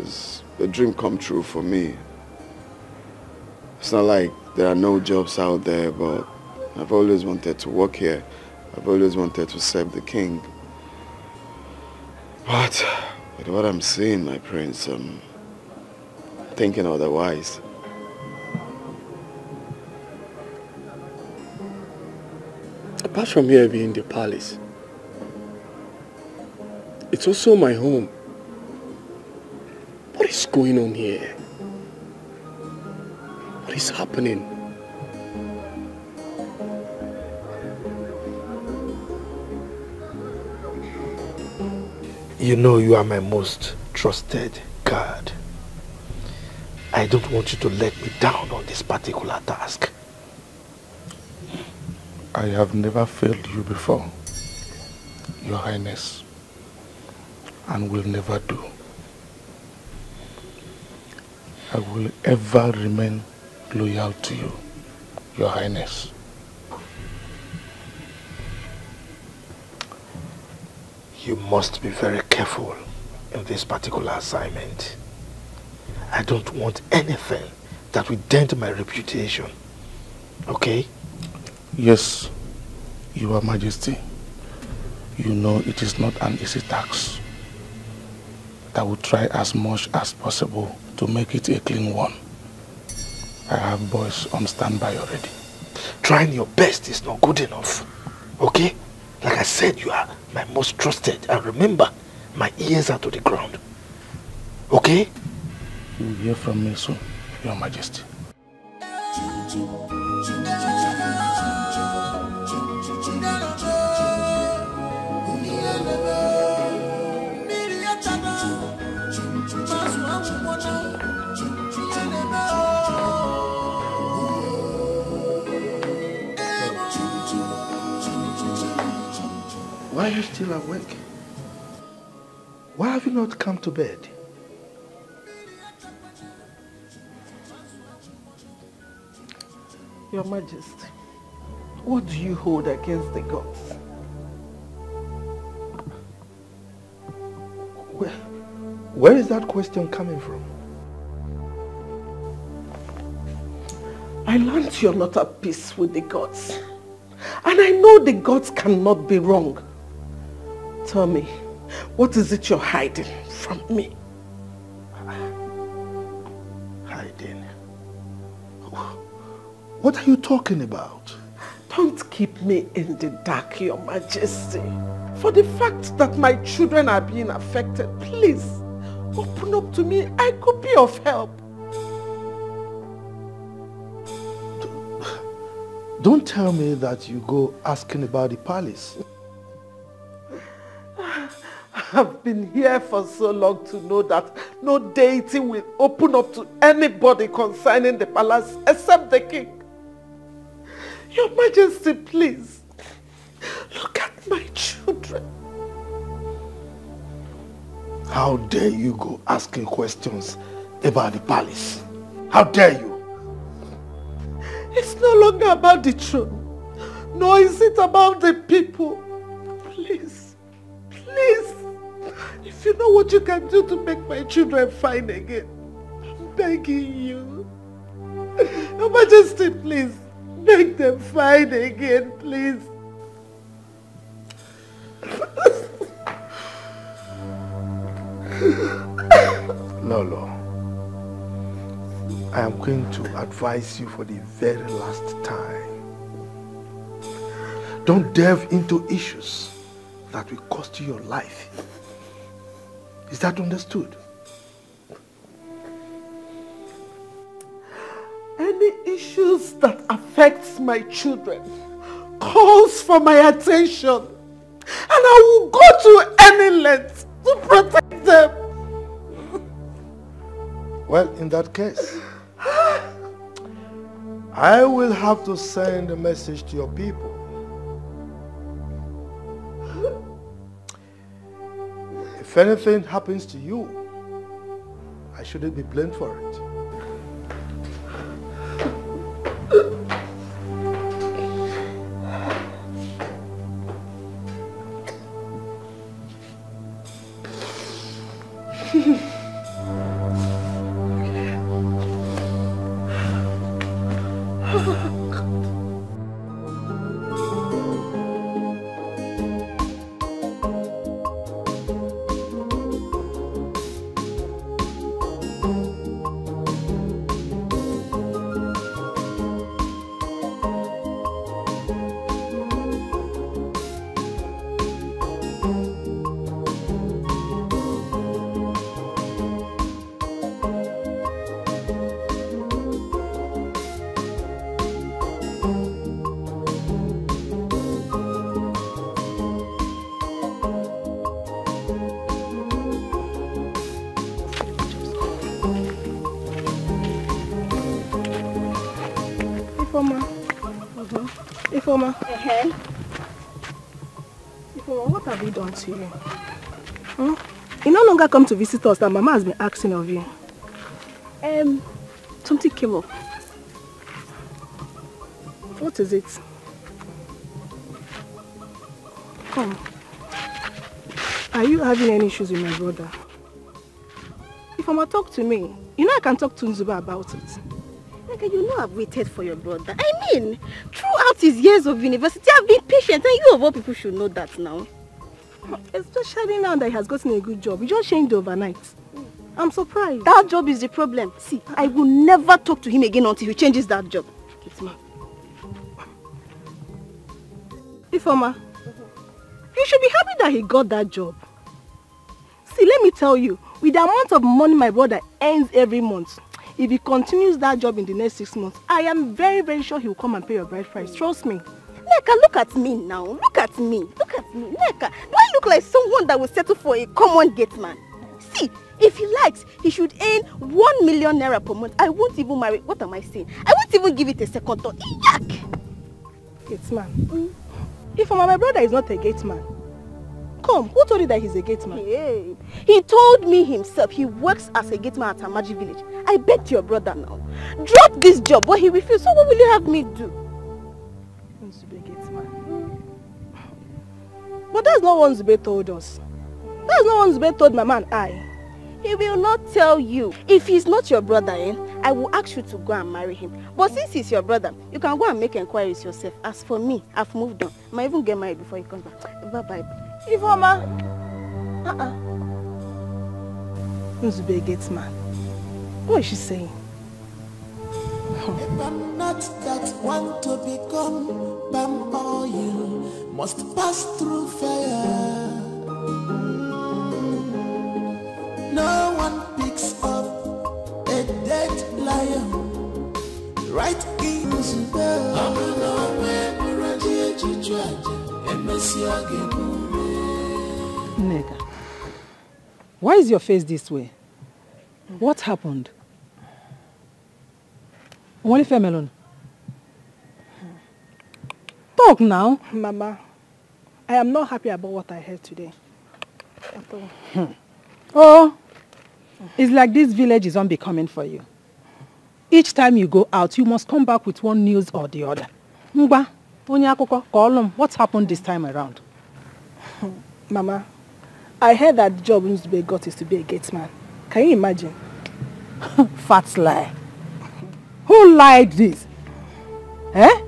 Speaker 10: it's a dream come true for me. It's not like there are no jobs out there, but I've always wanted to work here. I've always wanted to serve the king. But with what I'm seeing, my prince, I'm thinking otherwise.
Speaker 5: Apart from here being the palace, it's also my home. What is going on here? What is happening?
Speaker 3: You know you are my most trusted guard. I don't want you to let me down on this particular task.
Speaker 25: I have never failed you before, Your Highness, and will never do. I will ever remain loyal to you, Your Highness.
Speaker 3: You must be very careful in this particular assignment. I don't want anything that will dent my reputation. Okay?
Speaker 25: Yes, Your Majesty. You know it is not an easy task. I will try as much as possible to make it a clean one. I have boys on standby already.
Speaker 3: trying your best is not good enough. Okay? Like I said, you are my most trusted. And remember, my ears are to the ground. Okay?
Speaker 16: You will hear from me soon, Your Majesty.
Speaker 3: Why are you still awake? Why have you not come to bed?
Speaker 4: Your Majesty, what do you hold against the gods?
Speaker 3: Where, where is that question coming from?
Speaker 4: I learned you're not at peace with the gods. And I know the gods cannot be wrong. Tell me, what is it you're hiding from me?
Speaker 3: Hiding? What are you talking about?
Speaker 4: Don't keep me in the dark, your majesty. For the fact that my children are being affected, please, open up to me. I could be of help.
Speaker 3: Don't tell me that you go asking about the palace.
Speaker 4: I've been here for so long to know that no deity will open up to anybody concerning the palace except the king. Your Majesty, please, look at my children.
Speaker 3: How dare you go asking questions about the palace? How dare you?
Speaker 4: It's no longer about the throne, nor is it about the people. Please, if you know what you can do to make my children fine again, I'm begging you. Your Majesty, please, make them fine again, please.
Speaker 3: Lolo, I am going to advise you for the very last time. Don't delve into issues that will cost you your life. Is that understood?
Speaker 4: Any issues that affects my children calls for my attention. And I will go to any length to protect them.
Speaker 3: Well, in that case, I will have to send a message to your people. If anything happens to you, I shouldn't be blamed for it.
Speaker 13: Come to visit us that Mama has been asking of you.
Speaker 26: Um, something came up.
Speaker 13: What is it? Come. Are you having any issues with my brother? Ifoma, talk to me. You know I can talk to Nzube about it.
Speaker 26: Nigga, you know I've waited for your brother. I mean, throughout his years of university, I've been patient, and you of all people should know that now.
Speaker 13: Especially now that he has gotten a good job. He just changed overnight. I'm surprised.
Speaker 26: That job is the problem. See, I will never talk to him again until he changes that job. It's man.
Speaker 13: Ifoma, you should be happy that he got that job. See, let me tell you, with the amount of money my brother earns every month, if he continues that job in the next six months, I am very, very sure he will come and pay your bride price. Trust me.
Speaker 26: Neka, look at me now. Look at me. Look at me. Neka, do I look like someone that will settle for a common gate man? See, if he likes, he should earn one million naira per month. I won't even marry. What am I saying? I won't even give it a second thought. Yuck!
Speaker 13: Gate man. Mm. Ifoma, my brother is not a gate man. Come, who told you that he's a gate man?
Speaker 26: Hey, he told me himself he works as a gate man at Amaju village. I bet your brother now. Drop this job, but he refused. So what will you have me do?
Speaker 13: But that's not what Nzube told us. That's not what Nzube told Mama and I.
Speaker 26: He will not tell you. If he's not your brother, eh, I will ask you to go and marry him. But since he's your brother, you can go and make inquiries yourself. As for me, I've moved on. I might even get married before he comes back. Bye-bye.
Speaker 13: Ifoma. Uh-uh. Nzube gate man. What is she saying?
Speaker 16: If I'm not that one to become palm oil, must pass through fire. No one picks up a dead lion. Right in
Speaker 14: Nega, why is your face this way? What happened? Wanife Melon. Talk now.
Speaker 13: Mama, I am not happy about what I heard today. At all.
Speaker 14: Hmm. Oh, it's like this village is unbecoming for you. Each time you go out, you must come back with one news or the other. Ngba, onye akụkọ, call him. What happened this time around?
Speaker 13: Mama, I heard that the job Nzube got is to be a gate man. Can you imagine?
Speaker 14: Fat lie. Who lied this? Eh?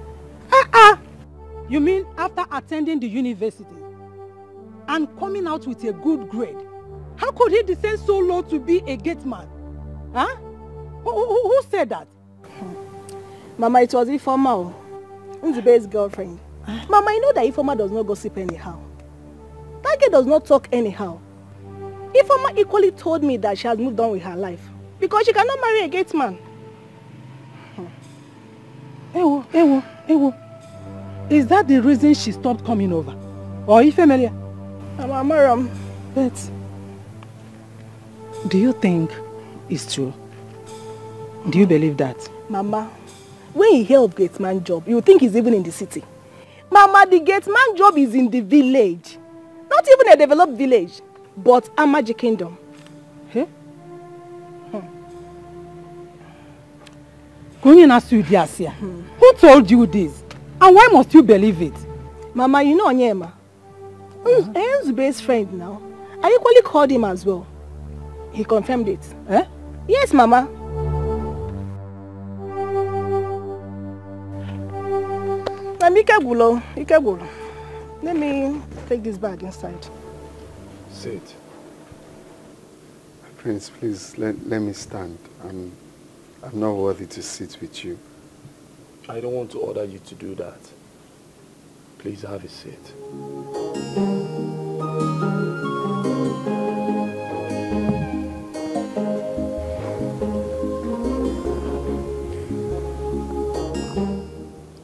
Speaker 14: Uh-uh. You mean after attending the university and coming out with a good grade, how could he descend so low to be a gate man? Huh? Who, who, who said that?
Speaker 13: Mama, it was Ifoma, oh. Nzube's girlfriend. Mama, you know that Ifoma does not gossip anyhow. That girl does not talk anyhow. Ifoma equally told me that she has moved on with her life because she cannot marry a gate man.
Speaker 14: Ewo, Ewo, Ewo. Is that the reason she stopped coming over? Or Ifemelia?
Speaker 13: Mama, Maram.
Speaker 14: But, do you think it's true? Do you believe that?
Speaker 13: Mama, when hear of gate man job, you think he's even in the city. Mama, the gate man job is in the village. Not even a developed village, but Amaji Kingdom.
Speaker 14: Hey? Kunyina hmm. Who told you this? And why must you believe it?
Speaker 13: Mama, you know Onyema. Uh-huh. Nzube's friend now. I equally called him as well. He confirmed it.
Speaker 14: Eh?
Speaker 13: Yes, Mama. Ikegbulo, Ikegbulo. Let me take this bag inside.
Speaker 10: Sit. Prince, please let, let me stand. I'm, I'm not worthy to sit with you.
Speaker 5: I don't want to order you to do that. Please have a seat.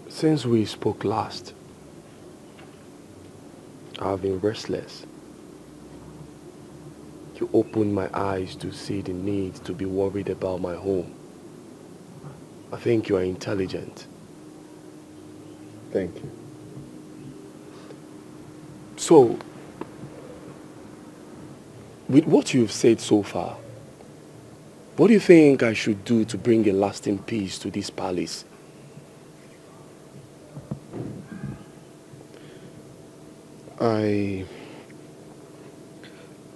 Speaker 5: Since we spoke last, I've been restless. You opened my eyes to see the need to be worried about my home. I think you are intelligent.
Speaker 10: Thank you.
Speaker 5: So, with what you've said so far, what do you think I should do to bring a lasting peace to this palace?
Speaker 10: I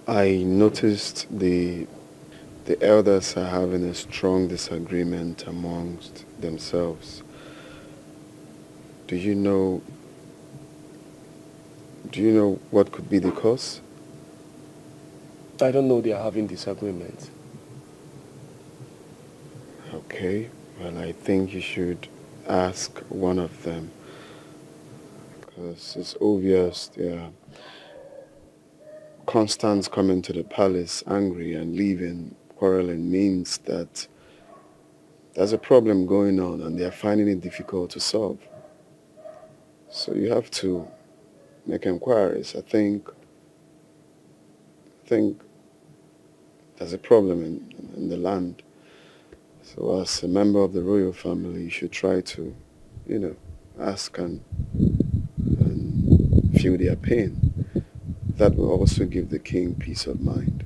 Speaker 10: I noticed the the elders are having a strong disagreement amongst themselves. Do you know do you know what could be the cause?
Speaker 5: I don't know they are having disagreement.
Speaker 10: Okay, well I think you should ask one of them Because it's obvious there Constance coming to the palace angry and leaving, quarreling means that there's a problem going on and they're finding it difficult to solve. So you have to make inquiries. I think, I think there's a problem in, in the land. So as a member of the royal family, you should try to, you know, ask and, and feel their pain that will also give the king peace of mind.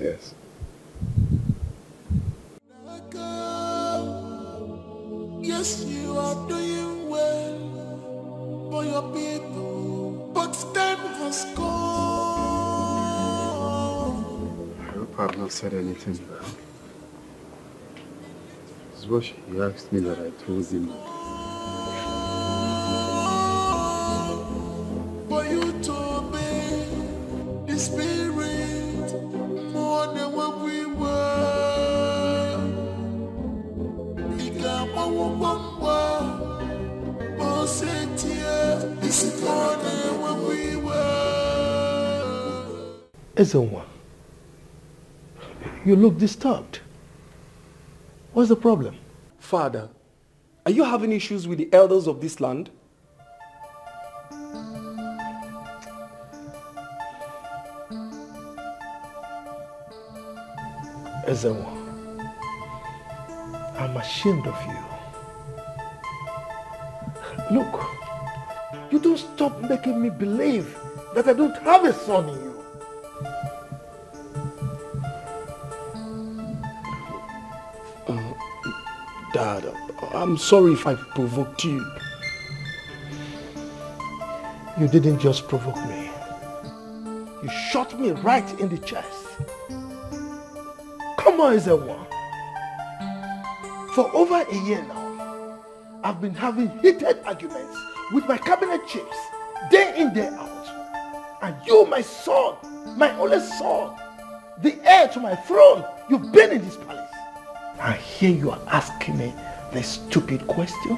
Speaker 10: Yes.
Speaker 16: You are doing well for your people, but time has.
Speaker 10: I hope I've not said anything. This what she asked me that I told him.
Speaker 3: Ezenwa, you look disturbed. What's the problem?
Speaker 5: Father, are you having issues with the elders of this land?
Speaker 3: Ezenwa, I'm ashamed of you. Look, you don't stop making me believe that I don't have a son in you.
Speaker 5: I'm sorry if I provoked you.
Speaker 3: You didn't just provoke me. You shot me right in the chest. Come on, Ezenwa. For over a year now, I've been having heated arguments with my cabinet chiefs, day in, day out. And you, my son, my only son, the heir to my throne, you've been in this palace. And here you are asking me this stupid question?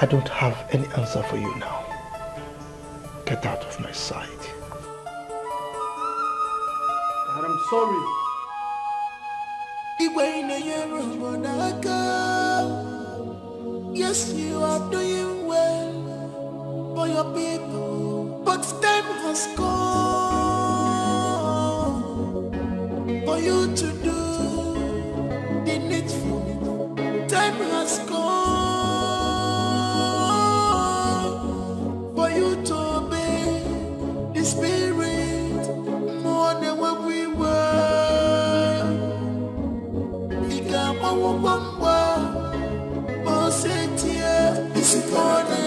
Speaker 3: I don't have any answer for you now. Get out of my sight.
Speaker 5: Dad, I'm sorry.
Speaker 16: Igwe na-enyere obodo aka. Yes, you are doing well for your people, but time has come for you to do the needful. Time has come for you to obey the spirit more than what we were. Ika mawukwamwa, osetie, more than what we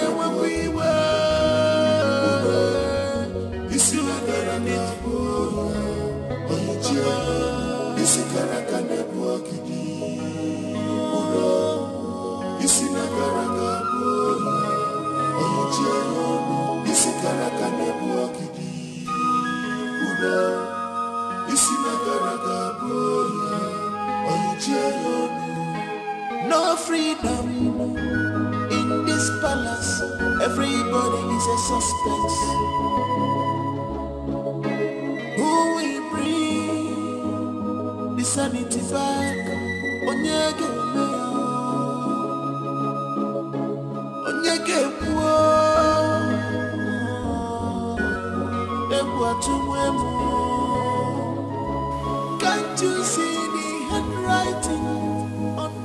Speaker 16: No freedom in this palace. Everybody is a suspect. Who will bring the sanity back? Onyege Onyege wo, Ebu atumwemu. Can't you see the handwriting?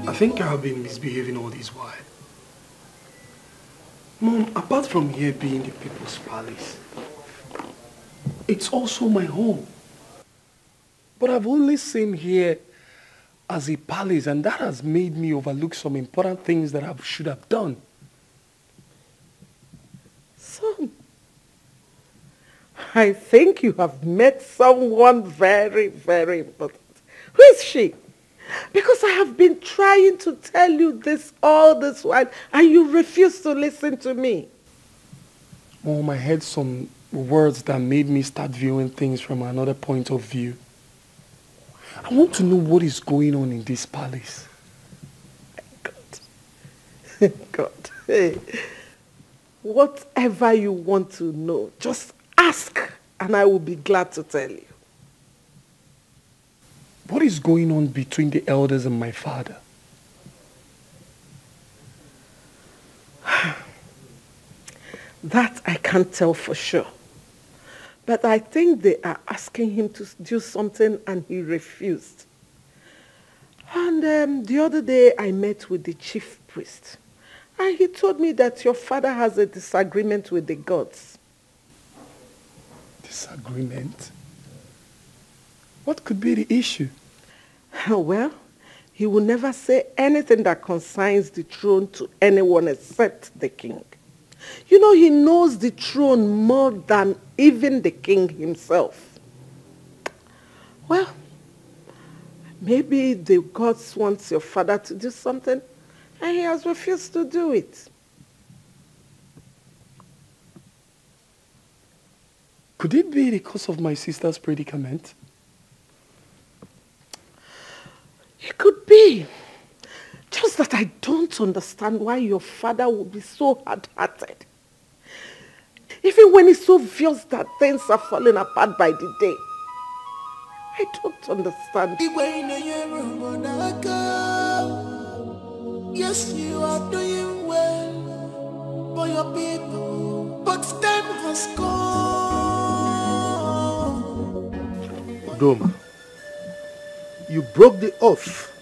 Speaker 5: I think I've been misbehaving all this while. Mom, apart from here being the people's palace, it's also my home. But I've only seen here as a palace and that has made me overlook some important things that I should have done.
Speaker 4: Son, I think you have met someone very, very important. Who is she? Because I have been trying to tell you this all this while and you refuse to listen to me.
Speaker 5: Oh, Mom, I heard some words that made me start viewing things from another point of view. I want to know what is going on in this palace.
Speaker 4: God. God. Hey. Whatever you want to know, just ask and I will be glad to tell you.
Speaker 5: What is going on between the elders and my father?
Speaker 4: That I can't tell for sure. But I think they are asking him to do something and he refused. And um, the other day I met with the chief priest. And he told me that your father has a disagreement with the gods.
Speaker 5: Disagreement? What could be the issue?
Speaker 4: Well, he will never say anything that consigns the throne to anyone except the king. You know, he knows the throne more than even the king himself. Well, maybe the gods want your father to do something and he has refused to do it.
Speaker 5: Could it be the because of my sister's predicament?
Speaker 4: It could be. Just that I don't understand why your father would be so hard-hearted. Even when it's so obvious that things are falling apart by the day. I don't understand.
Speaker 16: Yes, you are doing well for your people, but time has come.
Speaker 3: Udoma, you broke the oath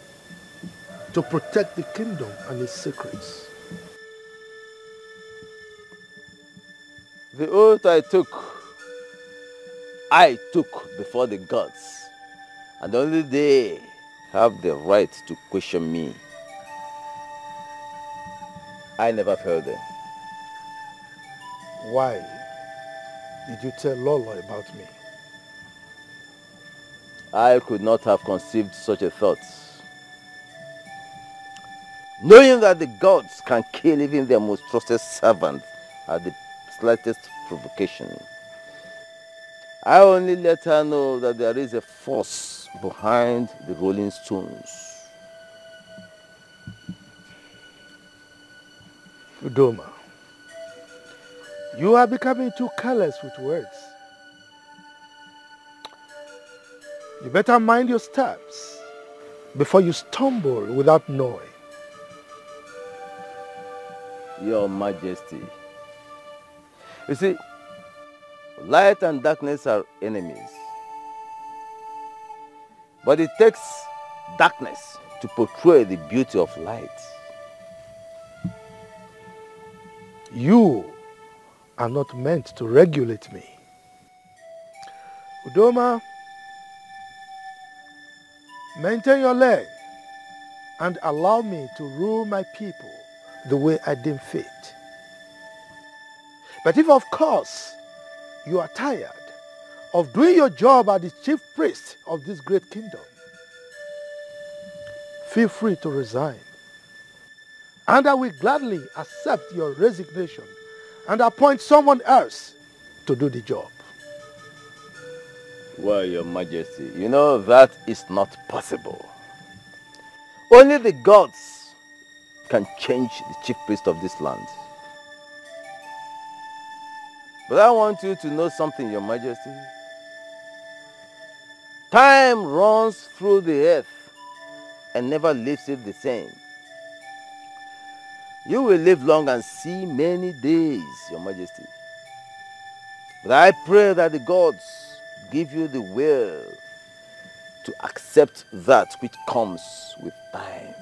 Speaker 3: to protect the kingdom and its secrets.
Speaker 11: The oath I took, I took before the gods, and only they have the right to question me. I never failed them.
Speaker 3: Why did you tell Lola about me?
Speaker 11: I could not have conceived such a thought. Knowing that the gods can kill even their most trusted servant at the slightest provocation. I only let her know that there is a force behind the rolling stones.
Speaker 3: Udoma, you are becoming too careless with words. You better mind your steps before you stumble without knowing.
Speaker 11: Your Majesty. You see, light and darkness are enemies. But it takes darkness to portray the beauty of light.
Speaker 3: You are not meant to regulate me. Udoma, maintain your lane and allow me to rule my people the way I deem fit. But if, of course, you are tired of doing your job as the chief priest of this great kingdom, feel free to resign. And I will gladly accept your resignation and appoint someone else to do the job.
Speaker 11: Well, your majesty, you know that is not possible. Only the gods can change the chief priest of this land. But I want you to know something, your majesty. Time runs through the earth and never leaves it the same. You will live long and see many days, your majesty. But I pray that the gods give you the will to accept that which comes with time.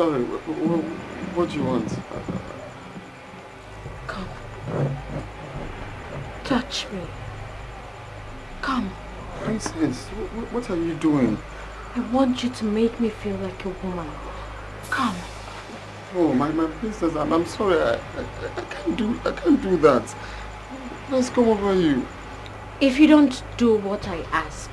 Speaker 10: Sorry. What, what, what do you want?
Speaker 1: Come. Touch me. Come.
Speaker 10: Princess, what, what are you doing?
Speaker 1: I want you to make me feel like a woman. Come.
Speaker 10: Oh, my, my princess, I'm, I'm sorry. I, I, I can't do I can't do that. Let's come over you.
Speaker 1: If you don't do what I ask,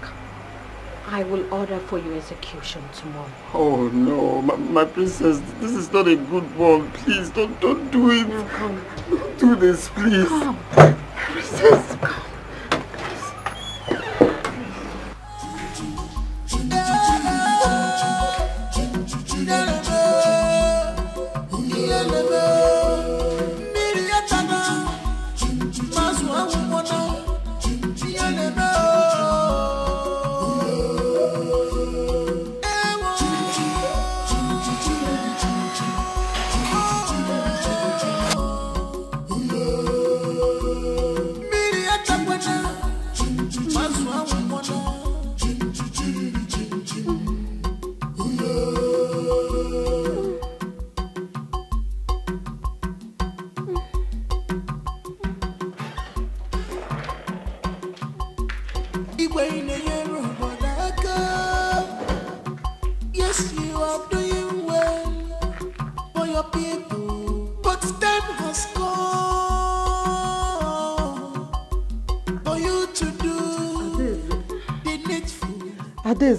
Speaker 1: I will order for your execution tomorrow.
Speaker 10: Oh no, my, my princess, this is not a good one. Please don't don't do it.
Speaker 1: Come.
Speaker 10: Don't do this, please.
Speaker 1: Come.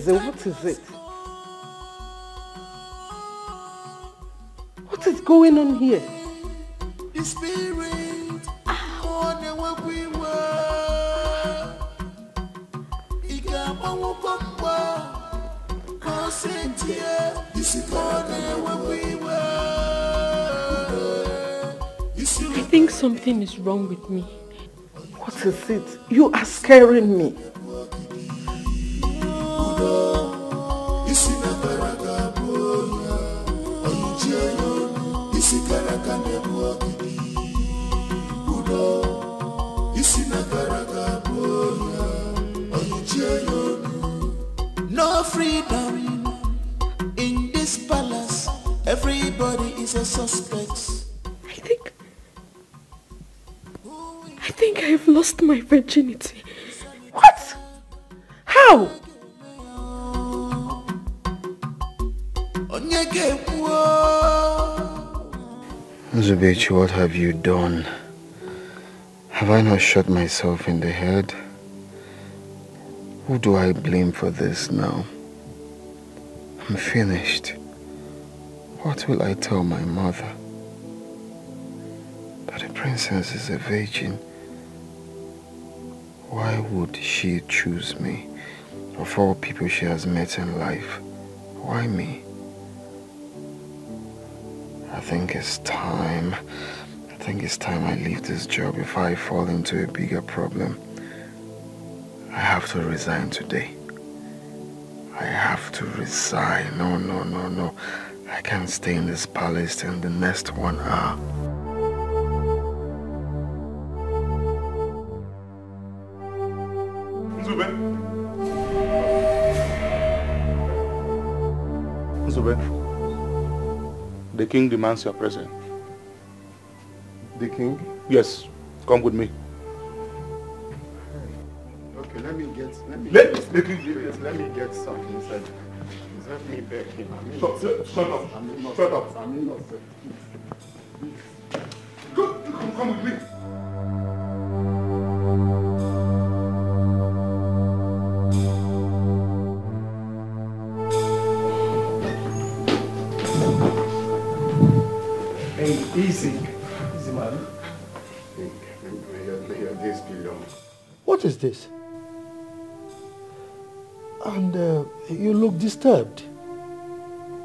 Speaker 4: What is it? What is going on here?
Speaker 16: The spirit on the work we were. Ị ga-agbanwekwa mgba ka o si tie isi ka ọ na-ewepụ iwe.
Speaker 1: I think something is wrong with me.
Speaker 4: What is it? You are scaring me. What
Speaker 10: have you done? Have I not shot myself in the head? Who do I blame for this now? I'm finished. What will I tell my mother? That the princess is a virgin. Why would she choose me? Of all people she has met in life, why me? I think it's time. I think it's time I leave this job before I fall into a bigger problem. I have to resign today. I have to resign. No, no, no, no. I can't stay in this palace in the next one hour.
Speaker 2: Nzube. Nzube. The king demands your presence.
Speaker 10: King?
Speaker 2: Yes. Come with me.
Speaker 10: Okay, let me get. Let me.
Speaker 2: Let-
Speaker 10: let, me, let me get something inside. Let me beg him. I'm
Speaker 2: Shut-
Speaker 10: innocent.
Speaker 2: shut up.
Speaker 10: I'm innocent.
Speaker 2: Shut up.
Speaker 10: I'm innocent.
Speaker 2: Go, come, come with me.
Speaker 3: What is this? And uh, you look disturbed.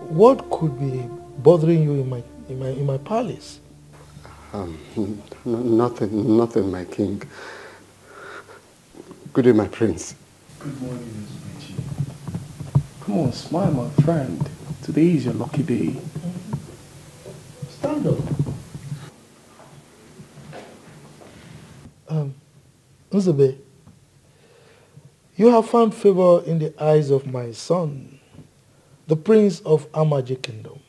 Speaker 3: What could be bothering you in my in my in my palace?
Speaker 10: Um, nothing, nothing, my king. Good day, my prince.
Speaker 5: Good morning, Miss Come on, smile, my friend. Today is your lucky day.
Speaker 3: Stand up. Um, Nzube, you have found favor in the eyes of my son, the prince of Amaju Kingdom.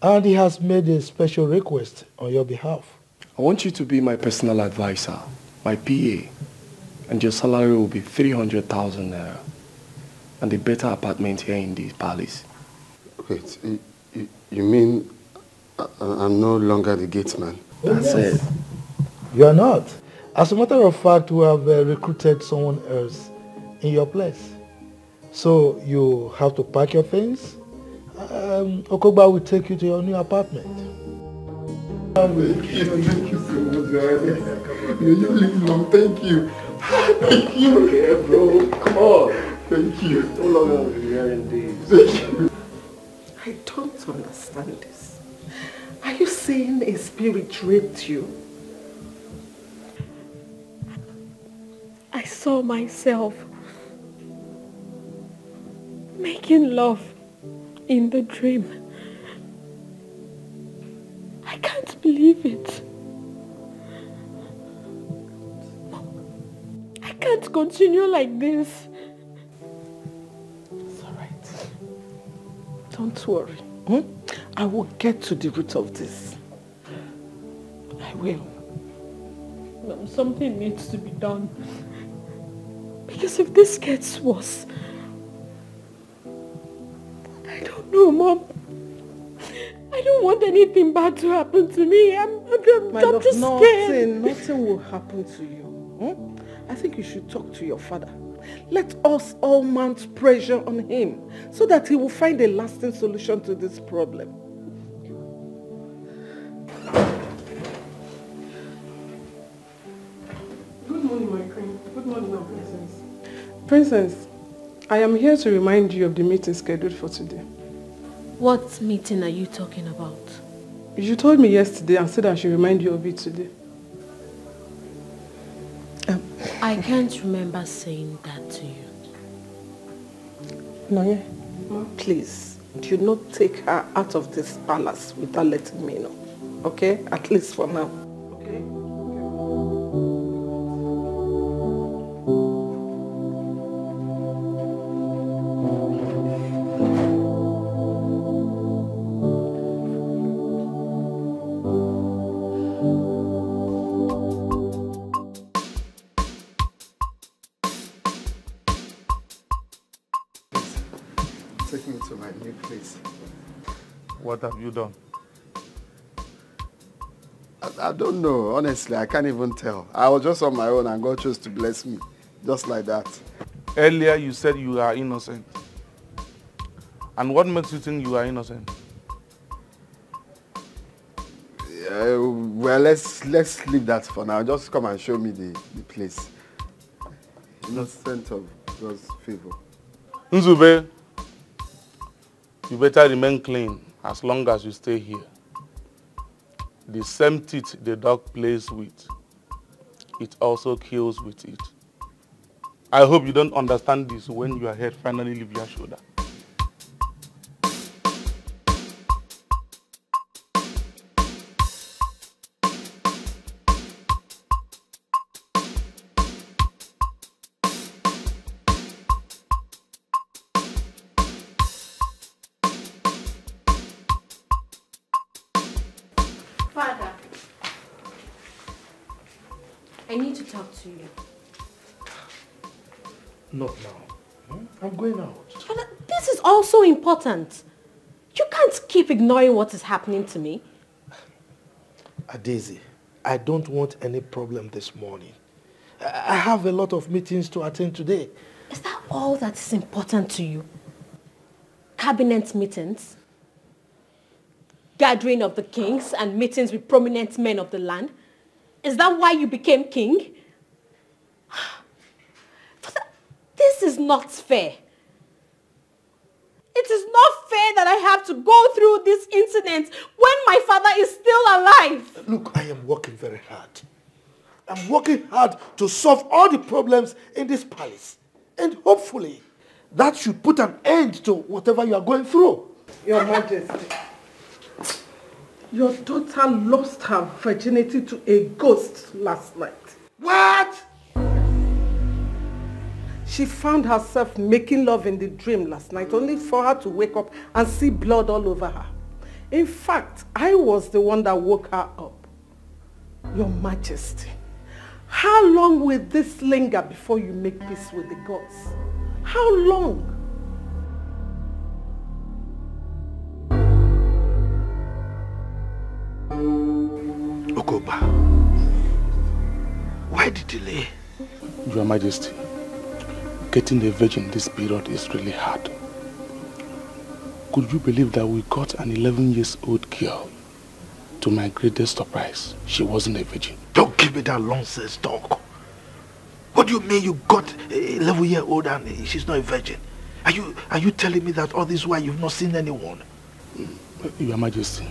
Speaker 3: And he has made a special request on your behalf.
Speaker 5: I want you to be my personal advisor, my PA, and your salary will be 300,000 naira and a better apartment here in this palace.
Speaker 10: Wait, you, you, you mean I, I'm no longer the gate man?
Speaker 3: That's oh, it. You are not. As a matter of fact, we have uh, recruited someone else in your place. So you have to pack your things. Um, Okoba will take you to your new apartment.
Speaker 10: Thank you, thank you so much, You, you live long, thank you. Thank you.
Speaker 5: Okay, bro, come on.
Speaker 10: Thank you.
Speaker 5: No longer will be hearing this.
Speaker 10: Thank you.
Speaker 4: I don't understand this. Are you saying a spirit raped you?
Speaker 1: I saw myself making love in the dream. I can't believe it. I can't continue like this.
Speaker 4: It's alright. Don't worry. Hmm? I will get to the root of this. I will.
Speaker 1: Something needs to be done. Because if this gets worse, I don't know, Mom. I don't want anything bad to happen to me. I'm, I'm, I'm,
Speaker 4: My
Speaker 1: I'm
Speaker 4: love,
Speaker 1: just
Speaker 4: nothing,
Speaker 1: scared.
Speaker 4: nothing will happen to you. Hmm? I think you should talk to your father. Let us all mount pressure on him so that he will find a lasting solution to this problem.
Speaker 19: Good morning, my queen. Good morning, my princess. Princess, I am here to remind you of the meeting scheduled for today.
Speaker 1: What meeting are you talking about?
Speaker 19: You told me yesterday and said I should remind you of it today.
Speaker 1: Um, I can't remember saying that to you.
Speaker 4: Noye, please, do not take her out of this palace without letting me know. Okay? At least for now.
Speaker 10: Honestly, I can't even tell. I was just on my own and God chose to bless me. Just like that.
Speaker 2: Earlier you said you are innocent. And what makes you think you are innocent?
Speaker 10: Yeah, well, let's let's leave that for now. Just come and show me the, the place. Innocent of God's favor.
Speaker 2: Nzube, you better remain clean as long as you stay here. The same teeth the dog plays with, it also kills with it. I hope you don't understand this when your head finally leaves your shoulder.
Speaker 3: Going out.
Speaker 1: This is also important. You can't keep ignoring what is happening to me.
Speaker 3: Adezi, I don't want any problem this morning. I I have a lot of meetings to attend today.
Speaker 1: Is that all that is important to you? Cabinet meetings? Gathering of the kings and meetings with prominent men of the land? Is that why you became king? This is not fair. It is not fair that I have to go through this incident when my father is still alive.
Speaker 3: Look, I am working very hard. I'm working hard to solve all the problems in this palace. And hopefully, that should put an end to whatever you are going through.
Speaker 4: Your Majesty, your daughter lost her virginity to a ghost last night.
Speaker 3: What?
Speaker 4: She found herself making love in the dream last night, mm. only for her to wake up and see blood all over her.
Speaker 15: In fact, I was the one that woke her up. Your Majesty, how long will this linger before you make peace with the gods? How long?
Speaker 27: Okoba, why the delay?
Speaker 23: Your Majesty, getting a virgin this period is really hard. Could you believe that we got an 11 years old girl? To my greatest surprise, she wasn't a virgin.
Speaker 27: Don't give me that nonsense talk. What do you mean you got a 11 year old and she's not a virgin? Are you, are you telling me that all this while you've not seen anyone?
Speaker 23: Mm, Your Majesty,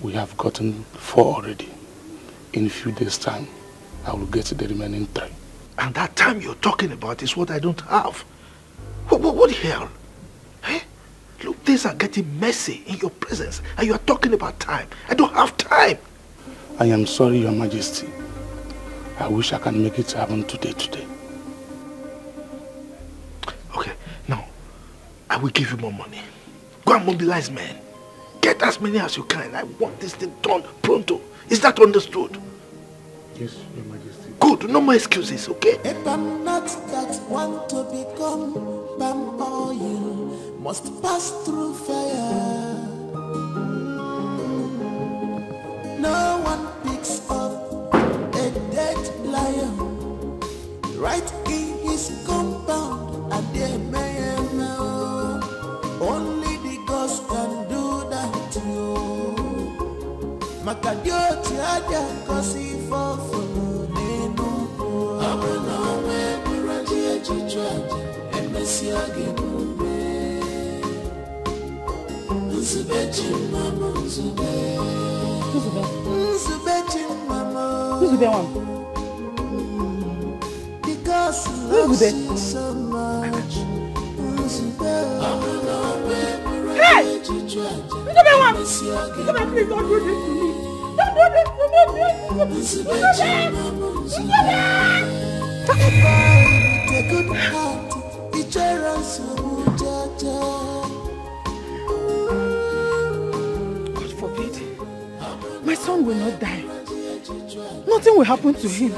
Speaker 23: we have gotten four already. In a few days' time, I will get the remaining three.
Speaker 27: And that time you're talking about is what I don't have. What, what, what the hell? Eh? Look, things are getting messy in your presence and you are talking about time. I don't have time.
Speaker 23: I am sorry, Your Majesty. I wish I can make it happen today, today.
Speaker 27: Okay, now, I will give you more money. Go and mobilize men. Get as many as you can. I want this thing done pronto. Is that understood?
Speaker 23: Yes, Your Majesty.
Speaker 27: Good. No more excuses, okay?
Speaker 16: If I'm not that one to become palm oil, must pass through fire. No one picks up a dead lion right in his compound. And they may know only the ghost can do that to you. Makadioti aja kosi fofo buraji ejijo aja emesi agi numbe Nzube chimama nzube Nzube chimama
Speaker 14: Nzube wam.
Speaker 16: Because
Speaker 14: Nzube.
Speaker 16: love you so much Nzube Abana we
Speaker 14: Hey!
Speaker 16: buraji ejijo aja
Speaker 14: Nzube wam.
Speaker 16: emesi agi
Speaker 14: Nzube, please don't do this to me. Don't do this to me, please. Nzube.
Speaker 16: Good heart, nsogbu jaja.
Speaker 14: God forbid. My son will not die. Nothing will happen to him.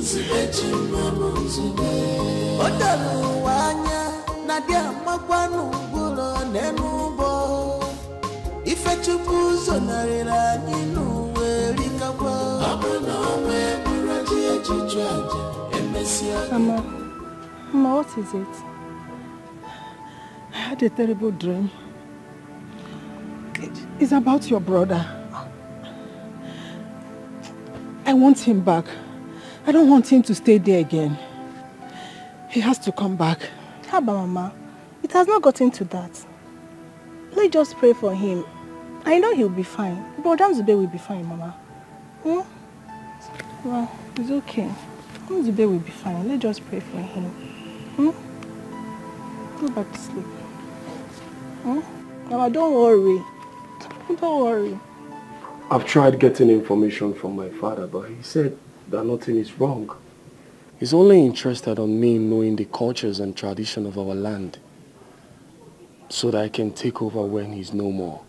Speaker 16: Nzube. O doro ụwa anya na dị amakwanụ ngwụrọ n'enugbo. Ifechukwu zonarịrị anyị n'ụwa erikakwa. Ọ bụ
Speaker 13: Mama, Mama, what is it?
Speaker 14: I had a terrible dream. It's about your brother. I want him back. I don't want him to stay there again. He has to come back.
Speaker 13: How about Mama? It has not gotten to that. Let's just pray for him. I know he'll be fine. Brother Zube will be fine, Mama. Hmm? Well, it's okay. Zube will be fine. Let's just pray for him. Hmm? Go back to sleep. Hmm? Mama, don't worry. Don't worry.
Speaker 5: I've tried getting information from my father, but he said that nothing is wrong. He's only interested on me knowing the cultures and tradition of our land so that I can take over when he's no more.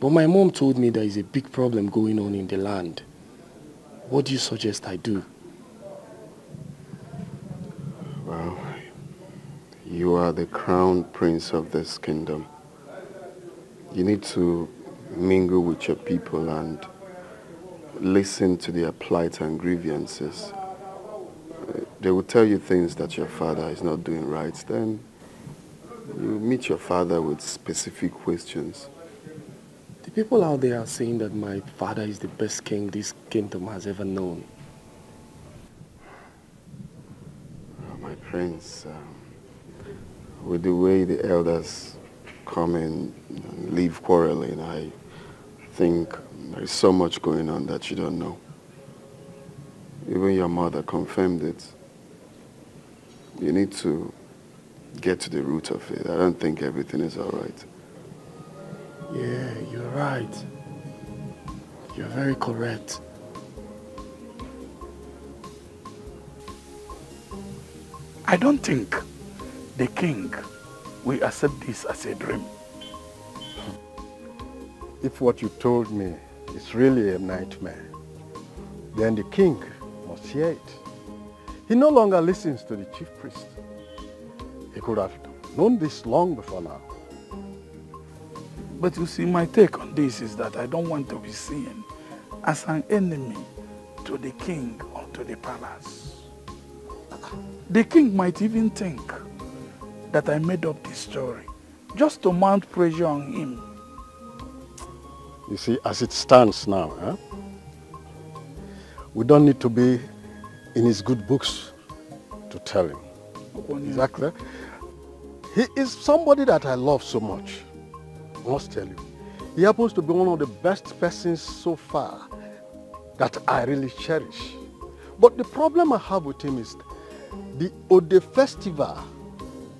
Speaker 5: But my mom told me there is a big problem going on in the land. What do you suggest I do?
Speaker 21: Well, you are the crown prince of this kingdom. You need to mingle with your people and listen to their plight and grievances. They will tell you things that your father is not doing right. Then you meet your father with specific questions.
Speaker 5: The people out there are saying that my father is the best king this kingdom has ever known.
Speaker 21: My prince, um, with the way the elders come in and leave quarreling, I think there is so much going on that you don't know. Even your mother confirmed it. You need to get to the root of it. I don't think everything is all right.
Speaker 5: Yeah, you're right. You're very correct.
Speaker 28: I don't think the king
Speaker 23: will accept this as a dream.
Speaker 18: If what you told me is really a nightmare, then the king must hear it. He no longer listens to the chief priest. He could have known this long before now.
Speaker 23: But you see, my take on this is that I don't want to be seen as an enemy to the king or to the palace. The king might even think that I made up this story just to mount pressure on him.
Speaker 18: You see, as it stands now, eh, we don't need to be in his good books to tell him. Exactly. He is somebody that I love so much. I must tell you. He happens to be one of the best persons so far that I really cherish. But the problem I have with him is the Ode Festival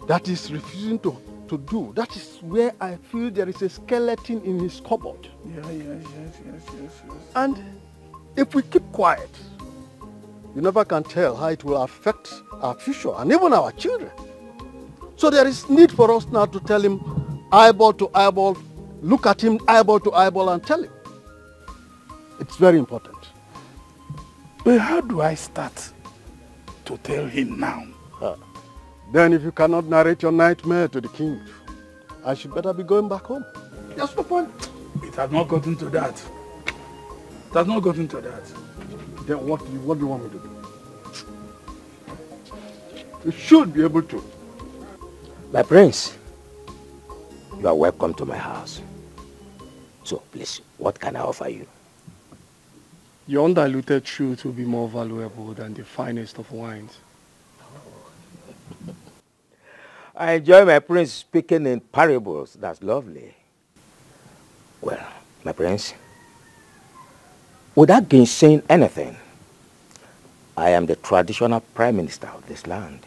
Speaker 18: that is refusing to, to do. That is where I feel there is a skeleton in his cupboard.
Speaker 23: Yeah, yes, yes, yes, yes, yes.
Speaker 18: And if we keep quiet, you never can tell how it will affect our future and even our children. So there is need for us now to tell him eyeball to eyeball, look at him eyeball to eyeball and tell him. It's very important.
Speaker 23: But how do I start to tell him now?
Speaker 18: Uh, then if you cannot narrate your nightmare to the king, I should better be going back home. That's the point.
Speaker 23: It has not gotten to that. It has not gotten to that.
Speaker 18: Then what do you, what do you want me to do? You should be able to.
Speaker 9: My prince, you are welcome to my house. So please, what can I offer you?
Speaker 5: Your undiluted truth will be more valuable than the finest of wines.
Speaker 9: I enjoy my prince speaking in parables. That's lovely. Well, my prince, without gainsaying anything, I am the traditional prime minister of this land.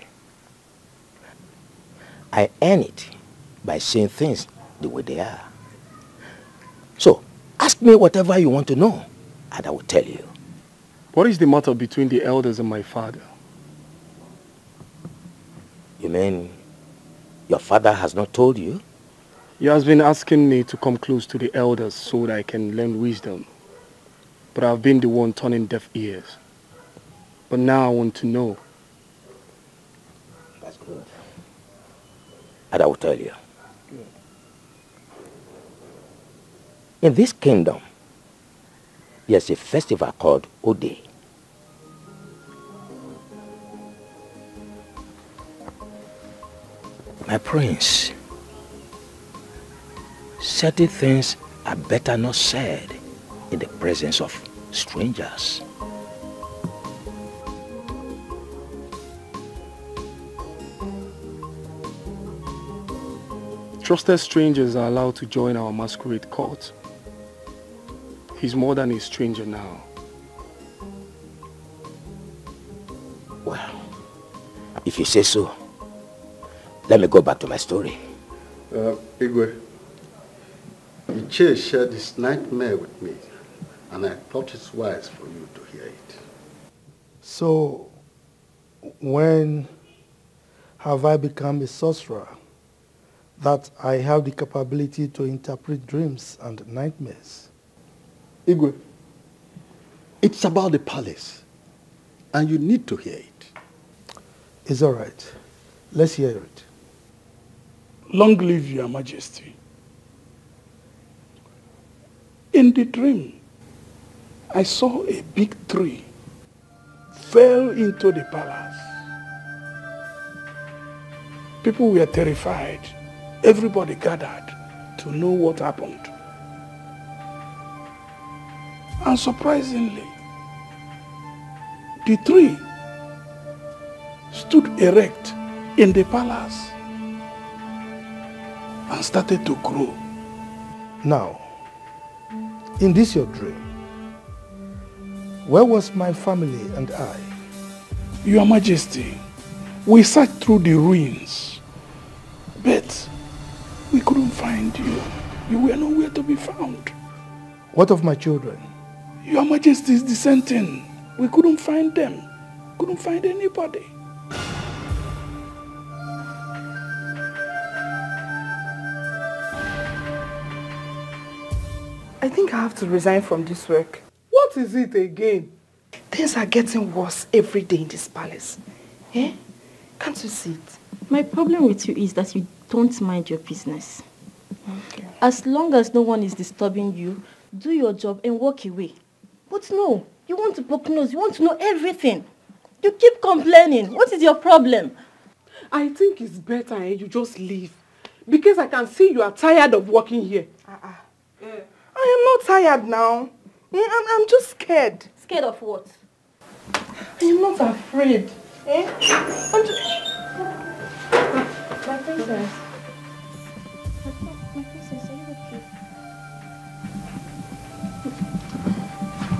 Speaker 9: I earn it by saying things the way they are. So, ask me whatever you want to know, and I will tell you.
Speaker 5: What is the matter between the elders and my father?
Speaker 9: You mean your father has not told you?
Speaker 5: He has been asking me to come close to the elders so that I can learn wisdom. But I've been the one turning deaf ears. But now I want to know.
Speaker 9: That's good. And I will tell you. In this kingdom, there's a festival called Ode. My prince, certain things are better not said in the presence of strangers.
Speaker 5: Trusted strangers are allowed to join our masquerade court. He's more than a stranger now.
Speaker 9: Well, if you say so, let me go back to my story.
Speaker 18: Uh, Igwe, Iche shared this nightmare with me, and I thought it's wise for you to hear it.
Speaker 3: So, when have I become a sorcerer that I have the capability to interpret dreams and nightmares?
Speaker 18: Igwe, it's about the palace, and you need to hear it.
Speaker 3: It's all right. Let's hear it.
Speaker 23: Long live your majesty. In the dream, I saw a big tree fell into the palace. People were terrified. Everybody gathered to know what happened. And surprisingly, the tree stood erect in the palace and started to grow.
Speaker 3: Now, in this your dream, where was my family and I?
Speaker 23: Your Majesty, we searched through the ruins, but we couldn't find you. You were nowhere to be found.
Speaker 3: What of my children?
Speaker 23: Your Majesty is dissenting. We couldn't find them. Couldn't find anybody.
Speaker 17: I think I have to resign from this work.
Speaker 19: What is it again?
Speaker 17: Things are getting worse every day in this palace. Eh? Can't you see it?
Speaker 20: My problem with you is that you don't mind your business. Okay. As long as no one is disturbing you, do your job and walk away. But no, you want to poke nose, you want to know everything. You keep complaining. What is your problem?
Speaker 19: I think it's better eh, you just leave. Because I can see you are tired of working here.
Speaker 17: Uh-uh. I am not tired now. Eh, I'm, I'm just scared.
Speaker 20: Scared of what?
Speaker 17: I am not afraid. Eh? I'm just...
Speaker 20: My princess.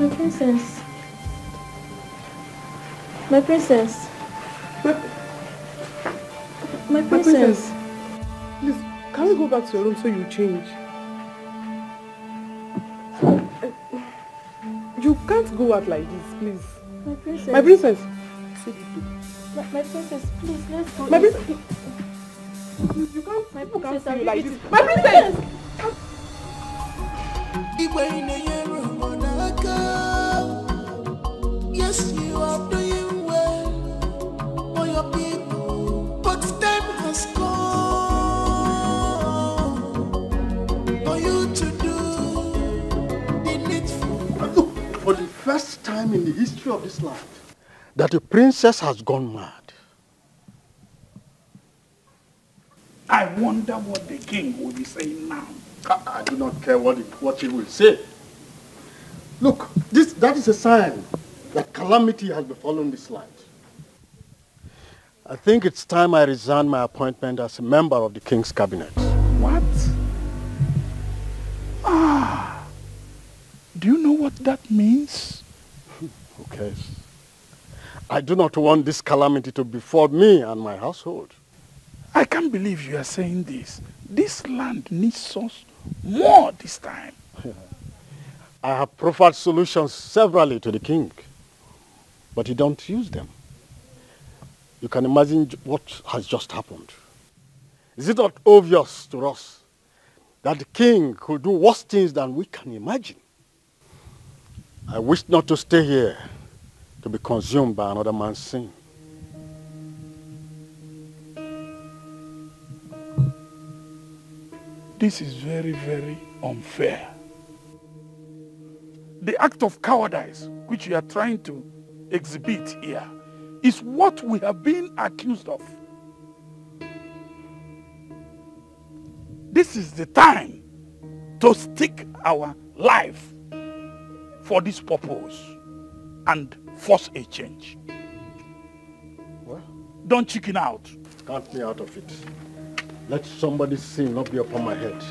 Speaker 20: My princess. My princess. My My princess.
Speaker 19: princess. Please, can we go back to your room so you change? You can't go out like this, please.
Speaker 20: My princess.
Speaker 19: My princess.
Speaker 20: My, my princess, please, let's go.
Speaker 19: My princess. You, you can't,
Speaker 20: My
Speaker 19: can't
Speaker 20: princess, I'm
Speaker 19: like this. My princess!
Speaker 16: Igwe aka. Yes, you are doing well for your people, but time has come for you to do the needful.
Speaker 18: Look, for the first time in the history of this land, that a princess has gone mad.
Speaker 23: I wonder what the king will be saying now.
Speaker 18: I, I do not care what, it, what he will say. Look, this, that is a sign that calamity has befallen this land. I think it's time I resign my appointment as a member of the king's cabinet.
Speaker 23: What? Ah. Do you know what that means?
Speaker 18: Who cares? I do not want this calamity to befall me and my household.
Speaker 23: I can't believe you are saying this. This land needs us more this time.
Speaker 18: I have proffered solutions severally to the king, but he don't use them. You can imagine what has just happened. Is it not obvious to us that the king could do worse things than we can imagine? I wish not to stay here to be consumed by another man's sin.
Speaker 23: This is very, very unfair. The act of cowardice which you are trying to exhibit here is what we have been accused of. This is the time to stick our life for this purpose and force a change.
Speaker 18: Well,
Speaker 23: Don't chicken out.
Speaker 18: count me out of it. Let somebody's sin not be upon my head.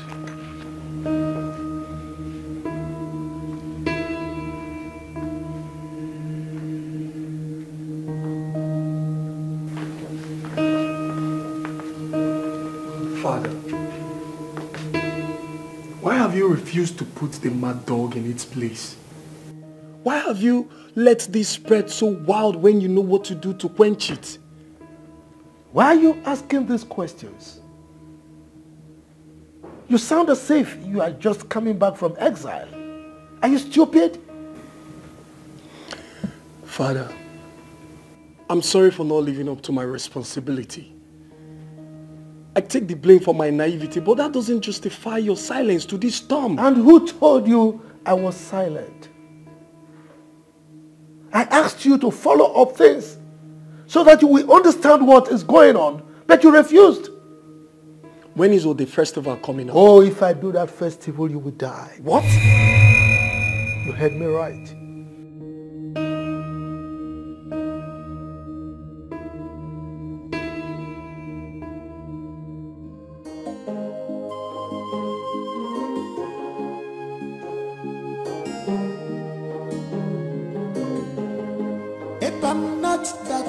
Speaker 5: Refused to put the mad dog in its place? Why have you let this spread so wild when you know what to do to quench it?
Speaker 3: Why are you asking these questions? You sound as if you are just coming back from exile. Are you stupid?
Speaker 5: Father, I'm sorry for not living up to my responsibility. I take the blame for my naivety, but that doesn't justify your silence to this storm.
Speaker 3: And who told you I was silent? I asked you to follow up things so that you will understand what is going on, but you refused.
Speaker 5: When is the festival coming up?
Speaker 3: Oh, if I do that festival, you will die.
Speaker 5: What?
Speaker 3: You heard me right.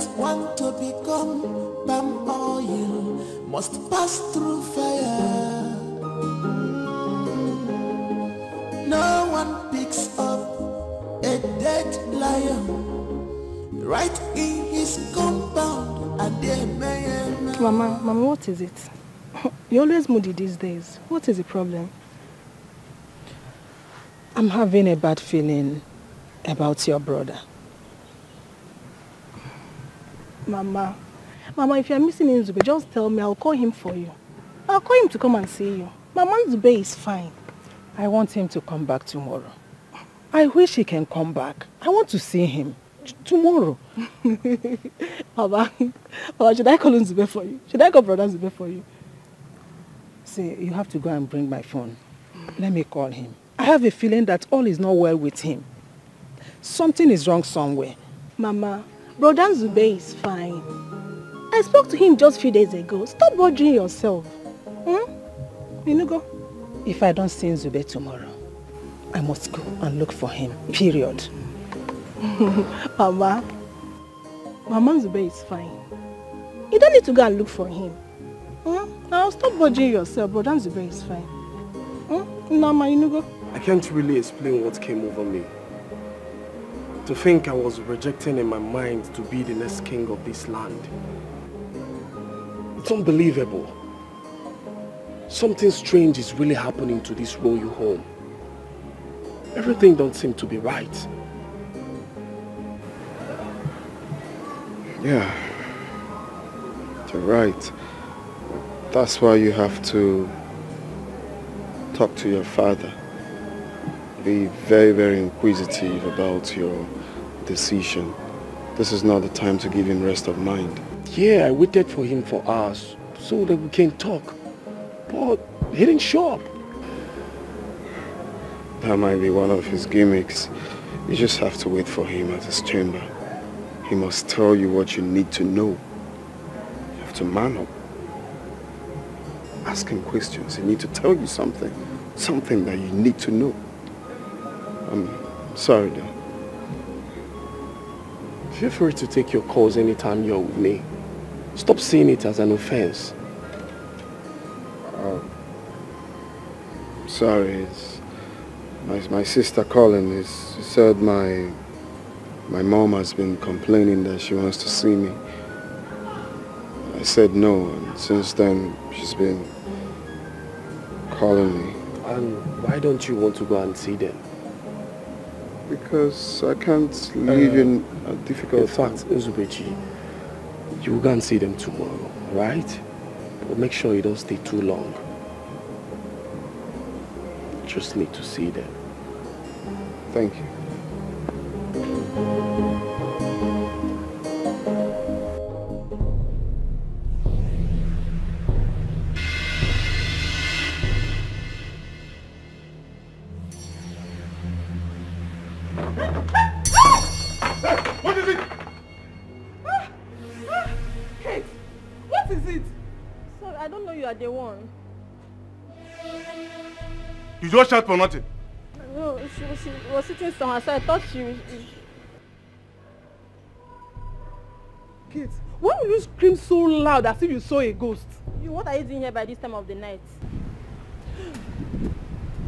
Speaker 16: That one to become palm oil, must pass through fire. No one picks up a dead lion right in his compound. May
Speaker 13: Mama, Mama, what is it? You're always moody these days. What is the problem?
Speaker 14: I'm having a bad feeling about your brother.
Speaker 20: Mama, Mama, if you're missing Nzube, just tell me. I'll call him for you. I'll call him to come and see you. Mama Nzube is fine.
Speaker 14: I want him to come back tomorrow. I wish he can come back. I want to see him tomorrow.
Speaker 20: Mama, Mama, should I call Nzube for you? Should I call Brother Nzube for you?
Speaker 14: See, you have to go and bring my phone. Let me call him. I have a feeling that all is not well with him. Something is wrong somewhere.
Speaker 20: Mama, Brother Nzube is fine. I spoke to him just a few days ago. Stop bothering yourself. Hmm? You know, go.
Speaker 14: If I don't see Nzube tomorrow, I must go and look for him. Period.
Speaker 20: Mama, Mama Nzube is fine. You don't need to go and look for him. Hmm? Now stop bothering yourself. Brother Nzube is fine. Hmm? Mama, you know, go.
Speaker 5: I can't really explain what came over me. To think I was rejecting in my mind to be the next king of this land. It's unbelievable. Something strange is really happening to this royal home. Everything don't seem to be right.
Speaker 21: Yeah, you're right. That's why you have to talk to your father. Be very, very inquisitive about your decision. This is not the time to give him rest of mind.
Speaker 5: Yeah, I waited for him for hours so that we can talk. But he didn't show up.
Speaker 21: That might be one of his gimmicks. You just have to wait for him at his chamber. He must tell you what you need to know. You have to man up. Ask him questions. He need to tell you something. Something that you need to know. I'm sorry, though.
Speaker 5: Feel free to take your calls anytime you're with me. Stop seeing it as an offense.
Speaker 21: Oh. Sorry, it's my, my sister calling. She said my my mom has been complaining that she wants to see me. I said no, and since then she's been calling me.
Speaker 5: And why don't you want to go and see them?
Speaker 21: Because I can't live
Speaker 5: Uh,
Speaker 21: in a difficult
Speaker 5: In fact, Nzubechi, you will go and see them tomorrow, right? But make sure you don't stay too long. Just need to see them.
Speaker 21: Thank you.
Speaker 2: Just shout for nothing.
Speaker 20: No, she, she was sitting somewhere, so I thought she...
Speaker 19: Kate, why will you scream so loud as if you saw a ghost?
Speaker 20: You, what are you doing here by this time of the night?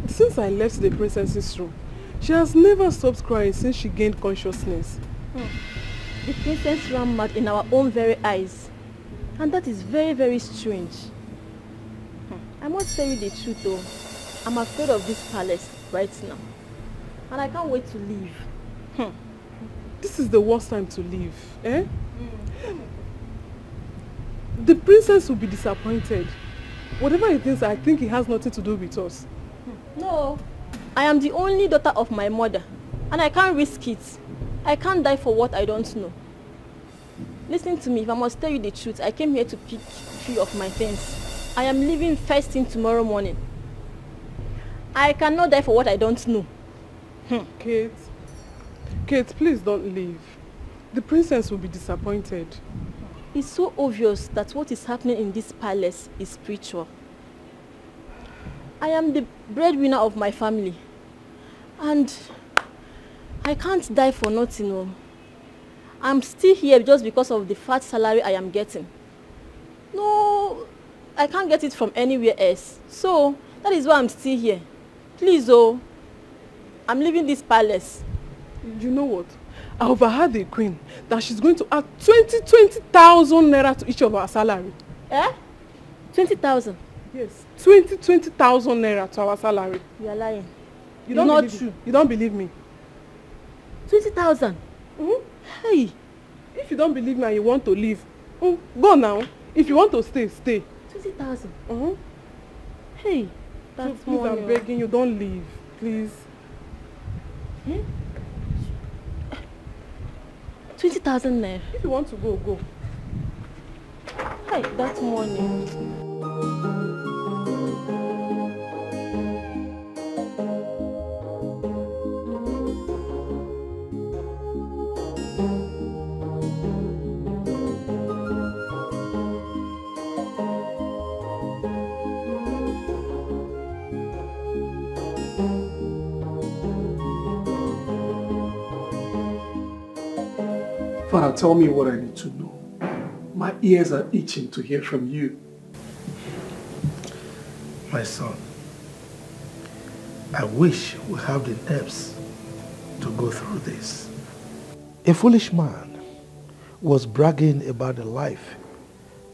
Speaker 19: Since I left the princess's room, she has never stopped crying since she gained consciousness.
Speaker 20: Hmm. The princess ran mad in our own very eyes. And that is very, very strange. Hmm. I must tell you the truth though. I'm afraid of this palace right now. And I can't wait to leave. Hmm.
Speaker 19: This is the worst time to leave, eh? The princess will be disappointed. Whatever he thinks, I think it has nothing to do with us.
Speaker 20: No, I am the only daughter of my mother. And I can't risk it. I can't die for what I don't know. Listen to me, if I must tell you the truth, I came here to pick three of my things. I am leaving first thing tomorrow morning. I cannot die for what I don't know. Hmm.
Speaker 19: Kate, Kate, please don't leave. The princess will be disappointed.
Speaker 20: It's so obvious that what is happening in this palace is spiritual. I am the breadwinner of my family. And I can't die for nothing. Oh. I'm still here just because of the fat salary I am getting. No, I can't get it from anywhere else. So, that is why I'm still here. Please, oh, I'm leaving this palace.
Speaker 19: You know what? I overheard the queen that she's going to add 20, 20,000 naira to each of our salary.
Speaker 20: Eh? 20,000?
Speaker 19: Yes. 20, 20,000 naira to our salary.
Speaker 20: You are lying.
Speaker 19: You don't
Speaker 20: not
Speaker 19: believe
Speaker 20: true.
Speaker 19: Me. You don't believe me.
Speaker 20: 20,000?
Speaker 19: Mm-hmm. Hey, if you don't believe me and you want to leave, mm, go now. If you want to stay, stay.
Speaker 20: 20,000?
Speaker 19: Mm-hmm.
Speaker 20: Hey, that's
Speaker 19: please,
Speaker 20: money.
Speaker 19: I'm begging you, don't leave, please.
Speaker 20: Hmm? 20,000 naira.
Speaker 19: If you want to go, go.
Speaker 20: Hey, that's money.
Speaker 5: Father, tell me what I need to know. My ears are itching to hear from you.
Speaker 3: My son, I wish we have the nerves to go through this. A foolish man was bragging about the life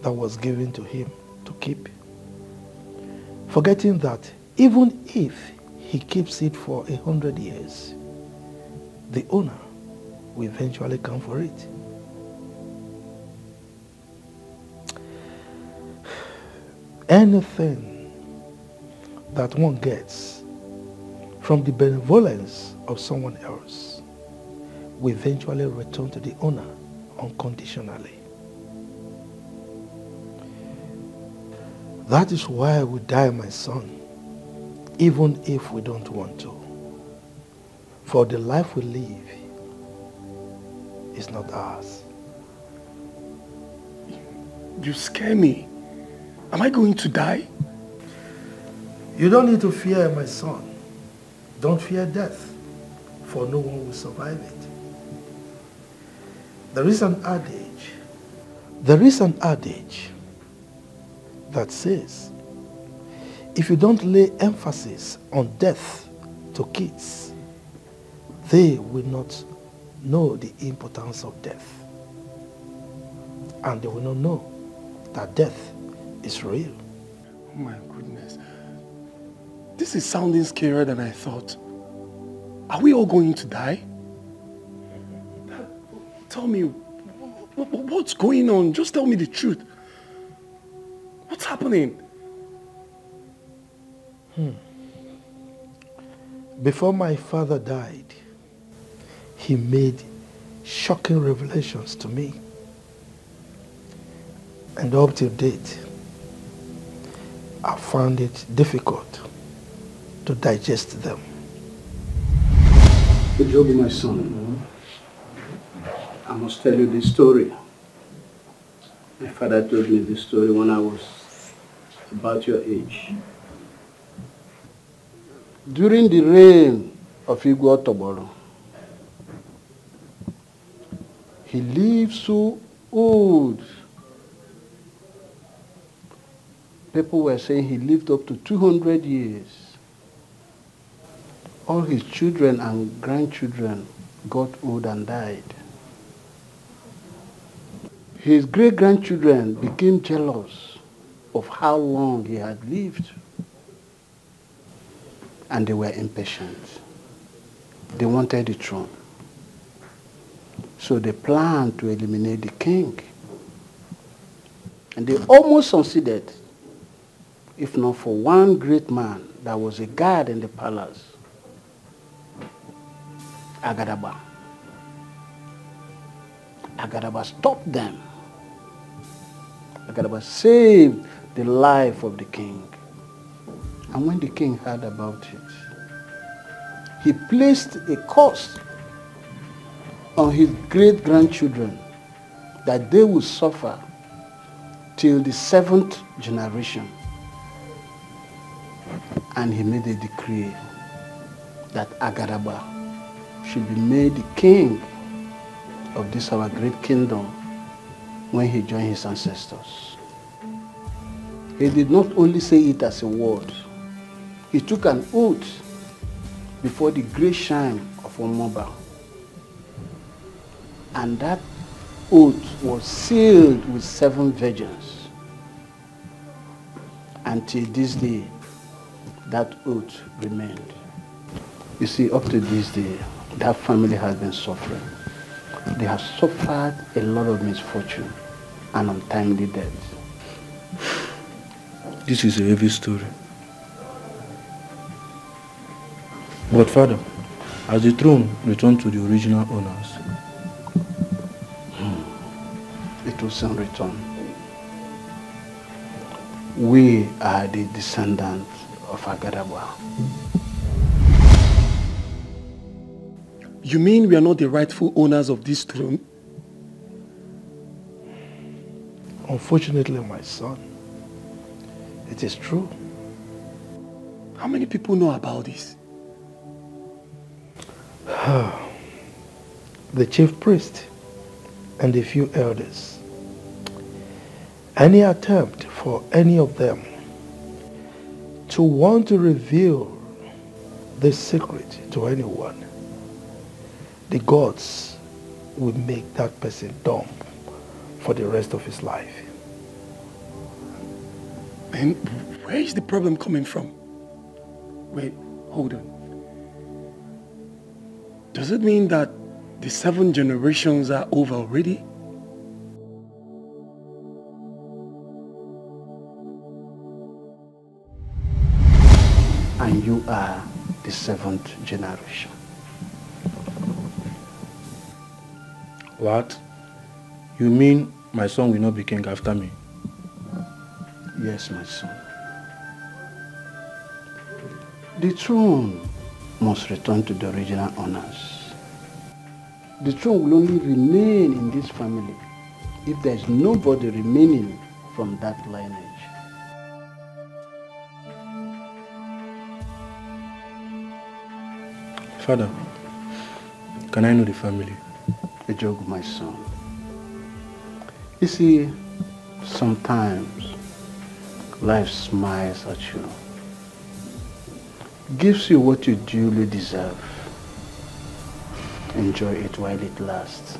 Speaker 3: that was given to him to keep, forgetting that even if he keeps it for a hundred years, the owner will eventually come for it. Anything that one gets from the benevolence of someone else will eventually return to the owner unconditionally. That is why we die, my son, even if we don't want to. For the life we live is not ours.
Speaker 5: You scare me. Am I going to die?
Speaker 3: You don't need to fear, my son. Don't fear death, for no one will survive it. There is an adage, there is an adage that says, if you don't lay emphasis on death to kids, they will not know the importance of death. And they will not know that death is real.
Speaker 5: Oh my goodness. This is sounding scarier than I thought. Are we all going to die? Tell me, what's going on? Just tell me the truth. What's happening?
Speaker 3: Hmm. Before my father died, he made shocking revelations to me. And up to date, I found it difficult to digest them.
Speaker 29: Joby, my son, I must tell you this story. My father told me this story when I was about your age. During the reign of Igwe Otoboro, he lived so old. People were saying he lived up to 200 years. All his children and grandchildren got old and died. His great-grandchildren became jealous of how long he had lived. And they were impatient. They wanted the throne. So they planned to eliminate the king. And they almost succeeded, if not for one great man that was a guard in the palace, Agadaba. Agadaba stopped them. Agadaba saved the life of the king. And when the king heard about it, he placed a curse on his great-grandchildren that they would suffer till the seventh generation. And he made a decree that Agadaba should be made the king of this our great kingdom when he joined his ancestors. He did not only say it as a word, he took an oath before the great shrine of Omoba. And that oath was sealed with seven virgins. Until this day, that oath remained. You see, up to this day, that family has been suffering. They have suffered a lot of misfortune and untimely death.
Speaker 5: This is a heavy story. But father, as the throne returned to the original owners, hmm.
Speaker 29: It will soon return. We are the descendants of Agadaba.
Speaker 5: you mean we are not the rightful owners of this throne?
Speaker 3: Unfortunately, my son, it is true.
Speaker 5: How many people know about this?
Speaker 3: the chief priest and a few elders. Any attempt for any of them to want to reveal this secret to anyone, the gods will make that person dumb for the rest of his life.
Speaker 5: And where is the problem coming from? Wait, hold on. Does it mean that the seven generations are over already?
Speaker 29: And you are the seventh generation.
Speaker 5: What? You mean my son will not be king after me?
Speaker 29: Yes, my son. The throne must return to the original owners. The throne will only remain in this family if there is nobody remaining from that lineage.
Speaker 5: Father, can I know the family?
Speaker 29: A joke, my son. You see, sometimes life smiles at you, gives you what you duly deserve. Enjoy it while it lasts.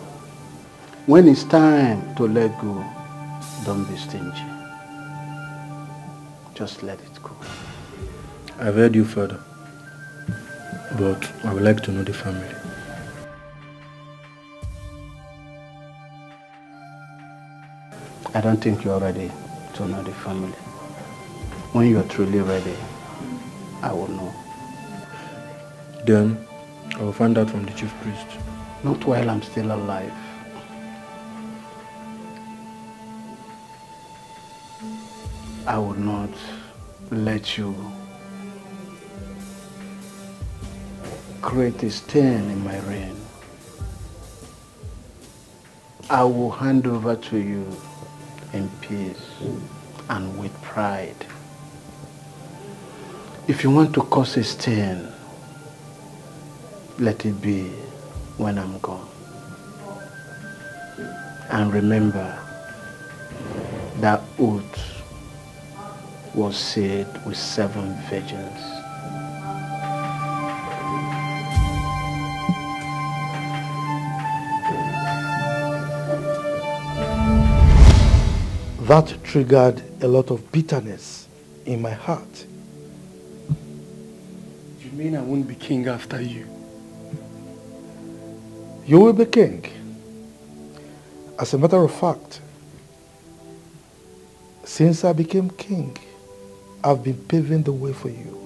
Speaker 29: When it's time to let go, don't be stingy. Just let it go.
Speaker 5: I've heard you, Father. But I would like to know the family.
Speaker 29: I don't think you're ready to know the family. When you're truly ready, I will know.
Speaker 5: Then I will find out from the chief priest.
Speaker 29: Not while I'm still alive. I will not let you create a stain in my reign. I will hand over to you in peace and with pride. If you want to cause a stain, let it be when I'm gone. And remember, that oath was said with seven virgins.
Speaker 3: That triggered a lot of bitterness in my heart.
Speaker 5: You mean I won't be king after you?
Speaker 3: You will be king. As a matter of fact, since I became king, I've been paving the way for you.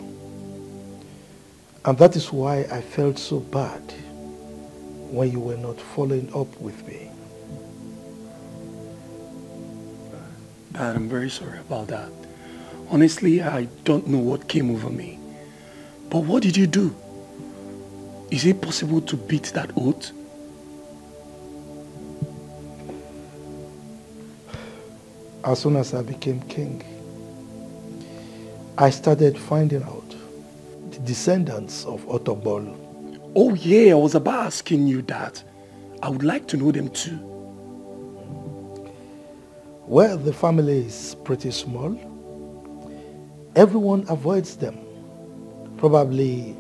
Speaker 3: And that is why I felt so bad when you were not following up with me.
Speaker 5: I'm very sorry about that. Honestly, I don't know what came over me. But what did you do? Is it possible to beat that oath?
Speaker 3: As soon as I became king, I started finding out the descendants of Otoboro.
Speaker 5: Oh yeah, I was about asking you that. I would like to know them too.
Speaker 3: Well, the family is pretty small. Everyone avoids them, probably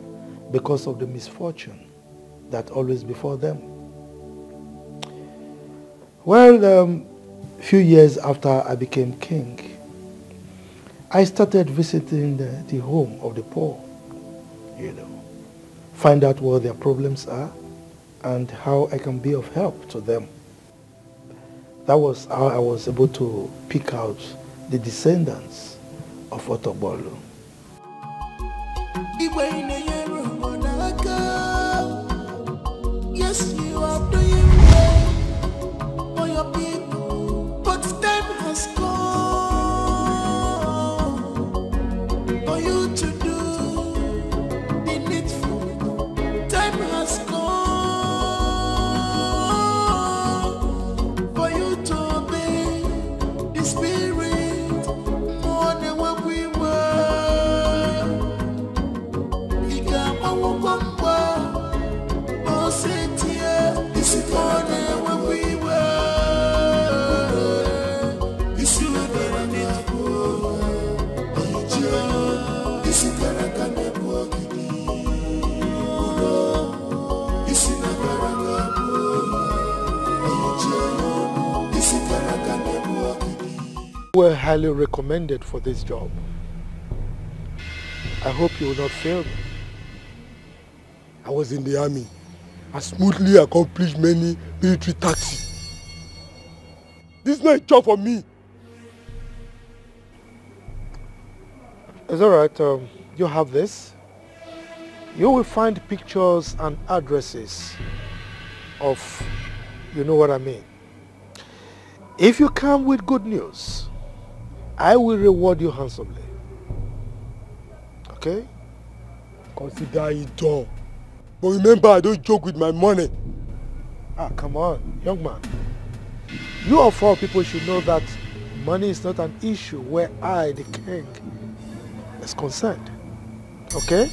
Speaker 3: because of the misfortune that always before them. Well, a um, few years after I became king, I started visiting the, the home of the poor, you know, find out what their problems are, and how I can be of help to them. That was how I was able to pick out the descendants of
Speaker 16: for your people, but time has come were
Speaker 3: highly recommended for this job. I hope you will not fail me.
Speaker 22: I was in the army. I smoothly accomplished many military tasks. This is not a job for me.
Speaker 3: It's all right. Um, you have this. You will find pictures and addresses of, you know what I mean. If you come with good news, I will reward you handsomely. Okay?
Speaker 22: Consider it done. But remember, I don't joke with my money.
Speaker 3: Ah, come on, young man. You of all people should know that money is not an issue where I, the king, is concerned. Okay?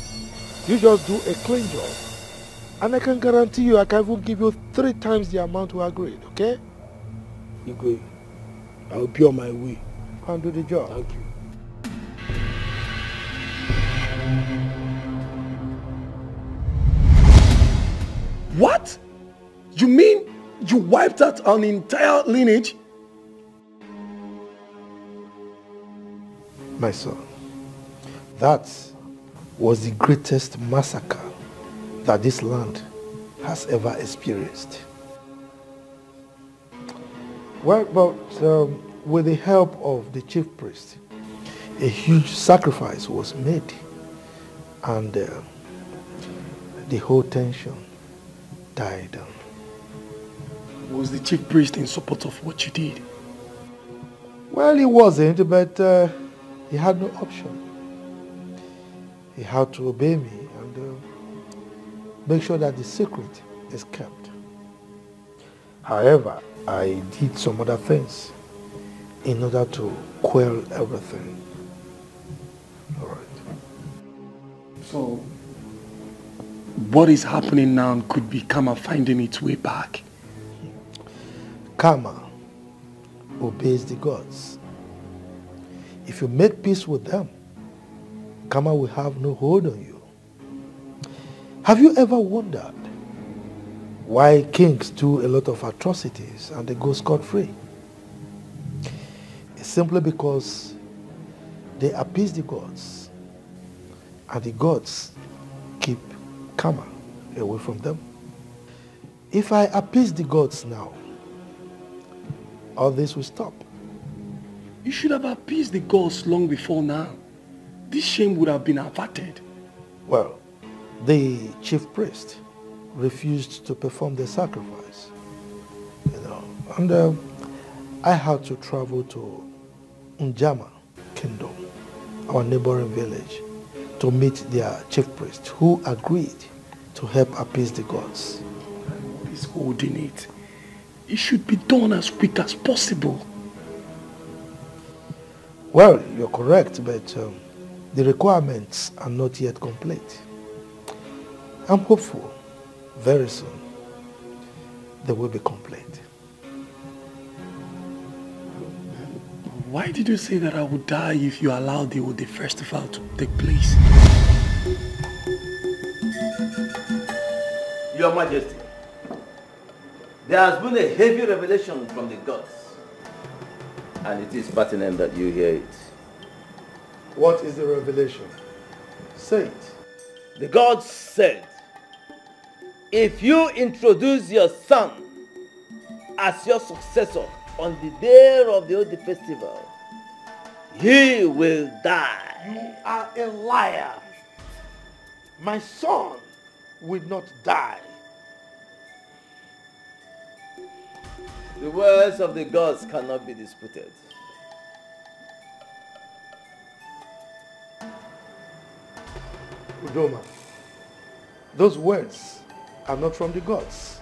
Speaker 3: You just do a clean job. And I can guarantee you I can even give you three times the amount we agreed, okay?
Speaker 22: Igwe, I will be on my way.
Speaker 3: Go and do the job.
Speaker 22: Thank you. What? You mean you wiped out an entire lineage?
Speaker 3: My son, that was the greatest massacre that this land has ever experienced. Well, but um, with the help of the chief priest, a huge sacrifice was made and uh, the whole tension died down.
Speaker 22: Was the chief priest in support of what you did?
Speaker 3: Well, he wasn't, but uh, he had no option. He had to obey me and uh, make sure that the secret is kept. However, I did some other things in order to quell everything. All right.
Speaker 22: So, what is happening now could be karma finding its way back.
Speaker 3: Karma obeys the gods. If you make peace with them, karma will have no hold on you. Have you ever wondered why kings do a lot of atrocities and they go scot-free? Simply because they appease the gods and the gods keep karma away from them. If I appease the gods now, all this will stop.
Speaker 22: You should have appeased the gods long before now. This shame would have been averted.
Speaker 3: Well, the chief priest refused to perform the sacrifice. You know, and uh, I had to travel to Njama Kingdom, our neighboring village, to meet their chief priest, who agreed to help appease the gods.
Speaker 22: He's holding it. It should be done as quick as possible.
Speaker 3: Well, you're correct, but um, the requirements are not yet complete. I'm hopeful very soon they will be complete.
Speaker 22: Why did you say that I would die if you allowed the, the festival to take place?
Speaker 11: Your Majesty, there has been a heavy revelation from the gods, and it is pertinent that you hear it.
Speaker 3: What is the revelation? Say it.
Speaker 11: The gods said if you introduce your son as your successor on the day of the Odi festival, he will die.
Speaker 3: You are a liar. My son will not die.
Speaker 11: The words of the gods cannot be disputed.
Speaker 3: Udoma, those words are not from the gods.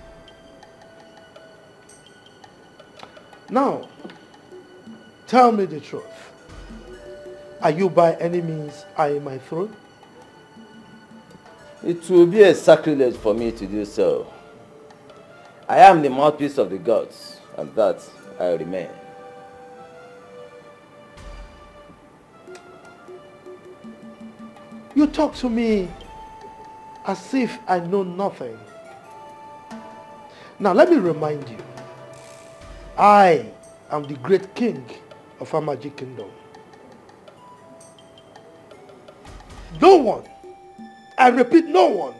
Speaker 3: Now, tell me the truth. Are you by any means eyeing my throne?
Speaker 11: It will be a sacrilege for me to do so. I am the mouthpiece of the gods, and that I remain.
Speaker 3: You talk to me as if I know nothing. Now let me remind you, I am the great king of Amaju Kingdom. No one, I repeat, no one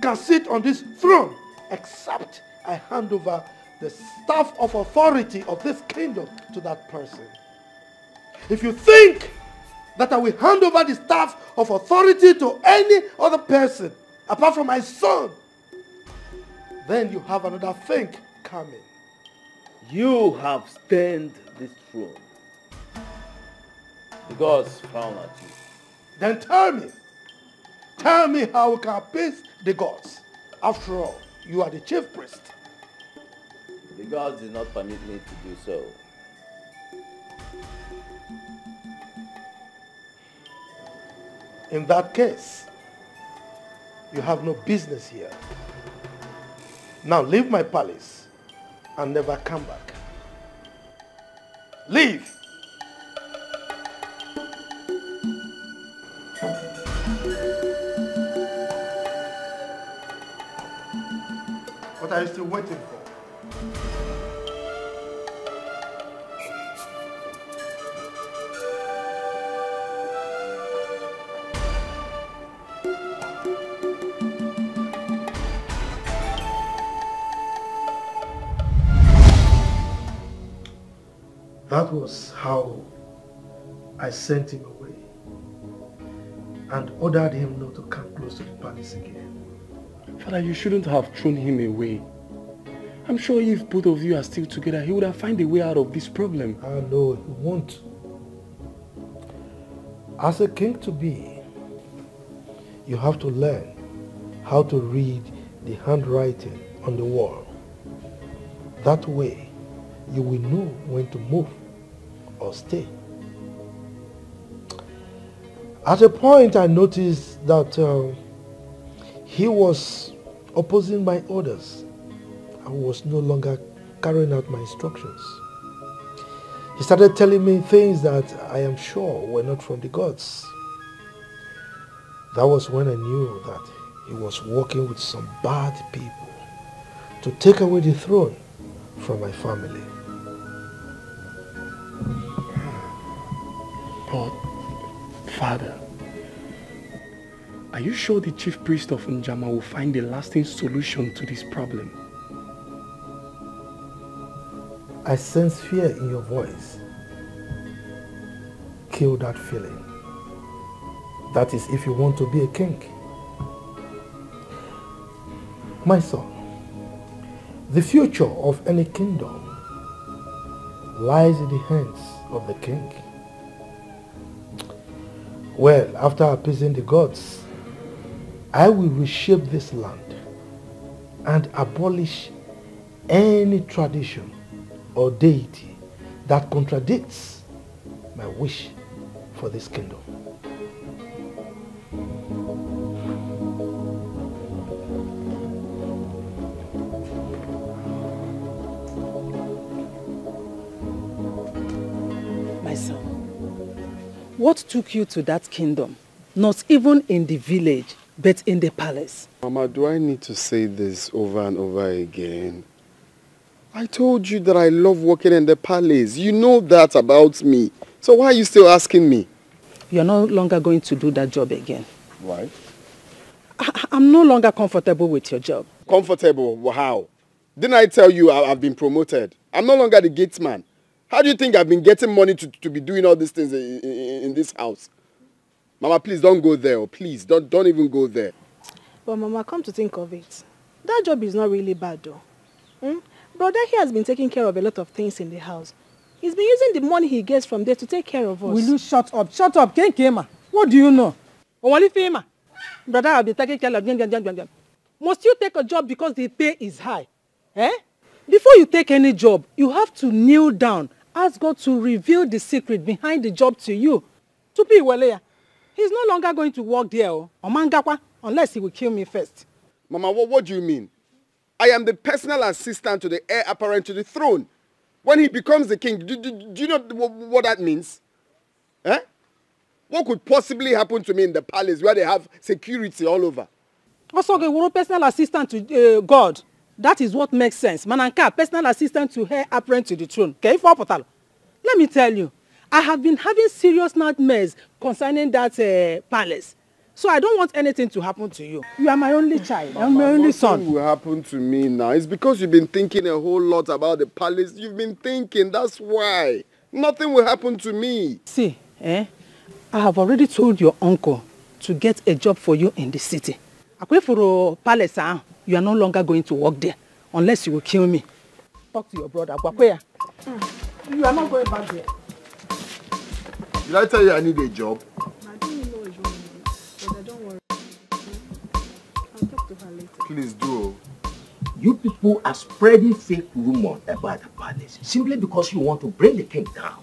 Speaker 3: can sit on this throne except I hand over the staff of authority of this kingdom to that person. If you think that I will hand over the staff of authority to any other person apart from my son, then you have another thing coming.
Speaker 11: You have stained this throne. The gods frown at you.
Speaker 3: Then tell me, tell me how we can appease the gods. After all, you are the chief priest.
Speaker 11: The gods did not permit me to do so.
Speaker 3: In that case, you have no business here. Now leave my palace and never come back. Leave! What are you still waiting for? That was how I sent him away and ordered him not to come close to the palace again.
Speaker 5: Father, you shouldn't have thrown him away. I'm sure if both of you are still together, he would have found a way out of this problem.
Speaker 3: I know he won't. As a king to be, you have to learn how to read the handwriting on the wall. That way, you will know when to move or stay. At a point, I noticed that uh, he was opposing my orders and was no longer carrying out my instructions. He started telling me things that I am sure were not from the gods. That was when I knew that he was working with some bad people to take away the throne from my family.
Speaker 5: But, Father, are you sure the chief priest of Njama will find a lasting solution to this problem?
Speaker 3: I sense fear in your voice. Kill that feeling. That is if you want to be a king. My son, the future of any kingdom lies in the hands of the king. Well, after appeasing the gods, I will reshape this land and abolish any tradition or deity that contradicts my wish for this kingdom.
Speaker 14: What took you to that kingdom? Not even in the village, but in the palace.
Speaker 10: Mama, do I need to say this over and over again? I told you that I love working in the palace. You know that about me. So why are you still asking me?
Speaker 14: You're no longer going to do that job again.
Speaker 10: Why?
Speaker 14: I I'm no longer comfortable with your job.
Speaker 10: Comfortable? How? Didn't I tell you I, have been promoted? I'm no longer the gates man. How do you think I've been getting money to, to be doing all these things in, in, in this house? Mama, please don't go there. Oh, please, don't, don't even go there.
Speaker 13: But Mama, come to think of it, that job is not really bad though. Hmm? Brother here has been taking care of a lot of things in the house. He's been using the money he gets from there to take care of us.
Speaker 14: Will you shut up? Shut up, Ken Kema. What do you know? Only Fema. Brother, I'll be taking care of them. Must you take a job because the pay is high? Eh? Before you take any job, you have to kneel down, ask God to reveal the secret behind the job to you. Tupi Waleya, he's no longer going to work there, oh. Omangakwa, unless he will kill me first.
Speaker 10: Mama, what, what do you mean? I am the personal assistant to the heir apparent to the throne. When he becomes the king, do, do, do you know what, that means? Eh? What could possibly happen to me in the palace where they have security all over?
Speaker 14: Also, a personal assistant to uh, God. That is what makes sense. Mananka, personal assistant to her apparent to the throne. Okay, for Let me tell you, I have been having serious nightmares concerning that uh, palace. So I don't want anything to happen to you. You are my only child. I'm my only son.
Speaker 10: Nothing will happen to me now. It's because you've been thinking a whole lot about the palace. You've been thinking, that's why. Nothing will happen to me.
Speaker 14: See, eh? I have already told your uncle to get a job for you in the city. Akwe for palace, ah, you are no longer going to work there unless you will kill me. Talk to your brother. Akwe, mm. you are not going back there.
Speaker 10: Did I tell you I need a job? Please do.
Speaker 9: You people are spreading fake rumors about the palace simply because you want to bring the king down.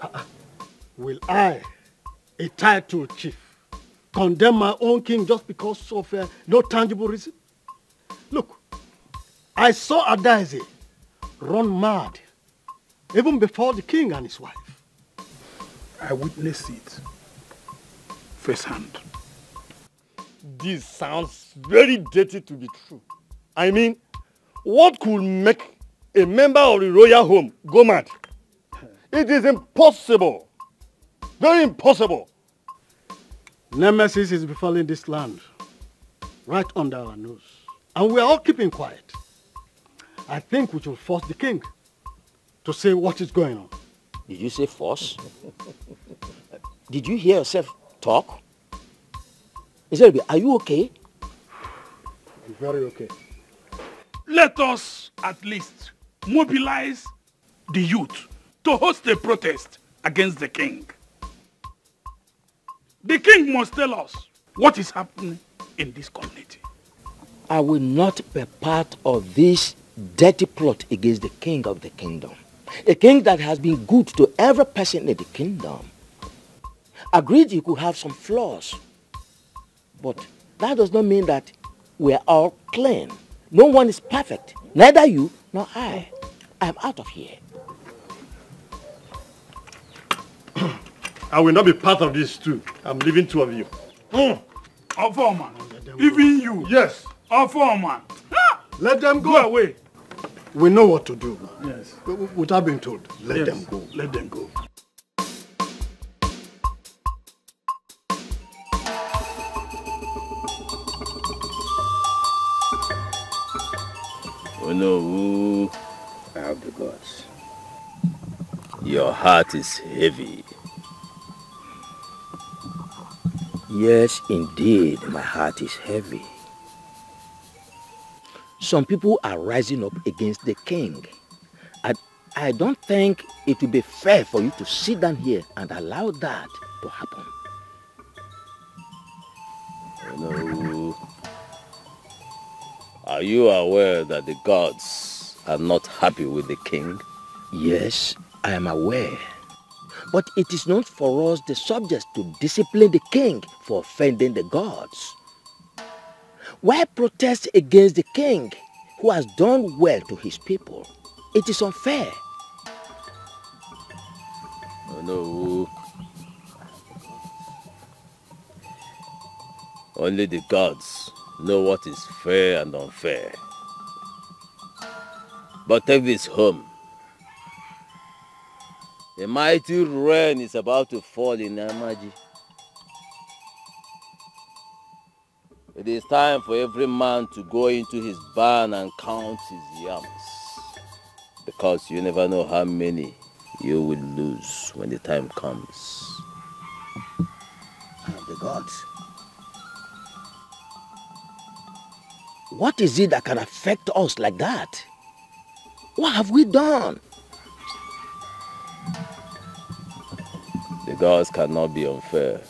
Speaker 9: Uh -uh.
Speaker 18: Will I, a titled chief, condemn my own king just because of uh, no tangible reason? Look, I saw Adaeze run mad even before the king and his wife.
Speaker 23: I witnessed it firsthand
Speaker 24: this sounds very dirty to be true. I mean, what could make a member of the royal home go mad? It is impossible. Very impossible.
Speaker 18: Nemesis is befalling this land right under our nose. And we are all keeping quiet. I think we should force the king to say what is going on.
Speaker 9: Did you say force? Did you hear yourself talk? Iselbe, are you okay?
Speaker 18: I'm very okay.
Speaker 23: Let us at least mobilize the youth to host a protest against the king. The king must tell us what is happening in this community.
Speaker 9: I will not be part of this dirty plot against the king of the kingdom. A king that has been good to every person in the kingdom. Agreed he could have some flaws, but that does not mean that we are all clean. No one is perfect. Neither you nor I. I am out of here.
Speaker 24: I will not be part of this too. I'm leaving two of you.
Speaker 23: Mm. Our foreman. Even you.
Speaker 24: Yes.
Speaker 23: Our foreman.
Speaker 18: Let them go.
Speaker 23: Go away.
Speaker 18: We know what to do.
Speaker 23: Yes.
Speaker 18: Without being told, let
Speaker 23: yes.
Speaker 18: them go.
Speaker 23: Let them go.
Speaker 11: Oh no, I have the gods. Your heart is heavy. Yes, indeed, my heart is heavy. Some people are rising up against the king. And I don't think it will be fair for you to sit down here and allow that to happen. No. Are you aware that the gods are not happy with the king? Yes, I am aware. But it is not for us, the subjects, to discipline the king for offending the gods. Why protest against the king who has done well to his people? It is unfair. Oh no. Only the gods know what is fair and unfair. But take this home. A mighty rain is about to fall in Amaju. It is time for every man to go into his barn and count his yams. Because you never know how many you will lose when the time comes.
Speaker 9: And the gods. What is it that can affect us like that? What have we done?
Speaker 11: The gods cannot be unfair.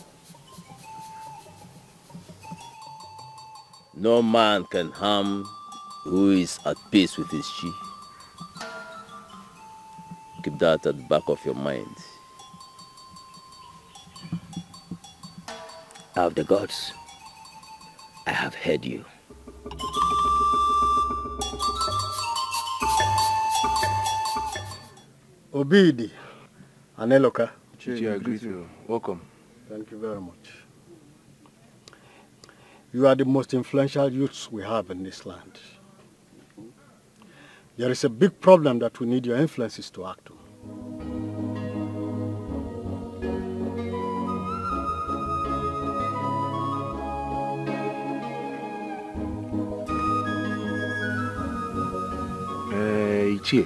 Speaker 11: No man can harm who is at peace with his chi. Keep that at the back of your mind.
Speaker 9: Of the gods, I have heard you.
Speaker 18: Obidi, Aneloka.
Speaker 30: Chi, I greet you. Welcome.
Speaker 18: Thank you very much. You are the most influential youths we have in this land. There is a big problem that we need your influences to act on.
Speaker 30: Uh, Ichie,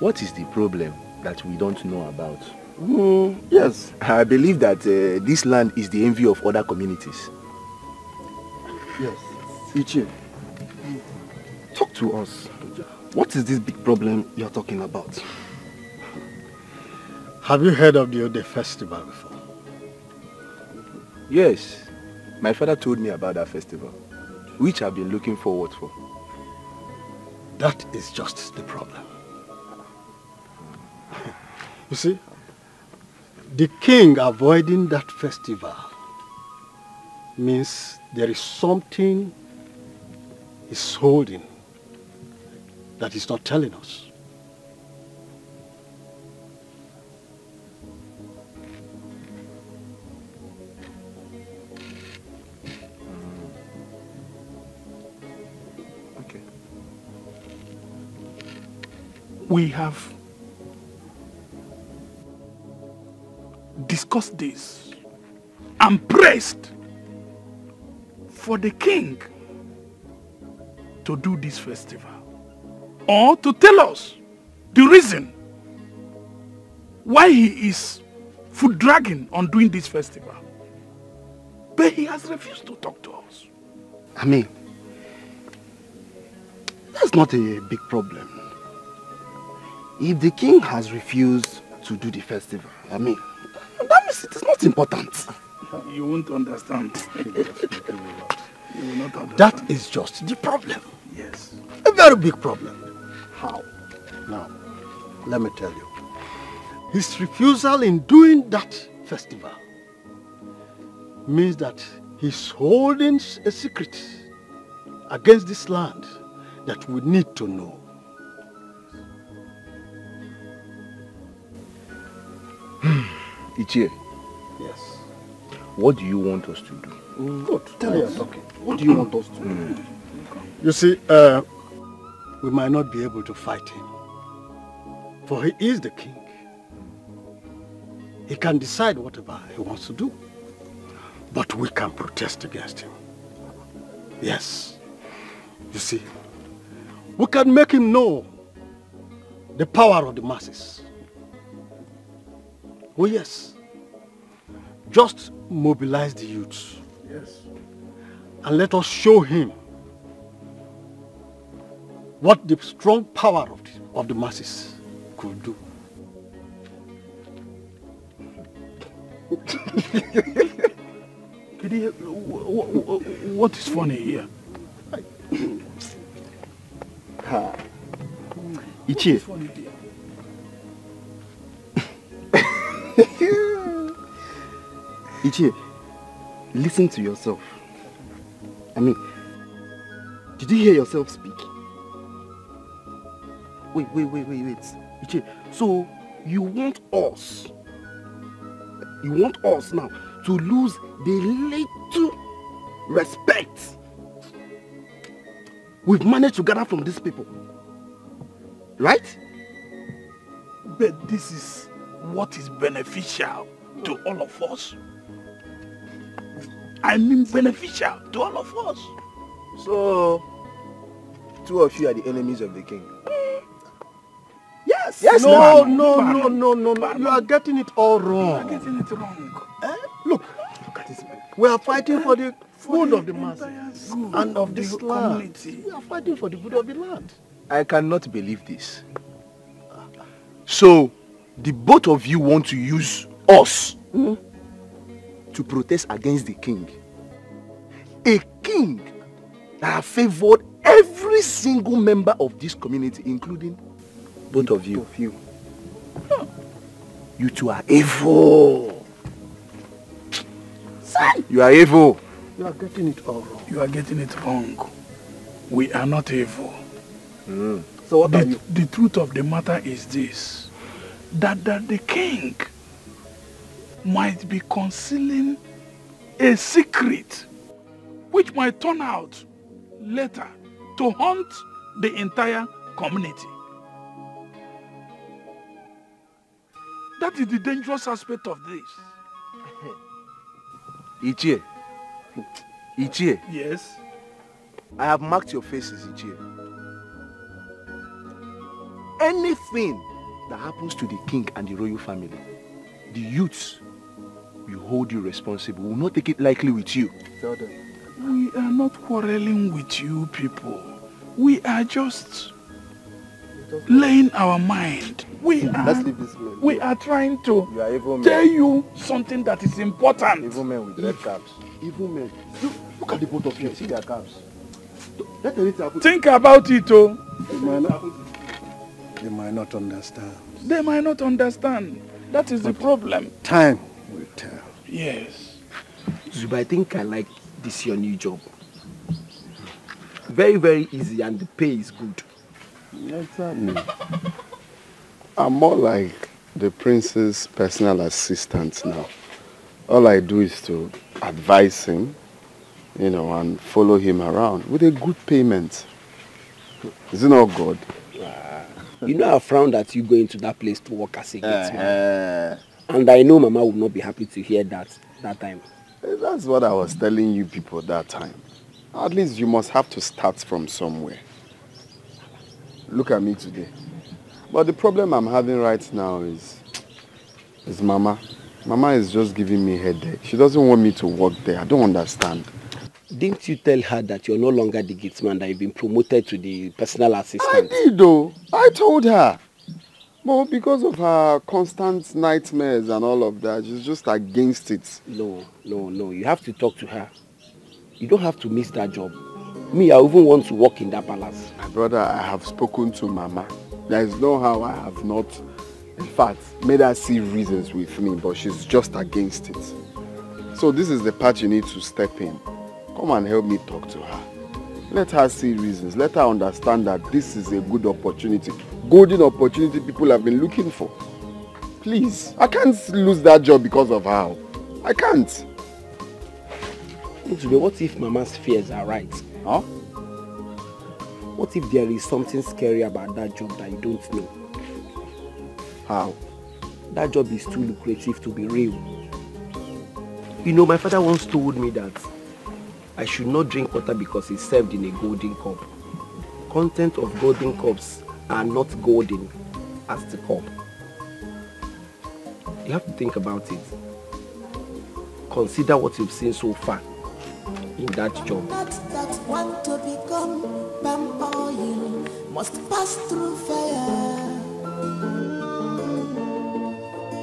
Speaker 30: what is the problem that we don't know about?
Speaker 31: Mm, yes, I believe that uh, this land is the envy of other communities. Yes, Ichie, talk to us. What is this big problem you're talking about?
Speaker 18: Have you heard of the Ode festival before?
Speaker 31: Yes, my father told me about that festival, which I've been looking forward for.
Speaker 18: That is just the problem. You see, the king avoiding that festival means there is something he's holding that he's not telling us.
Speaker 23: Okay. We have discussed this and pressed for the king to do this festival or to tell us the reason why he is foot dragging on doing this festival. But he has refused to talk to us.
Speaker 31: I mean, that's not a big problem. If the king has refused to do the festival, I mean, that means it is not important.
Speaker 23: You won't understand. you will not understand.
Speaker 18: That is just the problem.
Speaker 23: Yes.
Speaker 18: A very big problem. How? Now, let me tell you. His refusal in doing that festival means that he's holding a secret against this land that we need to know. Hmm.
Speaker 31: Ichie.
Speaker 18: Yes.
Speaker 31: What do you want us to do?
Speaker 18: Good.
Speaker 31: Tell us. Okay. What do you want us to do?
Speaker 18: You see, uh, we might not be able to fight him. For he is the king. He can decide whatever he wants to do. But we can protest against him. Yes. You see, we can make him know the power of the masses. Oh yes. Just mobilize the youths.
Speaker 23: Yes.
Speaker 18: And let us show him what the strong power of the, of the masses could do.
Speaker 23: Kidi, wh- wh- what is funny here?
Speaker 31: Ichie.
Speaker 23: Funny here.
Speaker 31: Ichie, listen to yourself. I mean, did you hear yourself speak? Wait, wait, wait, wait, wait. Ichie, so you want us, you want us now to lose the little respect we've managed to gather from these people, right?
Speaker 23: But this is what is beneficial to all of us. I mean beneficial to all of us.
Speaker 31: So, two of you are the enemies of the king.
Speaker 29: Yes.
Speaker 31: Yes,
Speaker 29: no,
Speaker 31: man.
Speaker 29: no, no, no, no, no. You are getting it all wrong.
Speaker 23: You are getting it wrong. Eh?
Speaker 29: Look, look at this man. We are fighting for the good of the masses and of this land. We are fighting for the good of the land.
Speaker 31: I cannot believe this. So, the both of you want to use us hmm? To protest against the king. A king that have favored every single member of this community, including both of you. Of you. You two are evil. Son. You are evil.
Speaker 29: You are getting it all wrong.
Speaker 23: You are getting it wrong. We are not evil. Hmm.
Speaker 29: So what
Speaker 23: the,
Speaker 29: are you?
Speaker 23: The truth of the matter is this. That, that the king might be concealing a secret which might turn out later to haunt the entire community. That is the dangerous aspect of this.
Speaker 31: Ichie. Ichie.
Speaker 23: Yes.
Speaker 31: I have marked your faces, Ichie. Anything that happens to the king and the royal family, the youths will hold you responsible. We will not take it lightly with you.
Speaker 29: Tell.
Speaker 23: We are not quarreling with you people. We are just laying our mind. We are,
Speaker 31: Let's leave this place.
Speaker 23: we are trying to
Speaker 31: You are
Speaker 23: tell you something that is important.
Speaker 31: Evil men with red caps.
Speaker 29: Evil men. Look, look at the both of you. See their caps. Let anything happen.
Speaker 23: Think about it, oh.
Speaker 29: They might not, they might not understand.
Speaker 23: They might not understand. That is the problem.
Speaker 29: Time will tell.
Speaker 23: Yes.
Speaker 12: Zuba, I think I like this your new job. Very, very easy and the pay is good.
Speaker 10: Exactly. I'm more like the prince's personal assistant now. All I do is to advise him, you know, and follow him around with a good payment. Is it not good?
Speaker 12: You know I frowned at you going to that place to work as a gate
Speaker 10: Uh-huh.
Speaker 12: man. And I know Mama would not be happy to hear that that time.
Speaker 10: That's what I was telling you people that time. At least you must have to start from somewhere. Look at me today. But the problem I'm having right now is, is Mama. Mama is just giving me headache. She doesn't want me to work there. I don't understand.
Speaker 12: Didn't you tell her that you're no longer the gate man, that you've been promoted to the personal assistant?
Speaker 10: I did though. I told her. But because of her constant nightmares and all of that, she's just against it.
Speaker 12: No, no, no. You have to talk to her. You don't have to miss that job. Me, I even want to work in that palace.
Speaker 10: My brother, I have spoken to Mama. There is no how I have not, in fact, made her see reasons with me, but she's just against it. So this is the part you need to step in. Come and help me talk to her. Let her see reasons. Let her understand that this is a good opportunity. Golden opportunity people have been looking for. Please, I can't lose that job because of her. I can't.
Speaker 12: What if Mama's fears are right?
Speaker 10: Huh?
Speaker 12: What if there is something scary about that job that you don't know?
Speaker 10: How?
Speaker 12: That job is too lucrative to be real. You know, my father once told me that I should not drink water because it's served in a golden cup. Content of golden cups are not golden as the cup. You have to think about it. Consider what you've seen so far in that job.
Speaker 16: That want to become must pass through fire.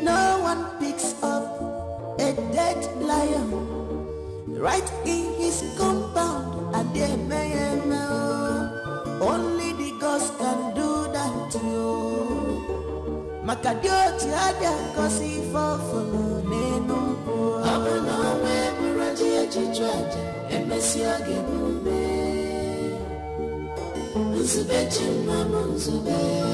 Speaker 16: No one picks up a dead lion right in his compound. They may know only the gods can do that to you. Makadioti ada kosi fofolo nenu po. Abana we buraji ejijo aja emesi oge mume. Nzube chimama nzube.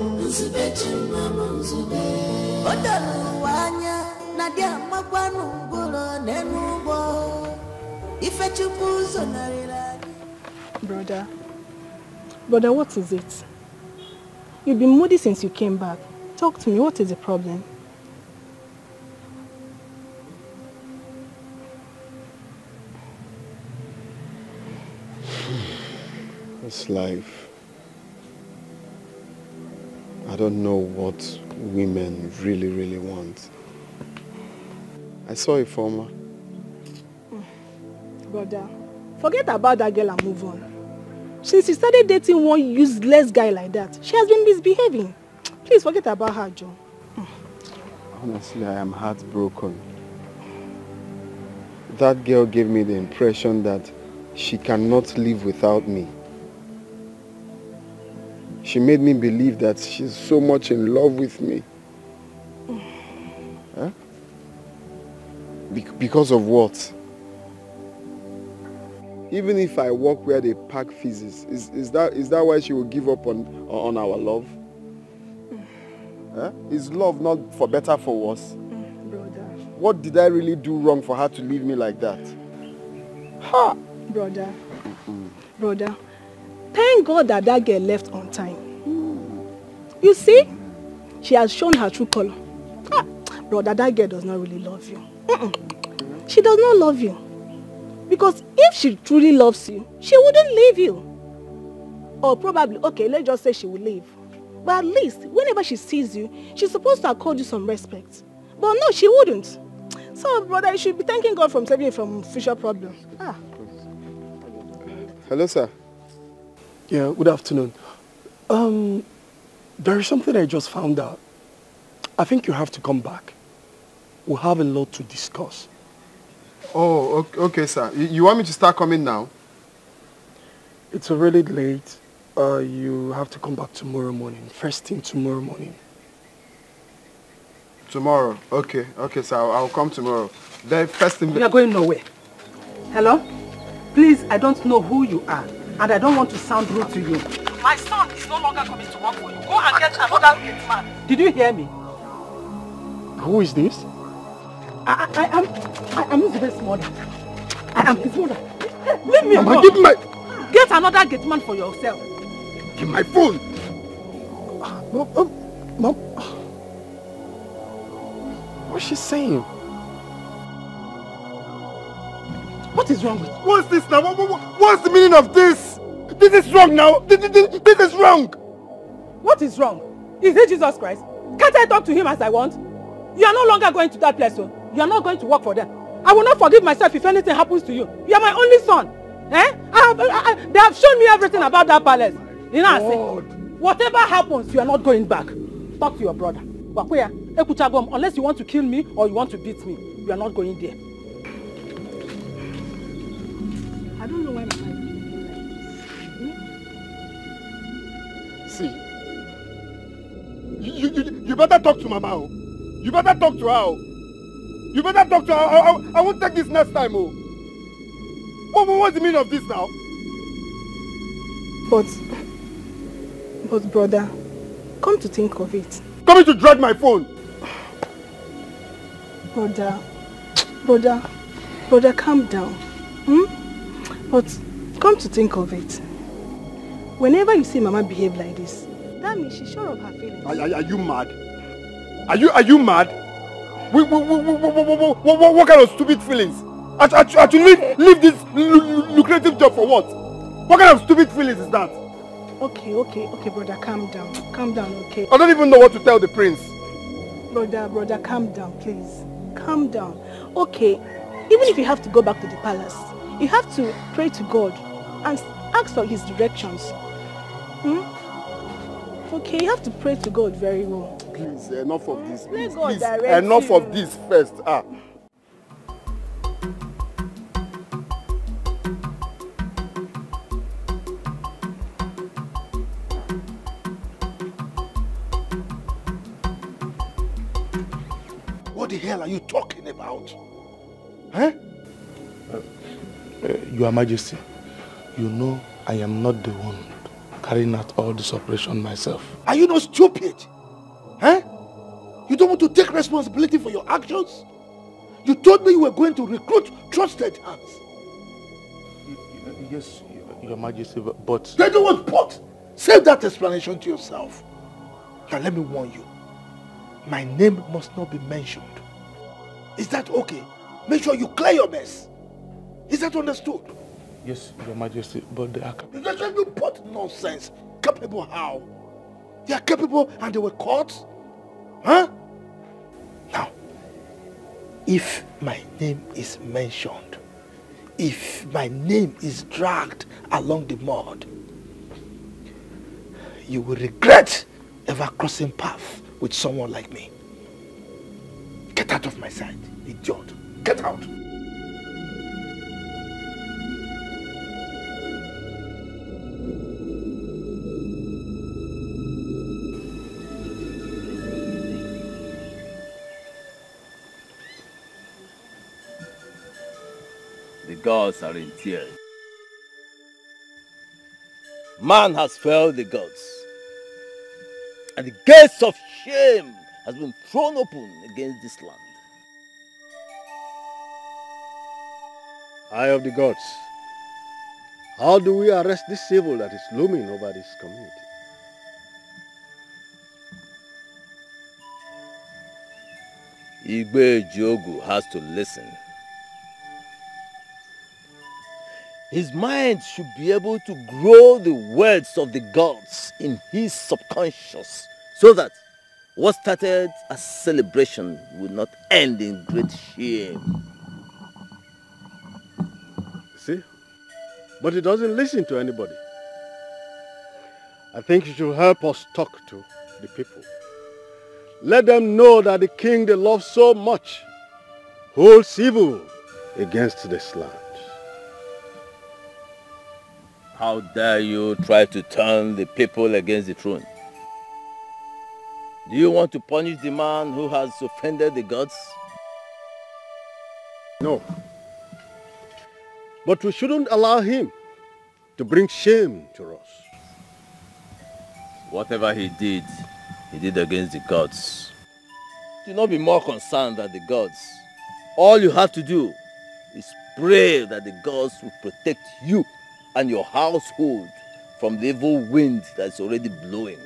Speaker 16: o doro ụwa anya na dị amakwanụ ngwụrọ n'elu ụgbọ ifechukwu zonarịrị anyị
Speaker 13: Brother, brother, what is it? You've been moody since you came back. Talk to me, what is the problem?
Speaker 10: Hmm. It's life. I don't know what women really, really want. I saw a former.
Speaker 13: Brother, forget about that girl and move on. Since you started dating one useless guy like that, she has been misbehaving. Please forget about her, Joe.
Speaker 10: Honestly, I am heartbroken. That girl gave me the impression that she cannot live without me. She made me believe that she's so much in love with me. Huh? Be- because of what? Even if I walk where they pack feces, is, is, that, is that why she will give up on, on our love? Huh? Is love not for better for worse?
Speaker 13: Brother,
Speaker 10: What did I really do wrong for her to leave me like that? Ha!
Speaker 13: brother, brother, thank God that that girl left on time. You see, she has shown her true color. Ah, brother, that girl does not really love you. Mm-mm. She does not love you. Because if she truly loves you, she wouldn't leave you. Or probably, okay, let's just say she will leave. But at least, whenever she sees you, she's supposed to accord you some respect. But no, she wouldn't. So, brother, you should be thanking God from saving you from future problems. Ah.
Speaker 10: Hello, sir.
Speaker 5: Yeah, good afternoon. Um, there is something I just found out. I think you have to come back. We'll have a lot to discuss.
Speaker 10: Oh, okay, okay sir. You, you want me to start coming now?
Speaker 5: It's already late. Uh, you have to come back tomorrow morning. First thing tomorrow morning.
Speaker 10: Tomorrow. Okay, okay, sir. I'll, I'll come tomorrow. Then first thing...
Speaker 14: We are going nowhere. Hello? Please, I don't know who you are, and I don't want to sound rude to you. My son is no longer coming to work for you. Go and get another gate man. Did you hear me?
Speaker 5: Who is this?
Speaker 14: I, I, I am I am his mother. I am his mother. Leave me
Speaker 10: Mama,
Speaker 14: alone.
Speaker 10: give my...
Speaker 14: Get another gate man for yourself.
Speaker 10: Give my phone.
Speaker 5: Mom, um, Mom. What's she saying?
Speaker 14: What is wrong with
Speaker 10: What's this now? What, what, what's the meaning of this? This is wrong now. This, this, this is wrong.
Speaker 14: What is wrong? Is it Jesus Christ? Can't I talk to him as I want? You are no longer going to that place, so you are not going to work for them. I will not forgive myself if anything happens to you. You are my only son. Eh? I have, I, I, they have shown me everything about that palace. You know, I say, whatever happens, you are not going back. Talk to your brother. Wakuya, Ekuchagom, unless you want to kill me or you want to beat me, you are not going there.
Speaker 13: I don't know why my
Speaker 10: See, you, you, you, you better talk to Mama. Oh. You better talk to her. Oh. You better talk to her. I, I, I won't take this next time. Oh. What, what, what's the meaning of this now?
Speaker 13: But, but brother, come to think of it,
Speaker 10: Coming to drag my phone.
Speaker 13: brother, brother, brother, calm down. Hmm? But come to think of it, whenever you see Mama behave like this, that means she's sure of her feelings.
Speaker 10: Are, are, are you mad? Are you are you mad? We, we, we, we, we, we, we, we, what, kind of stupid feelings? I, I, I should leave, leave this lu- lu- lucrative job for what? What kind of stupid feelings is that?
Speaker 13: Okay, okay, okay, brother, calm down. Calm down, okay?
Speaker 10: I don't even know what to tell the prince.
Speaker 13: Brother, brother, calm down, please. Calm down. Okay, even if you have to go back to the palace, you have to pray to God and ask for his directions. Hmm? Okay, you have to pray to God very well.
Speaker 10: Please, enough of this.
Speaker 13: Let
Speaker 10: Please,
Speaker 13: God
Speaker 10: please,
Speaker 13: direct
Speaker 10: enough
Speaker 13: you.
Speaker 10: of this first. Ah.
Speaker 31: What the hell are you talking about? Huh?
Speaker 2: Uh, Your Majesty, you know I am not the one carrying out all this operation myself.
Speaker 31: Are you not stupid? Huh? You don't want to take responsibility for your actions? You told me you were going to recruit trusted hands.
Speaker 2: Yes, Your Majesty, but...
Speaker 31: They don't want but. Save that explanation to yourself. Now let me warn you. My name must not be mentioned. Is that okay? Make sure you clear your mess. Is that understood?
Speaker 2: Yes, Your Majesty, but they are...
Speaker 31: capable. You put nonsense. Capable how? They are capable and they were caught? Huh? Now, if my name is mentioned, if my name is dragged along the mud, you will regret ever crossing path with someone like me. Get out of my sight, idiot. Get out.
Speaker 11: Gods are in tears. Man has failed the gods. And the gates of shame has been thrown open against this land.
Speaker 18: Eye of the gods, how do we arrest this evil that is looming over this community?
Speaker 11: Igbe Jogu has to listen. His mind should be able to grow the words of the gods in his subconscious so that what started as celebration will not end in great shame.
Speaker 18: See? But he doesn't listen to anybody. I think you should help us talk to the people. Let them know that the king they love so much holds evil against this land.
Speaker 11: How dare you try to turn the people against the throne? Do you want to punish the man who has offended the gods?
Speaker 18: No. But we shouldn't allow him to bring shame to us.
Speaker 11: Whatever he did, he did against the gods. Do not be more concerned than the gods. All you have to do is pray that the gods will protect you and your household from the evil wind that's already blowing.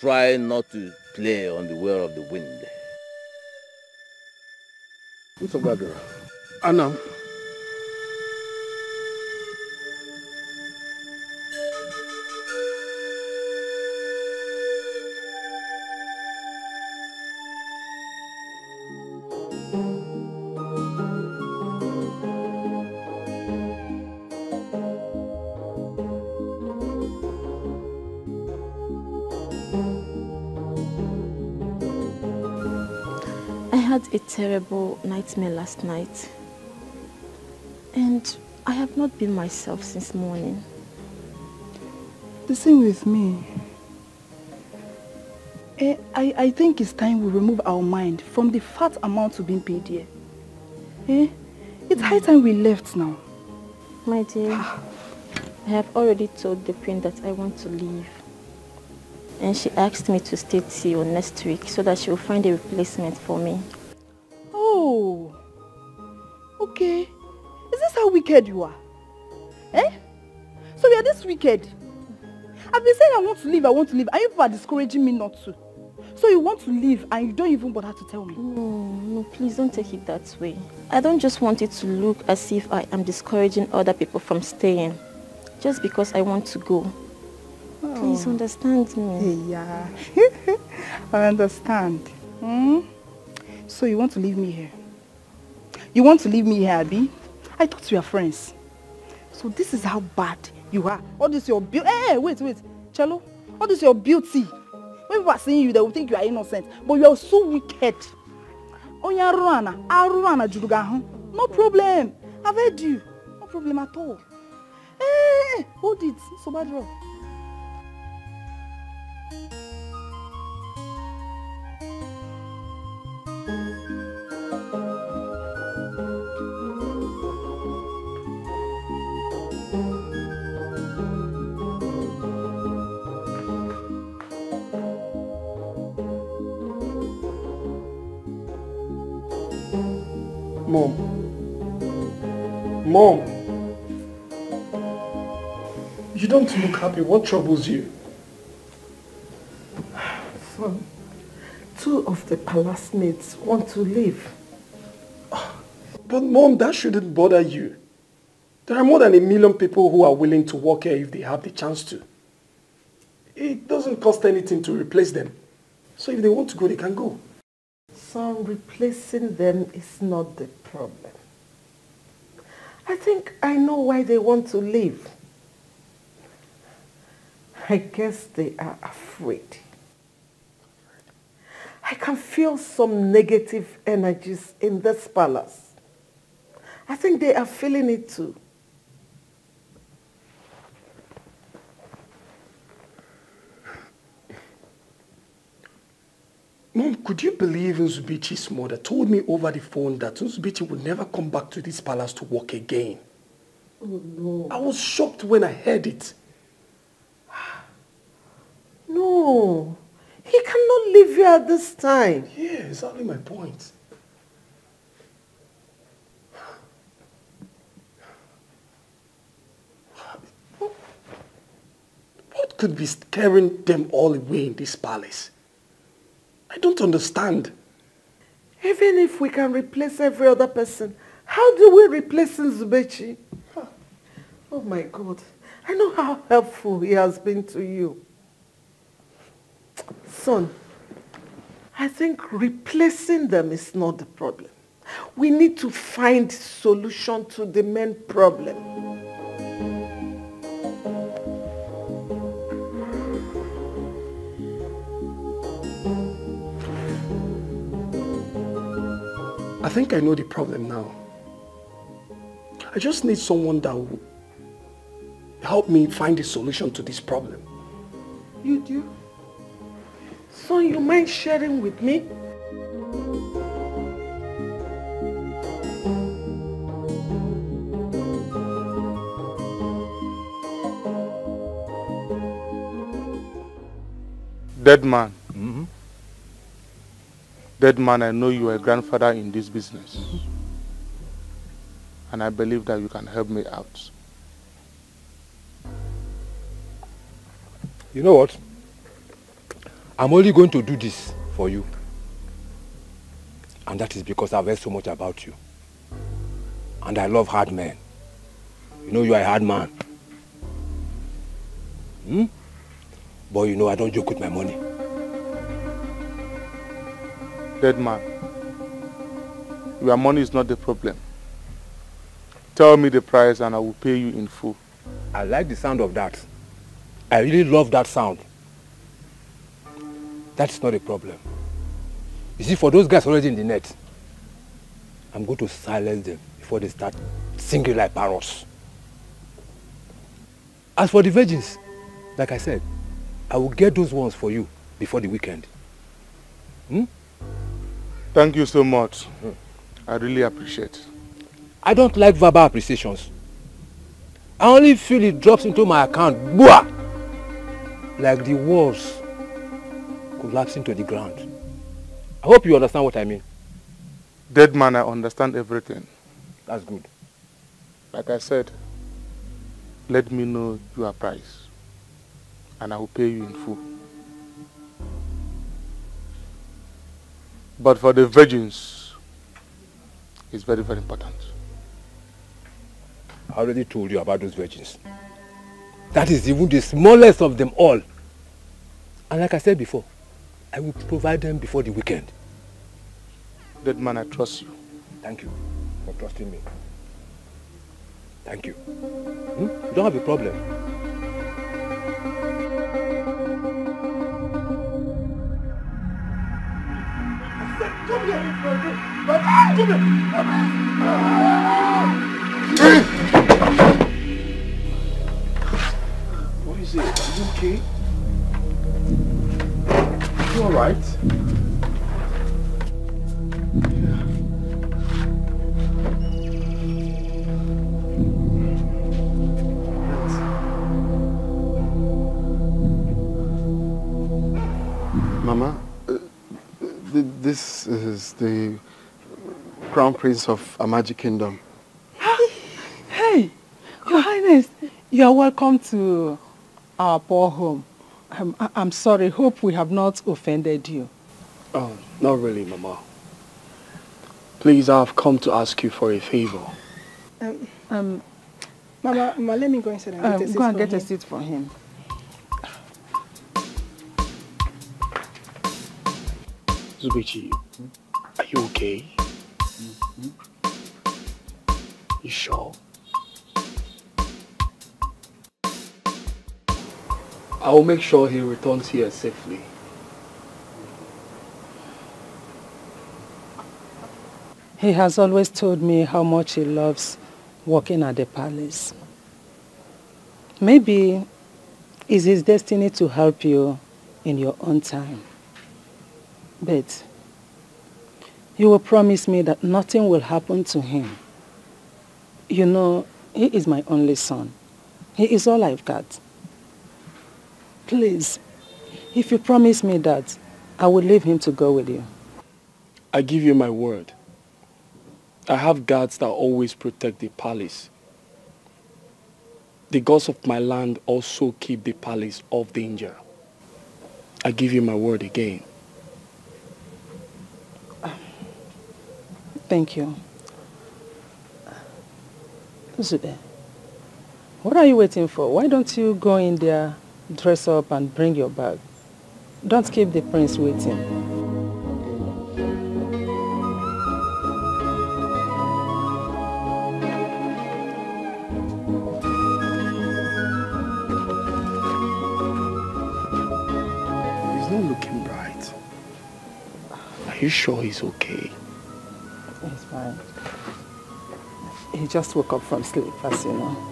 Speaker 11: Try not to play on the will of the wind.
Speaker 18: Nsogbu Anam.
Speaker 20: I terrible nightmare last night. And I have not been myself since morning.
Speaker 17: The same with me. Eh, I, I think it's time we remove our mind from the fat amount to being paid here. Eh? It's high time we left now.
Speaker 20: My dear, I have already told the queen that I want to leave. And she asked me to stay till next week so that she will find a replacement for me.
Speaker 17: Wicked you are? Eh? So you are this wicked? I've been saying I want to leave, I want to leave, and you people are discouraging me not to. So you want to leave and you don't even bother to tell me?
Speaker 20: No, no, please don't take it that way. I don't just want it to look as if I am discouraging other people from staying. Just because I want to go. Please
Speaker 17: Oh.
Speaker 20: understand me.
Speaker 17: Yeah. I understand. Hmm? So you want to leave me here? You want to leave me here, Abby? I thought we were friends. So this is how bad you are. All this your beauty. Hey, wait, wait. Cello, all this your beauty. When people are seeing you, they will think you are innocent. But you are so wicked. Onye arụrụ ana, arụrụ ana juru gị ahụ. No problem. I've heard you. No problem at all. Hey, hold it. Sobadro.
Speaker 5: Mom. Mom. You don't look happy. What troubles you?
Speaker 4: Son, two of the palace maids want to leave.
Speaker 5: But mom, that shouldn't bother you. There are more than a million people who are willing to work here if they have the chance to. It doesn't cost anything to replace them. So if they want to go, they can go.
Speaker 4: Son, replacing them is not the problem. I think I know why they want to leave. I guess they are afraid. I can feel some negative energies in this palace. I think they are feeling it too.
Speaker 5: Mom, could you believe Nzubechi's mother told me over the phone that Nzubichi would never come back to this palace to work again?
Speaker 4: Oh no.
Speaker 5: I was shocked when I heard it.
Speaker 4: No. He cannot leave you at this time.
Speaker 5: Yeah, exactly my point. What could be scaring them all away in this palace? I don't understand.
Speaker 4: Even if we can replace every other person, how do we replace Nzubechi? Oh my God. I know how helpful he has been to you. Son, I think replacing them is not the problem. We need to find solution to the main problem.
Speaker 5: Think I know the problem now. I just need someone that will help me find a solution to this problem.
Speaker 4: You do? So you mind sharing with me?
Speaker 2: Dead man. Dead man, I know you are a grandfather in this business. And I believe that you can help me out.
Speaker 32: You know what? I'm only going to do this for you. And that is because I've heard so much about you. And I love hard men. You know you are a hard man. Hmm? But you know I don't joke with my money.
Speaker 2: Dead man. Your money is not the problem. Tell me the price and I will pay you in full.
Speaker 32: I like the sound of that. I really love that sound. That's not a problem. You see, for those guys already in the net, I'm going to silence them before they start singing like parrots. As for the virgins, like I said, I will get those ones for you before the weekend. Hmm?
Speaker 2: Thank you so much. I really appreciate.
Speaker 32: I don't like verbal appreciations. I only feel it drops into my account, boah, like the walls collapsing to the ground. I hope you understand what I mean.
Speaker 2: Dead man, I understand everything.
Speaker 32: That's good.
Speaker 2: Like I said, let me know your price and I will pay you in full. But for the virgins, it's very, very important.
Speaker 32: I already told you about those virgins. That is even the smallest of them all. And like I said before, I will provide them before the weekend.
Speaker 2: Dead man, I trust you.
Speaker 32: Thank you for trusting me. Thank you. Hmm? You don't have a problem.
Speaker 5: What is it? Are you okay? Are You alright?
Speaker 21: Yeah. Mama, this is the
Speaker 10: Crown Prince of Amaju Kingdom.
Speaker 14: Hey, Your Highness, you are welcome to our poor home. I'm, I- I'm sorry, hope we have not offended you.
Speaker 5: Oh, not really, Mama. Please, I've come to ask you for a favor.
Speaker 13: Um,
Speaker 14: Um,
Speaker 13: Mama, Mama, let me go inside and get
Speaker 14: um,
Speaker 13: a seat
Speaker 14: go and
Speaker 13: for
Speaker 14: get a seat for him.
Speaker 5: Zubichi, are you okay? Mm-hmm. You sure? I will make sure he returns here safely.
Speaker 14: He has always told me how much he loves working at the palace. Maybe it's his destiny to help you in your own time. But you will promise me that nothing will happen to him. You know, he is my only son. He is all I've got. Please, if you promise me that, I will leave him to go with you.
Speaker 5: I give you my word. I have guards that always protect the palace. The gods of my land also keep the palace off danger. I give you my word again.
Speaker 14: Thank you. Zube, what are you waiting for? Why don't you go in there, dress up and bring your bag? Don't keep the prince waiting.
Speaker 5: He's not looking bright. Are you sure he's okay?
Speaker 14: He's. He just woke up from sleep, as you know.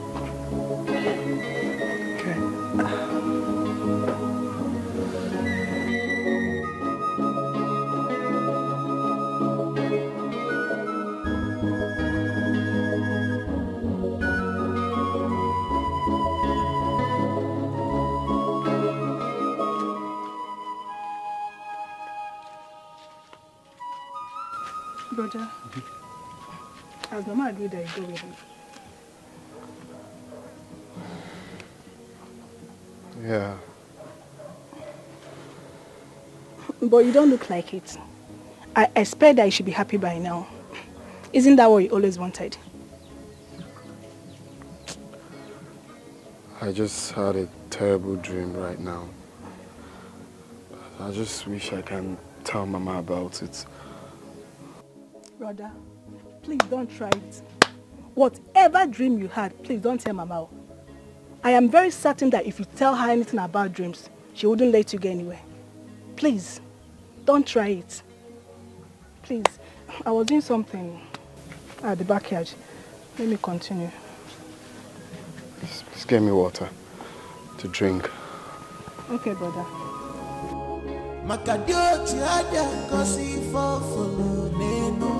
Speaker 13: Brother, as Mama agreed that you go with me.
Speaker 10: Yeah.
Speaker 13: But you don't look like it. I expect that you should be happy by now. Isn't that what you always wanted?
Speaker 10: I just had a terrible dream right now. I just wish I can tell Mama about it.
Speaker 13: Brother, please don't try it. Whatever dream you had, please don't tell Mama. I am very certain that if you tell her anything about dreams, she wouldn't let you get anywhere. Please, don't try it. Please, I was doing something at the backyard. Let me continue.
Speaker 10: Please get me water to drink.
Speaker 13: Okay, brother.
Speaker 16: maka dị otu aja ngosi ife ọfụlụ n'enu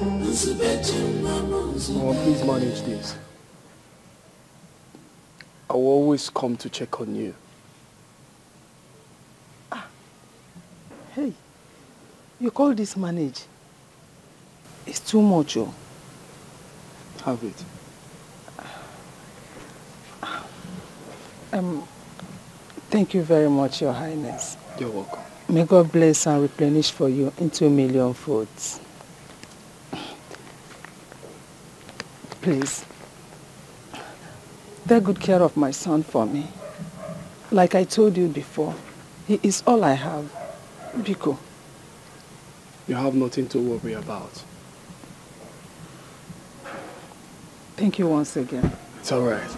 Speaker 5: Mama, please manage this. I will always come to check on you. Ah.
Speaker 14: Hey, you call this manage? It's too much, oh.
Speaker 5: Have it.
Speaker 14: Um, thank you very much, Your Highness.
Speaker 5: You're welcome.
Speaker 14: May God bless and replenish for you into a million folds. Please, take good care of my son for me. Like I told you before, he is all I have. Biko,
Speaker 5: You have nothing to worry about.
Speaker 14: thank you once again.
Speaker 5: It's all right.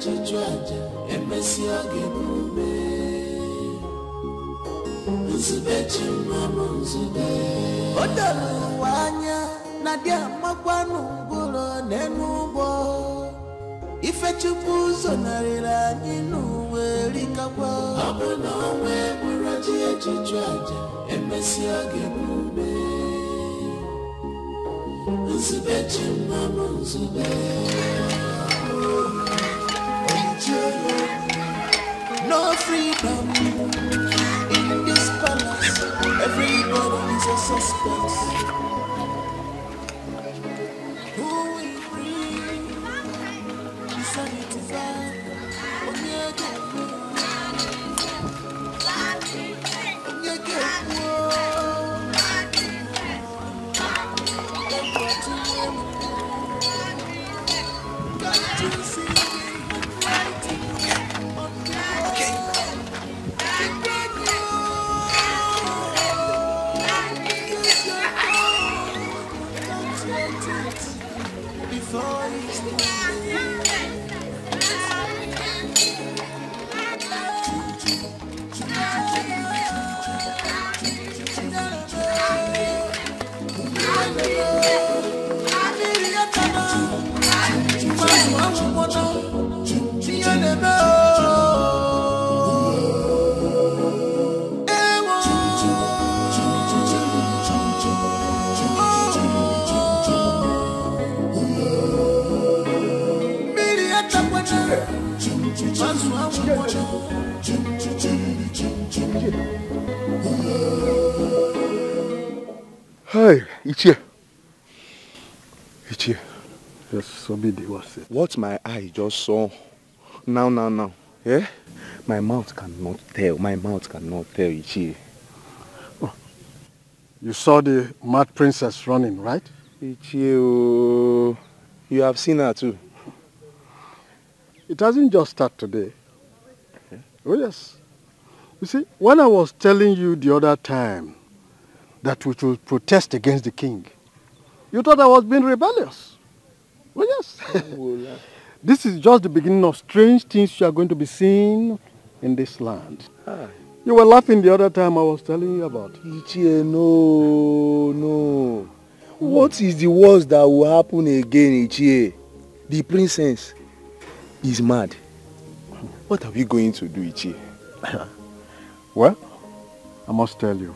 Speaker 16: Eji chụọ aja emesịa ọ ga-ebube nzube chi nwa m nzube. O doro ụwa anya na dị amakwanụ ngwụrọ n'enu ụgbọ. Ifechukwu zonarịrị anyị n'uwe rikakwa. Ọ bụ na ọnwa egburu ji eji chụọ aja emesịa ọ ga-ebube nzube chi nwa m nzube. No freedom in this palace. Everybody is a suspect.
Speaker 31: Hey, Ichie. Ichie.
Speaker 18: Yes, somebody was it.
Speaker 31: What my eye just saw now, now, now. Eh? My mouth cannot tell. My mouth cannot tell, It's Ichie.
Speaker 18: You saw the mad princess running, right?
Speaker 31: Ichie, oh, you have seen her too.
Speaker 18: It hasn't just started today. Oh, yes. You see, when I was telling you the other time that we should protest against the king, you thought I was being rebellious. Well, yes. this is just the beginning of strange things you are going to be seeing in this land. You were laughing the other time I was telling you about.
Speaker 31: Ichie, no, no. What is the worst that will happen again, Ichie? The princess is mad. What are we going to do, Ichie?
Speaker 18: Well, I must tell you,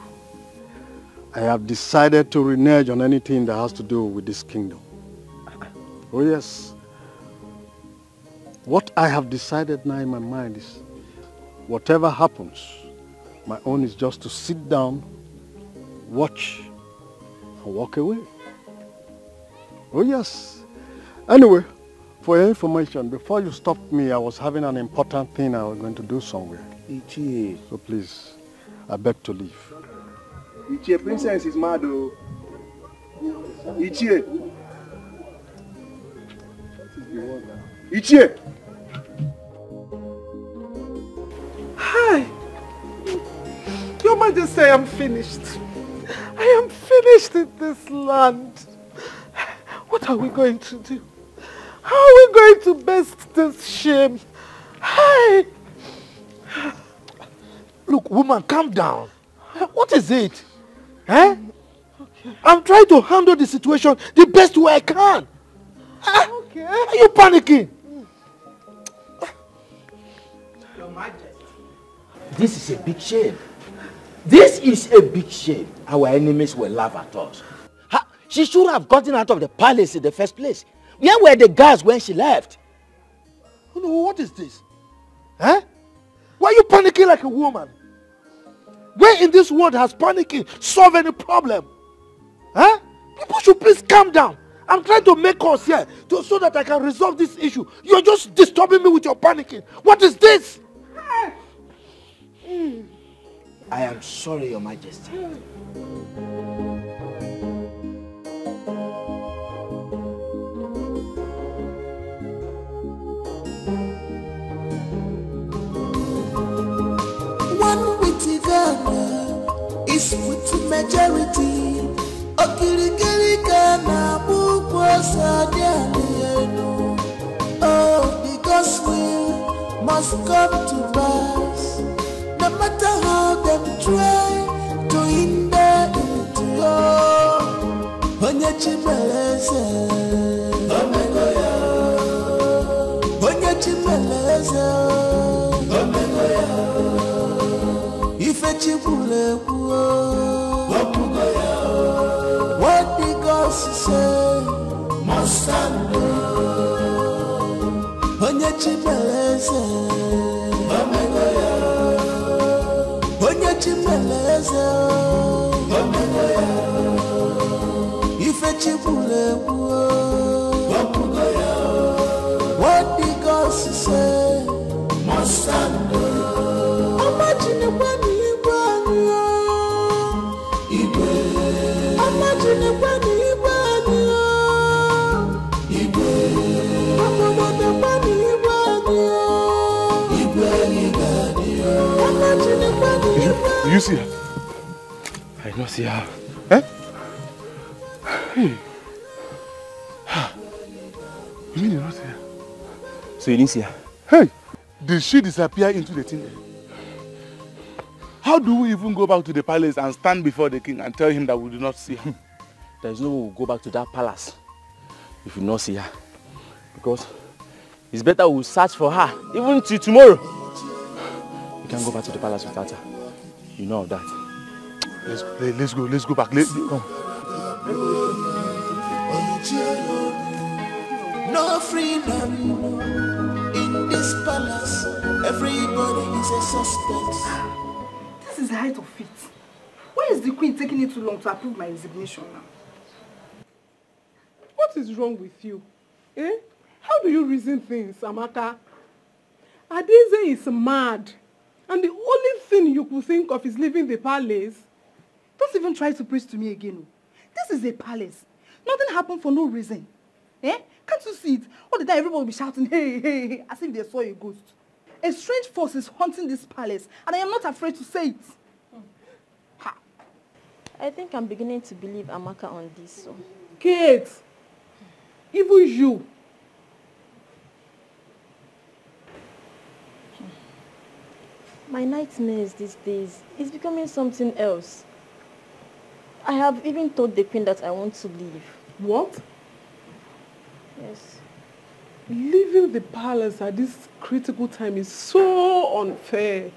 Speaker 18: I have decided to renege on anything that has to do with this kingdom. Oh yes. What I have decided now in my mind is, whatever happens, my own is just to sit down, watch, and walk away. Oh yes. Anyway, for your information, before you stopped me, I was having an important thing I was going to do somewhere. So please, I beg to leave.
Speaker 31: Ichie, princess is mad, oh. Ichie. Ichie.
Speaker 4: Hi. Your Majesty, I am finished. I am finished in this land. What are we going to do? How are we going to best this shame? Hi.
Speaker 22: Look, woman, calm down. What is it? Eh? I'm trying to handle the situation the best way I can.
Speaker 4: Okay.
Speaker 22: Are you panicking?
Speaker 9: Your Majesty. This is a big shame. This is a big shame. Our enemies will laugh at us. Ha, she should have gotten out of the palace in the first place. Where were the guards when she left?
Speaker 22: Oh, no, what is this? Eh? Why are you panicking like a woman? Where in this world has panicking solved any problem? Huh? People should please calm down. I'm trying to make us here to, so that I can resolve this issue. You're just disturbing me with your panicking. What is this?
Speaker 9: I am sorry, Your Majesty.
Speaker 16: Ghana is with majority. Okirikiri Ghana, Bukwa Sadiani, Oh, because we must come to pass. No matter how them try to hinder it, oh, onye chimeleze, omego ya, onye chimeleze, omego what the gods say must. Onye chimeleze, omego ya, onye ife wapugo ya, what the gods say must.
Speaker 2: See her? I not see her. Eh? Hey. You mean you not see her?
Speaker 32: So you didn't see her?
Speaker 2: Hey! Did she disappear into the thing? How do we even go back to the palace and stand before the king and tell him that we do not see her?
Speaker 32: There is no way we'll go back to that palace if we not see her. Because it's better we'll search for her even till tomorrow. We can't go back to the palace without her. You know that.
Speaker 2: Let's, let, let's go, let's go back. Let, come.
Speaker 16: No freedom in this palace. Everybody is a suspect.
Speaker 17: This is the height of it. Why is the queen taking it too long to approve my resignation now?
Speaker 19: What is wrong with you? Eh? How do you reason things, Amaka? Adize is mad. And the only thing you could think of is leaving the palace.
Speaker 17: Don't even try to preach to me again. oh. This is a palace. Nothing happened for no reason. Eh? Can't you see it? All the time everybody will be shouting, hey, hey, hey, as if they saw a ghost. A strange force is haunting this palace, and I am not afraid to say it.
Speaker 20: I think I'm beginning to believe Amaka on this. So.
Speaker 19: Kate, even you.
Speaker 20: My nightmares these days is becoming something else. I have even told the queen that I want to leave.
Speaker 19: What?
Speaker 20: Yes.
Speaker 19: Leaving the palace at this critical time is so unfair.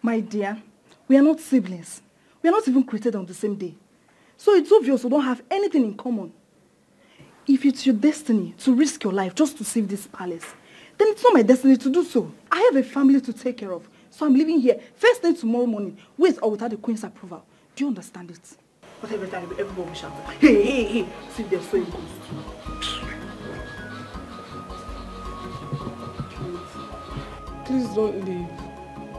Speaker 17: My dear, we are not siblings. We are not even created on the same day. So it's obvious we don't have anything in common. If it's your destiny to risk your life just to save this palace, then it's not my destiny to do so. I have a family to take care of. So I'm leaving here first thing tomorrow morning, with or without the queen's approval. Do you understand it? But every time everybody will shout, hey, hey, hey, see they're so ghost.
Speaker 19: Please don't leave.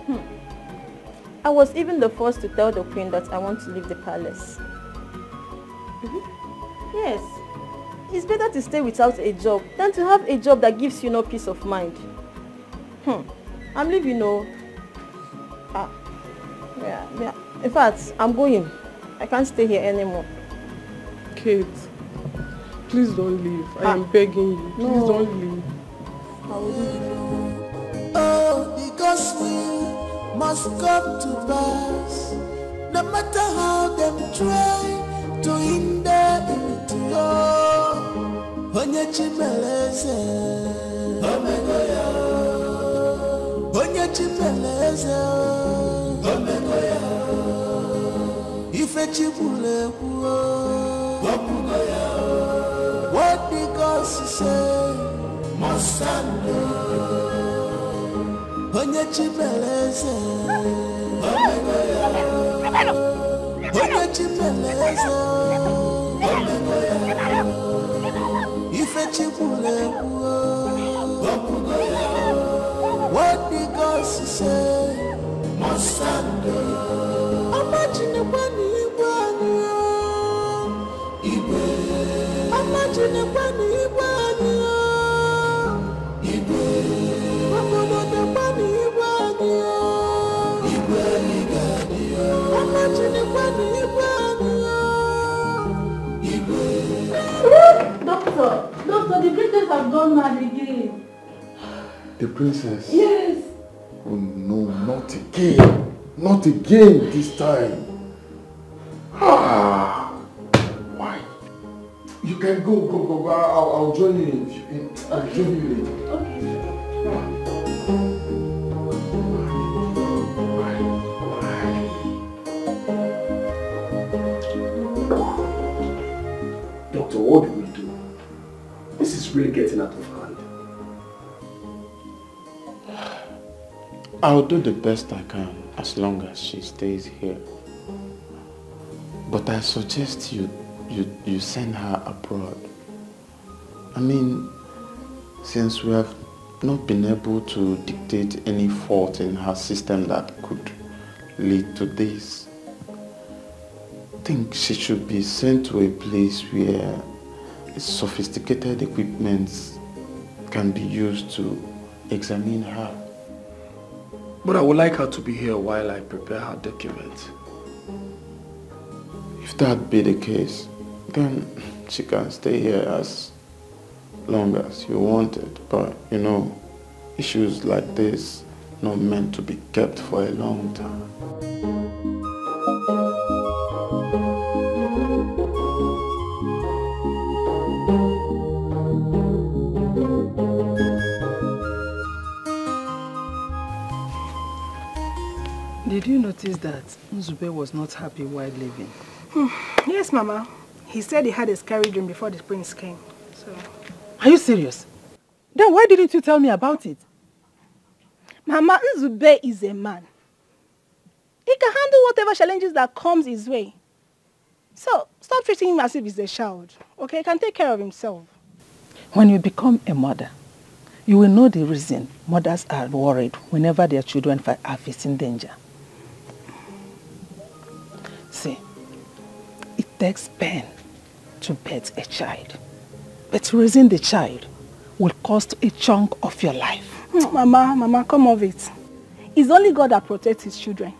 Speaker 20: Hmm. I was even the first to tell the queen that I want to leave the palace. Yes. It's better to stay without a job than to have a job that gives you no peace of mind. Hmm. I'm leaving, no. Ah. Yeah, yeah. In fact, I'm going. I can't stay here anymore.
Speaker 19: Kate, please don't leave. I am begging you. Please
Speaker 20: No.
Speaker 19: don't leave.
Speaker 20: I.
Speaker 16: Oh, because we must come to pass. No matter how them try to hinder it, oh, onye chimeleze, omego ya, onye what the gods say must stand. onye chimeleze omego ya onye chimeleze omego ife chikwulekwu opugo ya what the gods say must stand ọma chinekwe n'igwe anyị o. igwe ọma chinekwe n'igwe anyị o. igwe obodo dịkwa n'igwe anyị o. igwe anyị ga-adị o. ọma chinekwe n'igwe anyị o. igwe
Speaker 33: Doctor, doctor, the princess has gone mad again.
Speaker 8: The princess.
Speaker 33: Yes.
Speaker 10: Oh no, not again. Not again this time. Ah, why? You can go, go, go. go. I'll, I'll join you in. in I'll join you later. Okay.
Speaker 12: Doctor, what do we do? This is really getting out of
Speaker 8: I'll do the best I can as long as she stays here. But I suggest you, you, you send her abroad. I mean, since we have not been able to dictate any fault in her system that could lead to this, I think she should be sent to a place where sophisticated equipment can be used to examine her.
Speaker 5: But I would like her to be here while I prepare her documents.
Speaker 8: If that be the case, then she can stay here as long as you want it. But you know, issues like this not meant to be kept for a long time.
Speaker 14: Did you notice that Nzube was not happy while leaving?
Speaker 13: Hmm. Yes, Mama. He said he had a scary dream before the prince came. So,
Speaker 14: Are you serious? Then why didn't you tell me about it?
Speaker 13: Mama Nzube is a man. He can handle whatever challenges that comes his way. So, stop treating him as if he's a child. Okay, he can take care of himself.
Speaker 14: When you become a mother, you will know the reason mothers are worried whenever their children are facing danger. Takes pain to birth a child. But raising the child will cost a chunk of your life.
Speaker 13: Hmm, Mama, Mama, come off it. It's only God that protects his children.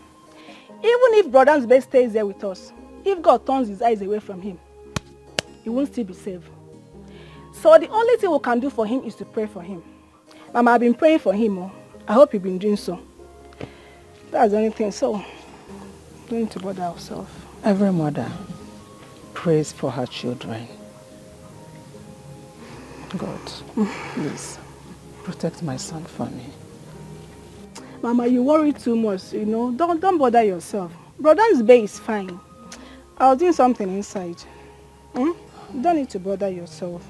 Speaker 13: Even if Brother Nzube stays there with us, if God turns his eyes away from him, he won't still be saved. So the only thing we can do for him is to pray for him. Mama, I've been praying for him. Oh. I hope you've been doing so. That's the only thing. So, don't need to bother ourselves.
Speaker 14: Every mother prays for her children. God, please protect my son for me.
Speaker 13: Mama, you worry too much, you know. Don't, don't bother yourself. Brother Nzube is fine. I was doing something inside. Hmm? You don't need to bother yourself.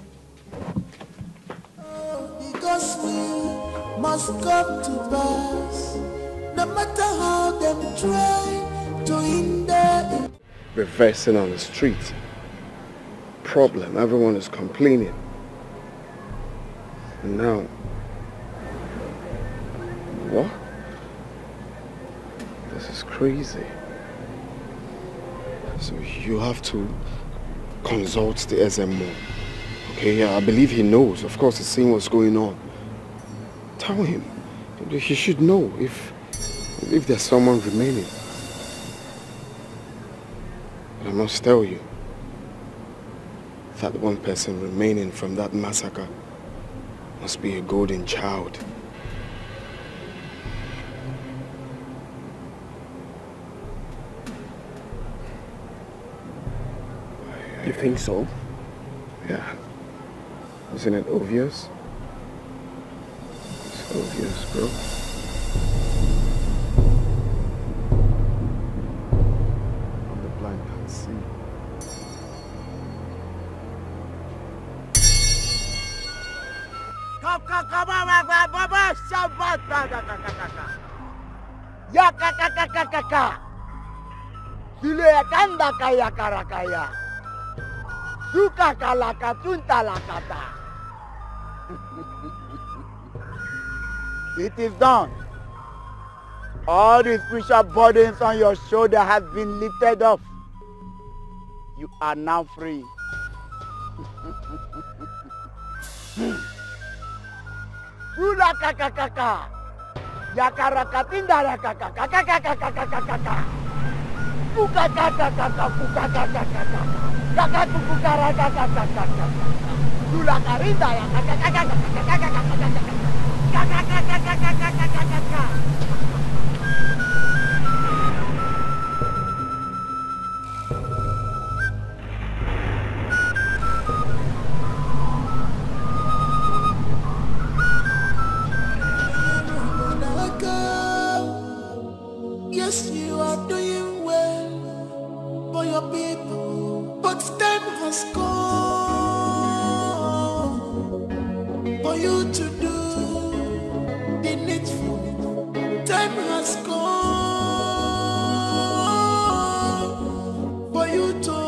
Speaker 16: Because we must come to pass, no matter how them try to hinder it.
Speaker 10: Reversing on the street. Problem. Everyone is complaining. And now. What? This is crazy. So you have to consult the SMO. Okay, yeah, I believe he knows. Of course, he's seeing what's going on. Tell him. He should know if if there's someone remaining. But I must tell you that one person remaining from that massacre must be a golden child.
Speaker 12: You think so?
Speaker 10: Yeah. Isn't it obvious? It's obvious, bro.
Speaker 34: Ya kaka kaka kaka. Sile ya kanda kaya karakaya. Suka kalaka tunta lakata. It is done. All the spiritual burdens on your shoulder have been lifted off. You are now free. gula kakak kakak. Jakara katindara kakak kakak kakak kakak kakak. Buka kakak kakak buka kakak kakak. Kakak buku kakak kakak kakak. Ula karinda ya kakak kakak kakak kakak kakak kakak kakak kakak kakak kakak kakak kakak kakak.
Speaker 16: Yes, you are doing well. For your people, but time has come for you to do the needful. Time has come for you to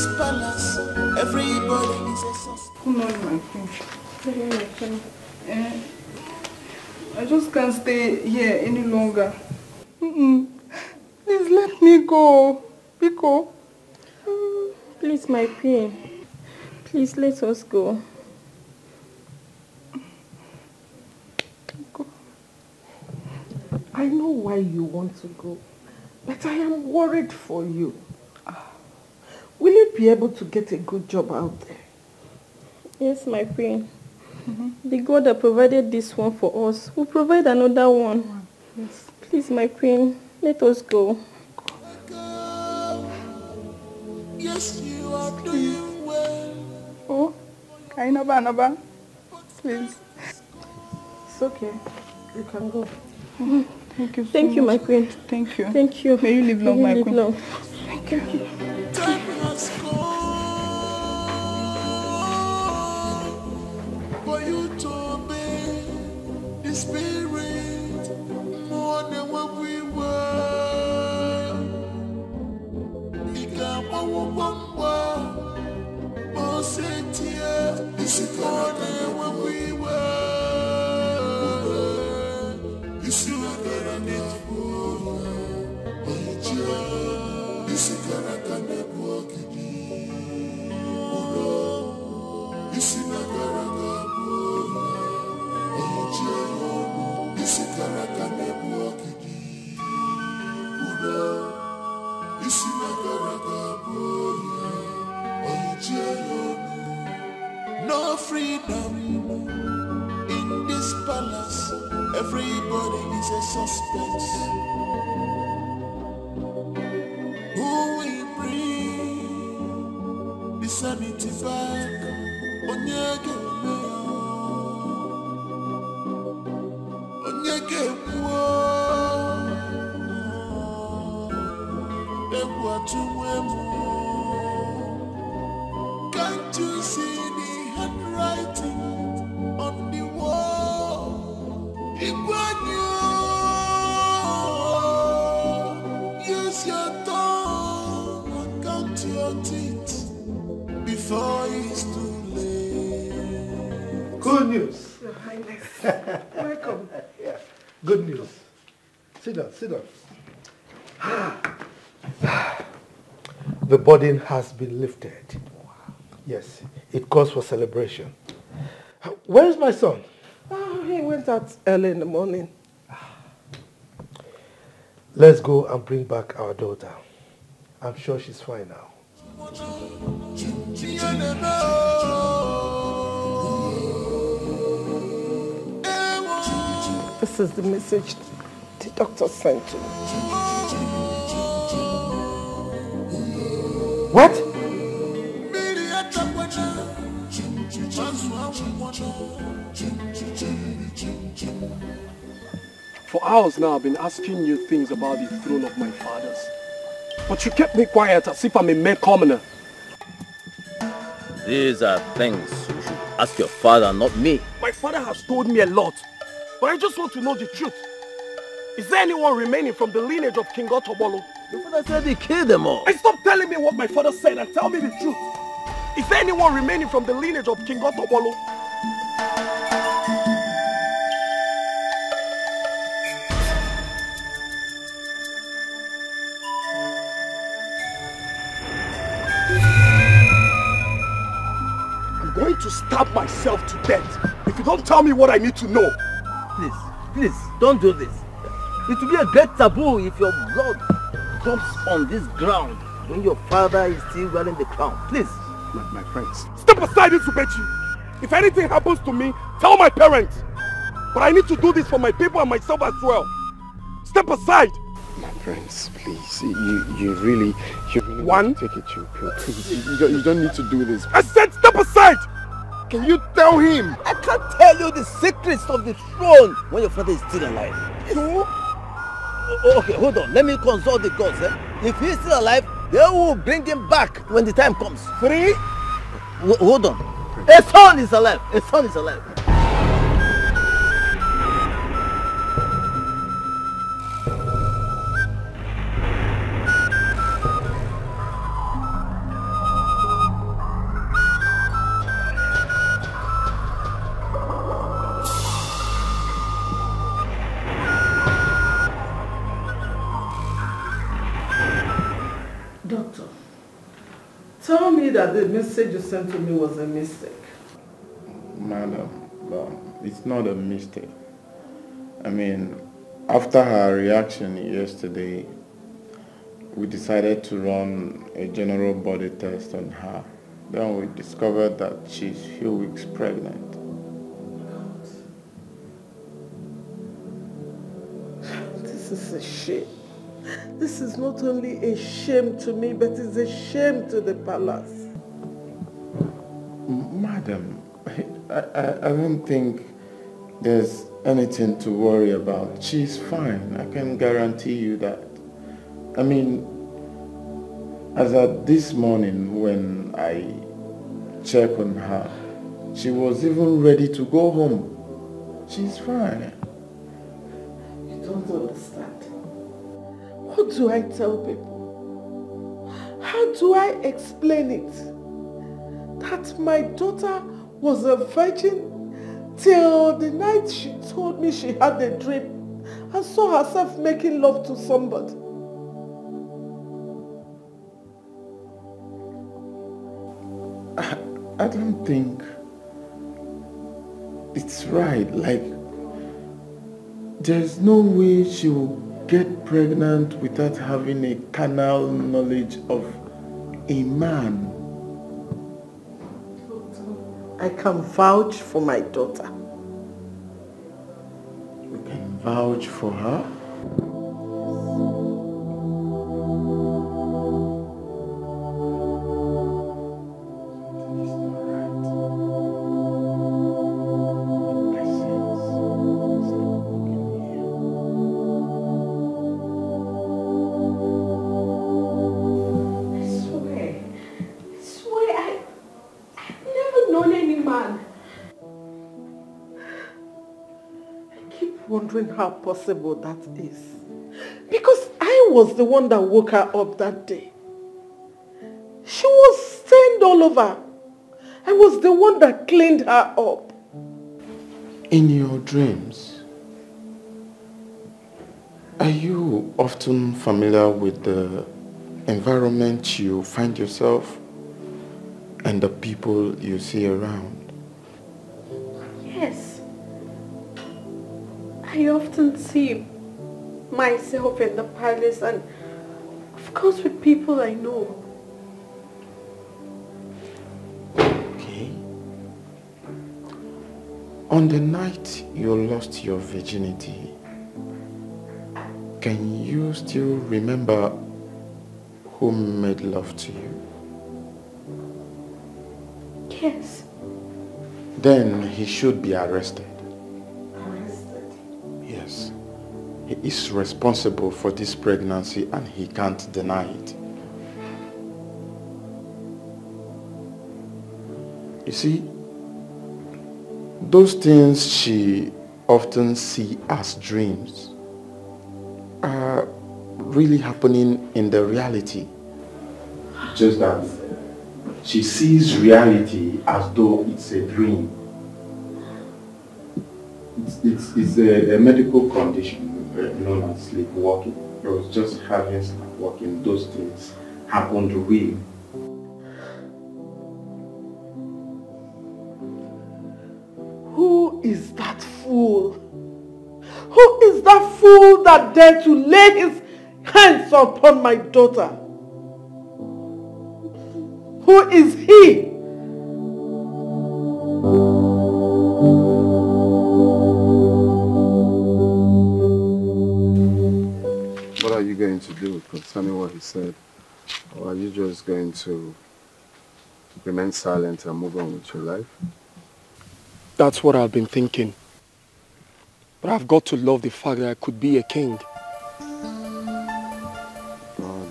Speaker 16: this palace. Everybody is a suspect.
Speaker 17: Good morning, my queen. Eh, I just can't stay here any longer. Mm-mm. Please let me go. Biko.
Speaker 20: Please, my queen. Please let us go.
Speaker 4: I know why you want to go, but I am worried for you. Will you be able to get a good job out there?
Speaker 20: Yes, my queen. The God that provided this one for us will provide another one.
Speaker 17: Yes.
Speaker 20: Please, my queen, let us go.
Speaker 16: Yes, you are doing well.
Speaker 17: Oh, Kainaba, Naba. Please.
Speaker 4: It's okay. You can go. Mm-hmm.
Speaker 17: Thank you so
Speaker 20: Thank you, my queen.
Speaker 17: Thank you.
Speaker 20: Thank you.
Speaker 17: May you live long,
Speaker 20: May you
Speaker 17: my
Speaker 20: live
Speaker 17: queen.
Speaker 20: long.
Speaker 17: Thank you.
Speaker 16: Time has Spirit more than what we were. Mawu bamba, oh sit here, this is more than what we were. You see what I need for, oh you chill, this is walk in. This is not No freedom in this palace. Everybody is a suspect. Who will bring the sanity back? Onyege
Speaker 3: Sit down, sit down. Ah. The burden has been lifted. Yes, it calls for celebration. Where is my son?
Speaker 4: Oh, he went out early in the morning.
Speaker 3: Let's go and bring back our daughter. I'm sure she's fine now.
Speaker 4: This is the message the doctor sent to me.
Speaker 3: What?
Speaker 5: For hours now, I've been asking you things about the throne of my fathers. But you kept me quiet as if I'm a mere commoner.
Speaker 11: These are things you should ask your father, not me.
Speaker 5: My father has told me a lot, but I just want to know the truth. Is there anyone remaining from the lineage of King Otoboro?
Speaker 11: Your father said he killed them all.
Speaker 5: And stop telling me what my father said and tell me the truth. Is there anyone remaining from the lineage of King Otoboro? I'm going to stab myself to death if you don't tell me what I need to know.
Speaker 11: Please, please, don't do this. It will be a great taboo if your blood drops on this ground when your father is still wearing the crown. Please.
Speaker 5: My, my friends. Step aside, Isubechi. If anything happens to me, tell my parents. But I need to do this for my people and myself as well. Step aside.
Speaker 21: My friends, please. You, you really, you really
Speaker 5: One.
Speaker 21: take it chill pill. Please, you, you, don't, you don't need to do this.
Speaker 5: I said step aside.
Speaker 21: Can you tell him?
Speaker 11: I can't tell you the secrets of the throne when your father is still alive.
Speaker 5: Two.
Speaker 11: O- Okay, hold on. Let me consult the gods. Eh? If he's still alive, they will bring him back when the time comes.
Speaker 5: Free?
Speaker 11: Ho- hold on. A son is alive. A son is alive.
Speaker 4: That the message you sent to me was a mistake.
Speaker 8: Madam, it's not a mistake. I mean, after her reaction yesterday, we decided to run a general body test on her. Then we discovered that she's few weeks pregnant.
Speaker 4: This is a shame. This is not only a shame to me, but it's a shame to the palace.
Speaker 8: Madam, I, I, I don't think there's anything to worry about. She's fine. I can guarantee you that. I mean, as at this morning when I checked on her, she was even ready to go home. She's fine.
Speaker 4: You don't understand. What do I tell people? How do I explain it? That my daughter was a virgin till the night she told me she had a dream and saw herself making love to somebody.
Speaker 8: I don't think it's right. Like, there's no way she will get pregnant without having a carnal knowledge of a man.
Speaker 4: I can vouch for my daughter.
Speaker 8: You can vouch for her?
Speaker 4: How possible that is. Because I was the one that woke her up that day. She was stained all over. I was the one that cleaned her up.
Speaker 8: In your dreams, are you often familiar with the environment you find yourself and the people you see around?
Speaker 35: I often see myself in the palace and of course with people I know.
Speaker 8: Okay. On the night you lost your virginity, can you still remember who made love to you?
Speaker 35: Yes.
Speaker 8: Then he should be arrested. He is responsible for this pregnancy and he can't deny it. You see, those things she often see as dreams are really happening in the reality. Just that she sees reality as though it's a dream. It's, it's, it's a, a medical condition known as sleepwalking. It was just having sleepwalking. Those things happened real.
Speaker 4: Who is that fool? Who is that fool that dared to lay his hands upon my daughter? Who is he?
Speaker 21: You going to do concerning what he said? Or are you just going to remain silent and move on with your life?
Speaker 5: That's what I've been thinking. But I've got to love the fact that I could be a king.
Speaker 21: Uh,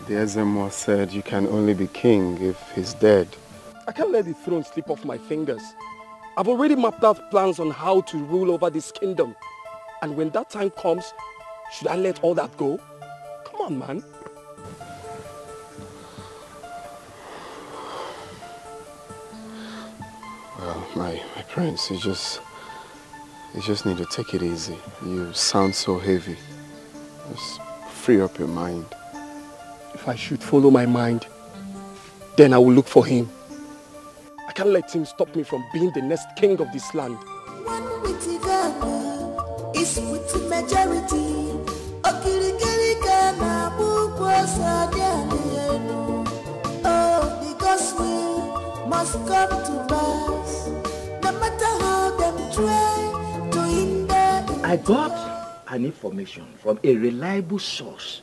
Speaker 21: the Ezemo said you can only be king if he's dead.
Speaker 5: I can't let the throne slip off my fingers. I've already mapped out plans on how to rule over this kingdom. And when that time comes, should I let all that go? Come on, man.
Speaker 21: Well, my, my prince, you just, you just need to take it easy. You sound so heavy. Just free up your mind.
Speaker 5: If I should follow my mind, then I will look for him. I can't let him stop me from being the next king of this land.
Speaker 16: with Ghana is with the majority. Okirikiri Ghana bukwu ọsọ dị anyị. Oh, because we must come to pass. No matter how them try to hinder
Speaker 9: I got an information from a reliable source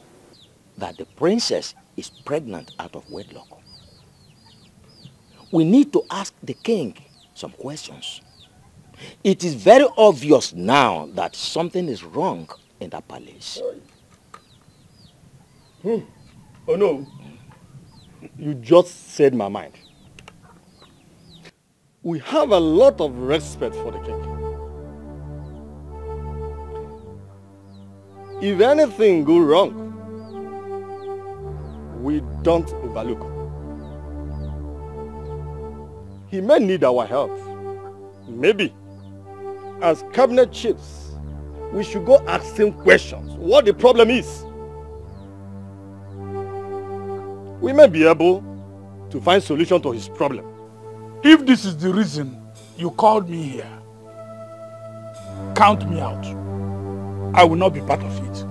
Speaker 9: that the princess is pregnant out of wedlock. We need to ask the king some questions. It is very obvious now that something is wrong in that palace.
Speaker 18: Hmm. Oh no. You just said my mind. We have a lot of respect for the king. If anything go wrong, we don't overlook. He may need our help. Maybe, as cabinet chiefs, we should go ask him questions, what the problem is. We may be able to find solution to his problem.
Speaker 23: If this is the reason you called me here, count me out. I will not be part of it.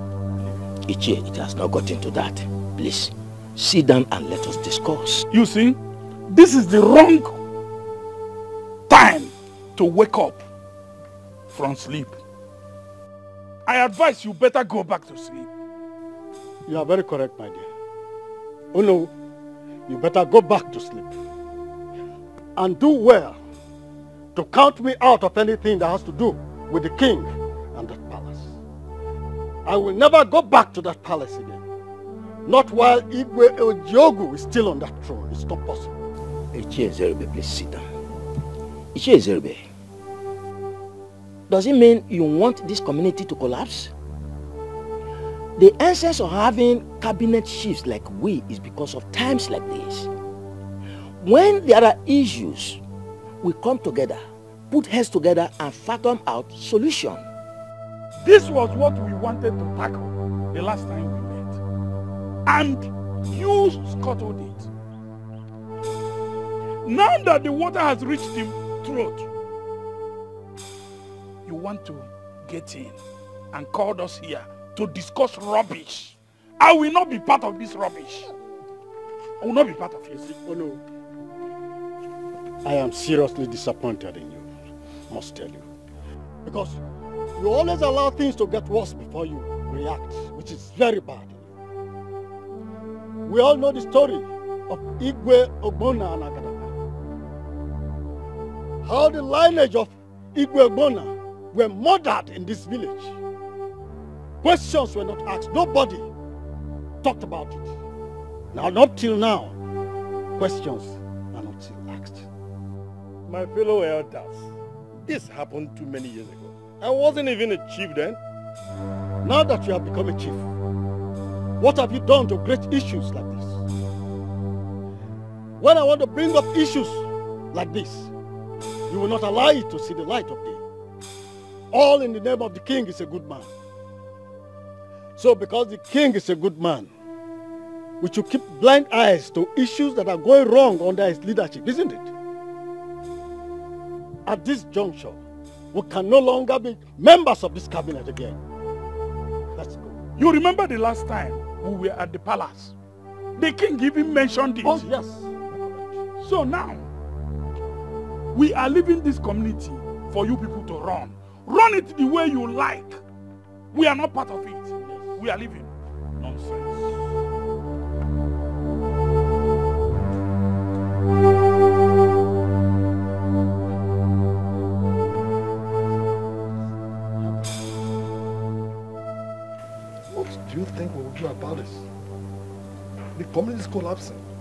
Speaker 9: Ichie, it has not gotten to that. Please, sit down and let us discuss.
Speaker 23: You see, this is the wrong time to wake up from sleep. I advise you better go back to sleep.
Speaker 18: You are very correct, my dear. Oh no, you better go back to sleep. And do well to count me out of anything that has to do with the king and that palace. I will never go back to that palace again. Not while Igwe Ojiogu is still on that throne. It's not possible.
Speaker 9: Ichie Zerbe, please sit down. Ichie Zerbe, does it mean you want this community to collapse? The essence of having cabinet chiefs like we is because of times like this. When there are issues, we come together, put heads together and fathom out solution.
Speaker 23: This was what we wanted to tackle the last time we met. And you scuttled it. Now that the water has reached the throat, you want to get in and called us here to discuss rubbish. I will not be part of this rubbish. I will not be part of it.
Speaker 18: Oh no. I am seriously disappointed in you, must tell you. Because you always allow things to get worse before you react, which is very bad. We all know the story of Igwe Ogbonna and Agadaba. How the lineage of Igwe Ogbonna were murdered in this village. Questions were not asked. Nobody talked about it. Now, up till now, questions are not still asked. My fellow elders, this happened too many years ago. I wasn't even a chief then. Now that you have become a chief, What have you done to create issues like this? When I want to bring up issues like this, you will not allow it to see the light of day. All in the name of the king is a good man. So because the king is a good man, we should keep blind eyes to issues that are going wrong under his leadership, isn't it? At this juncture, we can no longer be members of this cabinet again. Let's go.
Speaker 23: You remember the last time we were at the palace? The king even mentioned it.
Speaker 18: Oh, yes.
Speaker 23: So now, we are leaving this community for you people to run. Run it the way you like. We are not part of it. We are leaving. Nonsense.
Speaker 3: What do you think we will do about this? The community is collapsing.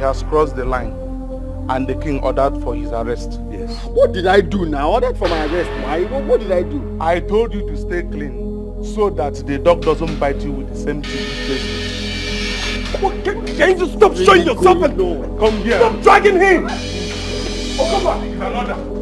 Speaker 2: He has crossed the line and the king ordered for his arrest.
Speaker 10: Yes. What did I do now? Ordered for my arrest. Why? What, did I do?
Speaker 2: I told you to stay clean so that the dog doesn't bite you with the same teeth he
Speaker 3: What, can, can you stop showing yourself and
Speaker 2: come here?
Speaker 3: Stop dragging him!
Speaker 23: Oh, come on. Another.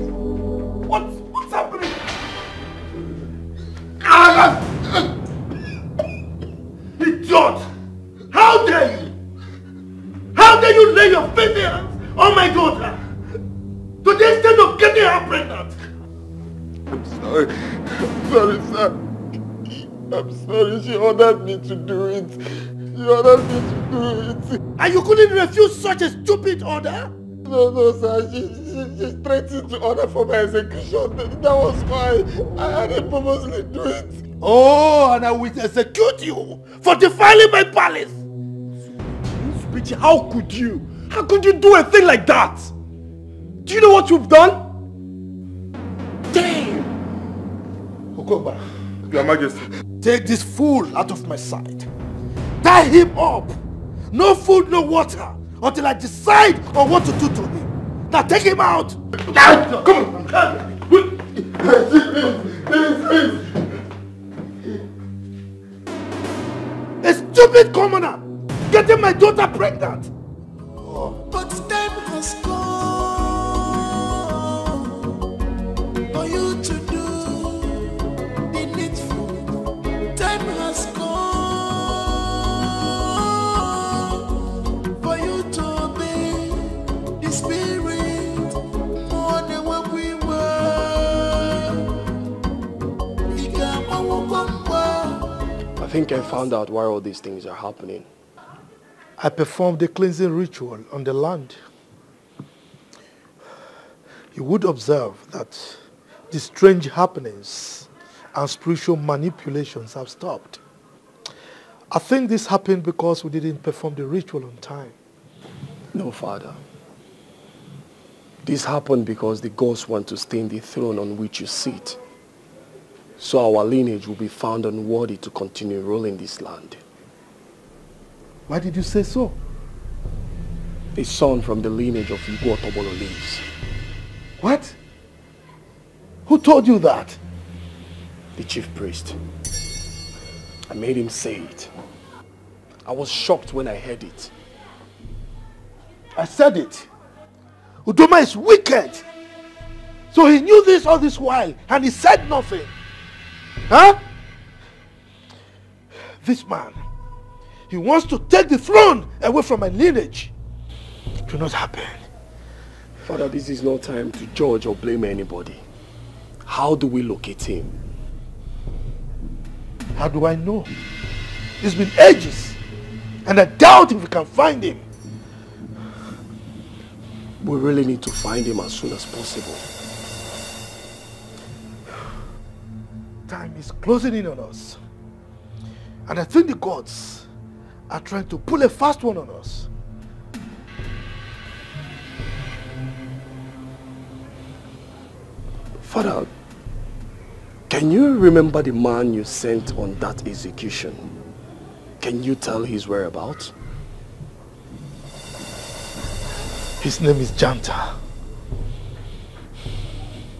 Speaker 10: Ordered me to do it. She ordered me to do it.
Speaker 3: And you couldn't refuse such a stupid order?
Speaker 10: No, no, sir. She, she, she threatened to order for my execution. That was why I didn't purposely do it.
Speaker 3: Oh, and I will execute you for defiling my palace. Speech, how could you? How could you do a thing like that? Do you know what you've done? Damn! Okoba,
Speaker 2: Your Majesty.
Speaker 3: Take this fool out of my sight. Tie him up. No food, no water until I decide on what to do to him. Now take him out. Now, come on. A stupid commoner getting my daughter pregnant.
Speaker 16: But time
Speaker 5: think I found out why all these things are happening.
Speaker 3: I performed the cleansing ritual on the land. You would observe that the strange happenings and spiritual manipulations have stopped. I think this happened because we didn't perform the ritual on time.
Speaker 5: No, Father. This happened because the gods want to stain the throne on which you sit. So our lineage will be found unworthy to continue ruling this land.
Speaker 3: Why did you say so?
Speaker 5: A son from the lineage of Igbo Tobolo lives.
Speaker 3: What? Who told you that?
Speaker 5: The chief priest. I made him say it. I was shocked when I heard it.
Speaker 3: I said it. Udoma is wicked. So he knew this all this while and he said nothing. Huh? This man, he wants to take the throne away from my lineage. It will not happen.
Speaker 5: Father, this is no time to judge or blame anybody.
Speaker 3: How do we locate him? How do I know? It's been ages. And I doubt if we can find him. We really need to find him as soon as possible. Time is closing in on us. And I think the gods are trying to pull a fast one on us. Father, can you remember the man you sent on that execution? Can you tell his whereabouts? His name is Janta.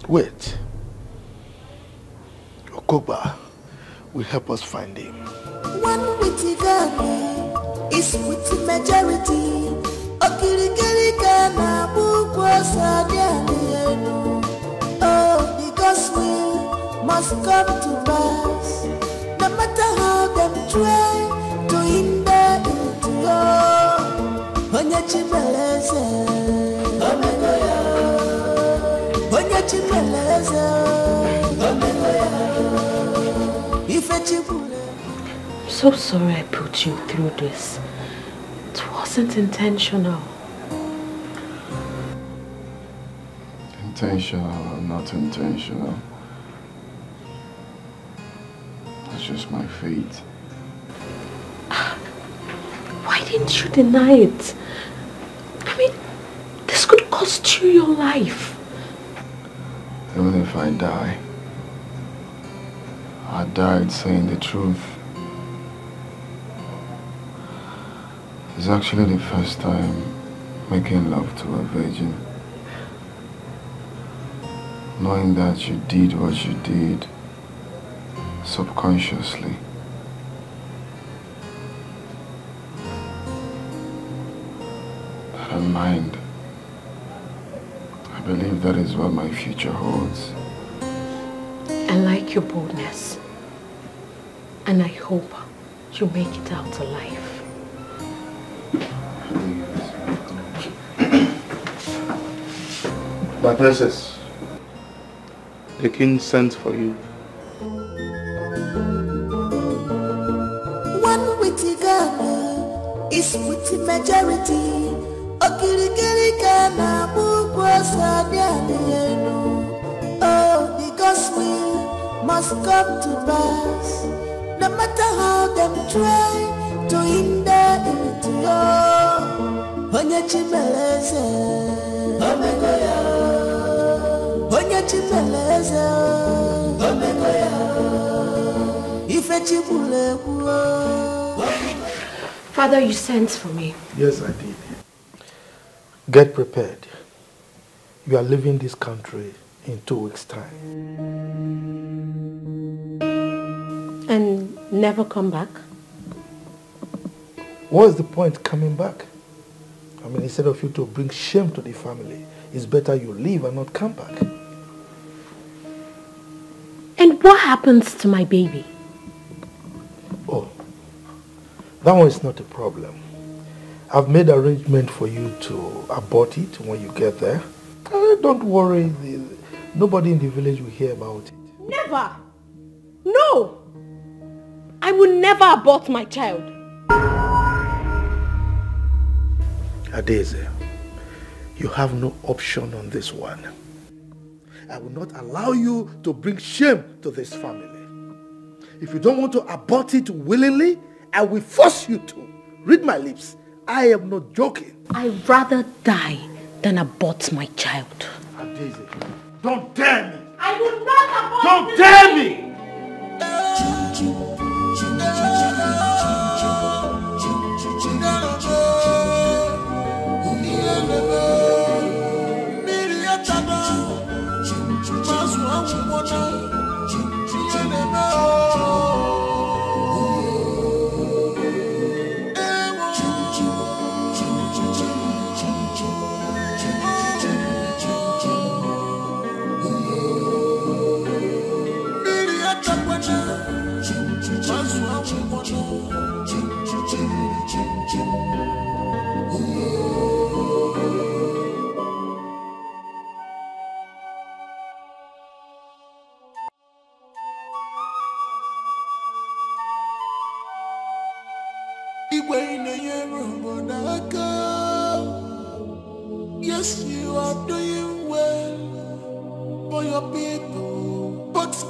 Speaker 3: Wait. Okoba will help us find him.
Speaker 16: One witty girl is with the majority. Okirikiri asadianu. Oh, because we must come to pass. No matter how them try to hinder into your onye chimeleze. Omego
Speaker 1: I'm so sorry I put you through this. It wasn't intentional.
Speaker 21: Intentional or not intentional. It's just my fate.
Speaker 1: Why didn't you deny it? I mean, this could cost you your life.
Speaker 21: Even if I die, I died saying the truth. It's actually the first time making love to a virgin. Knowing that you did what you did subconsciously. Don't mind. I believe that is what my future holds.
Speaker 1: I like your boldness. And I hope you make it out alive.
Speaker 2: My princess, the king sent for you.
Speaker 16: One witty girl is with the majority. Okirikiri kana buku asadianu. Oh, because we must come to pass. No matter how them try to hinder into your onye chimeleze. Omego ya. Onye chimeleze. Omego ya. Ife chibule
Speaker 1: Father, you sent for me.
Speaker 3: Yes, I did. Get prepared. You are leaving this country in two weeks' time.
Speaker 1: And never come back?
Speaker 3: What is the point coming back? I mean, instead of you to bring shame to the family, it's better you leave and not come back.
Speaker 1: And what happens to my baby?
Speaker 3: Oh, that one is not a problem. I've made arrangement for you to abort it when you get there. Uh, don't worry, the, nobody in the village will hear about it.
Speaker 1: Never! No! I will never abort my child.
Speaker 3: Adeze, you have no option on this one. I will not allow you to bring shame to this family. If you don't want to abort it willingly, I will force you to. Read my lips. I am not joking.
Speaker 1: I'd rather die than abort my child.
Speaker 3: Adeze, don't dare me.
Speaker 1: I will not
Speaker 3: Don't dare me.
Speaker 16: Oh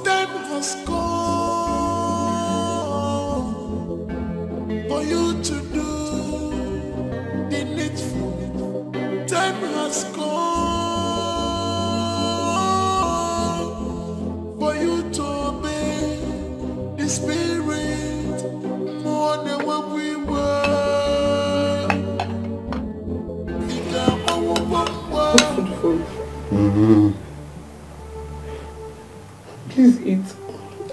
Speaker 16: time has come for you to do the needful time has come for you to obey the spirit more than what we were. Wawu.
Speaker 36: Please eat.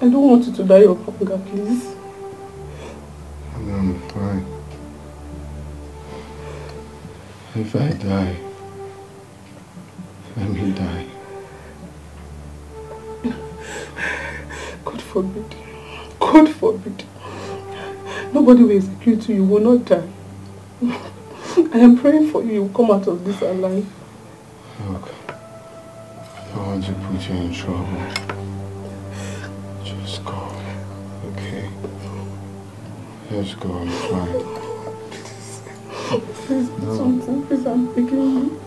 Speaker 36: I don't want you to die of hunger, please.
Speaker 21: I'm fine. If I die, let me die.
Speaker 36: God forbid. God forbid. Nobody will execute you. You will not die. I am praying for you. You will come out of this alive.
Speaker 21: Look, I don't want to put you in trouble. Just go, I'm fine.
Speaker 36: Please do
Speaker 21: No.
Speaker 36: something. Please, I'm begging you.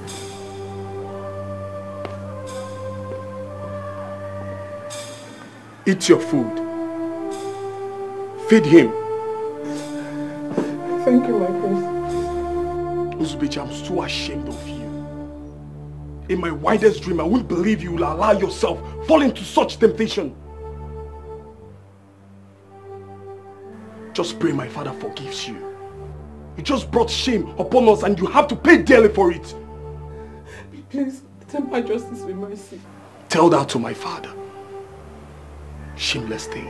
Speaker 5: Eat your food. Feed him.
Speaker 36: Thank you, my prince.
Speaker 5: Nzubechi, I'm so ashamed of you. In my wildest dream, I wouldn't believe you will allow yourself fall into such temptation. Just pray my father forgives you. You just brought shame upon us and you have to pay dearly for it.
Speaker 36: Please, temper justice with mercy.
Speaker 5: Tell that to my father. Shameless thing.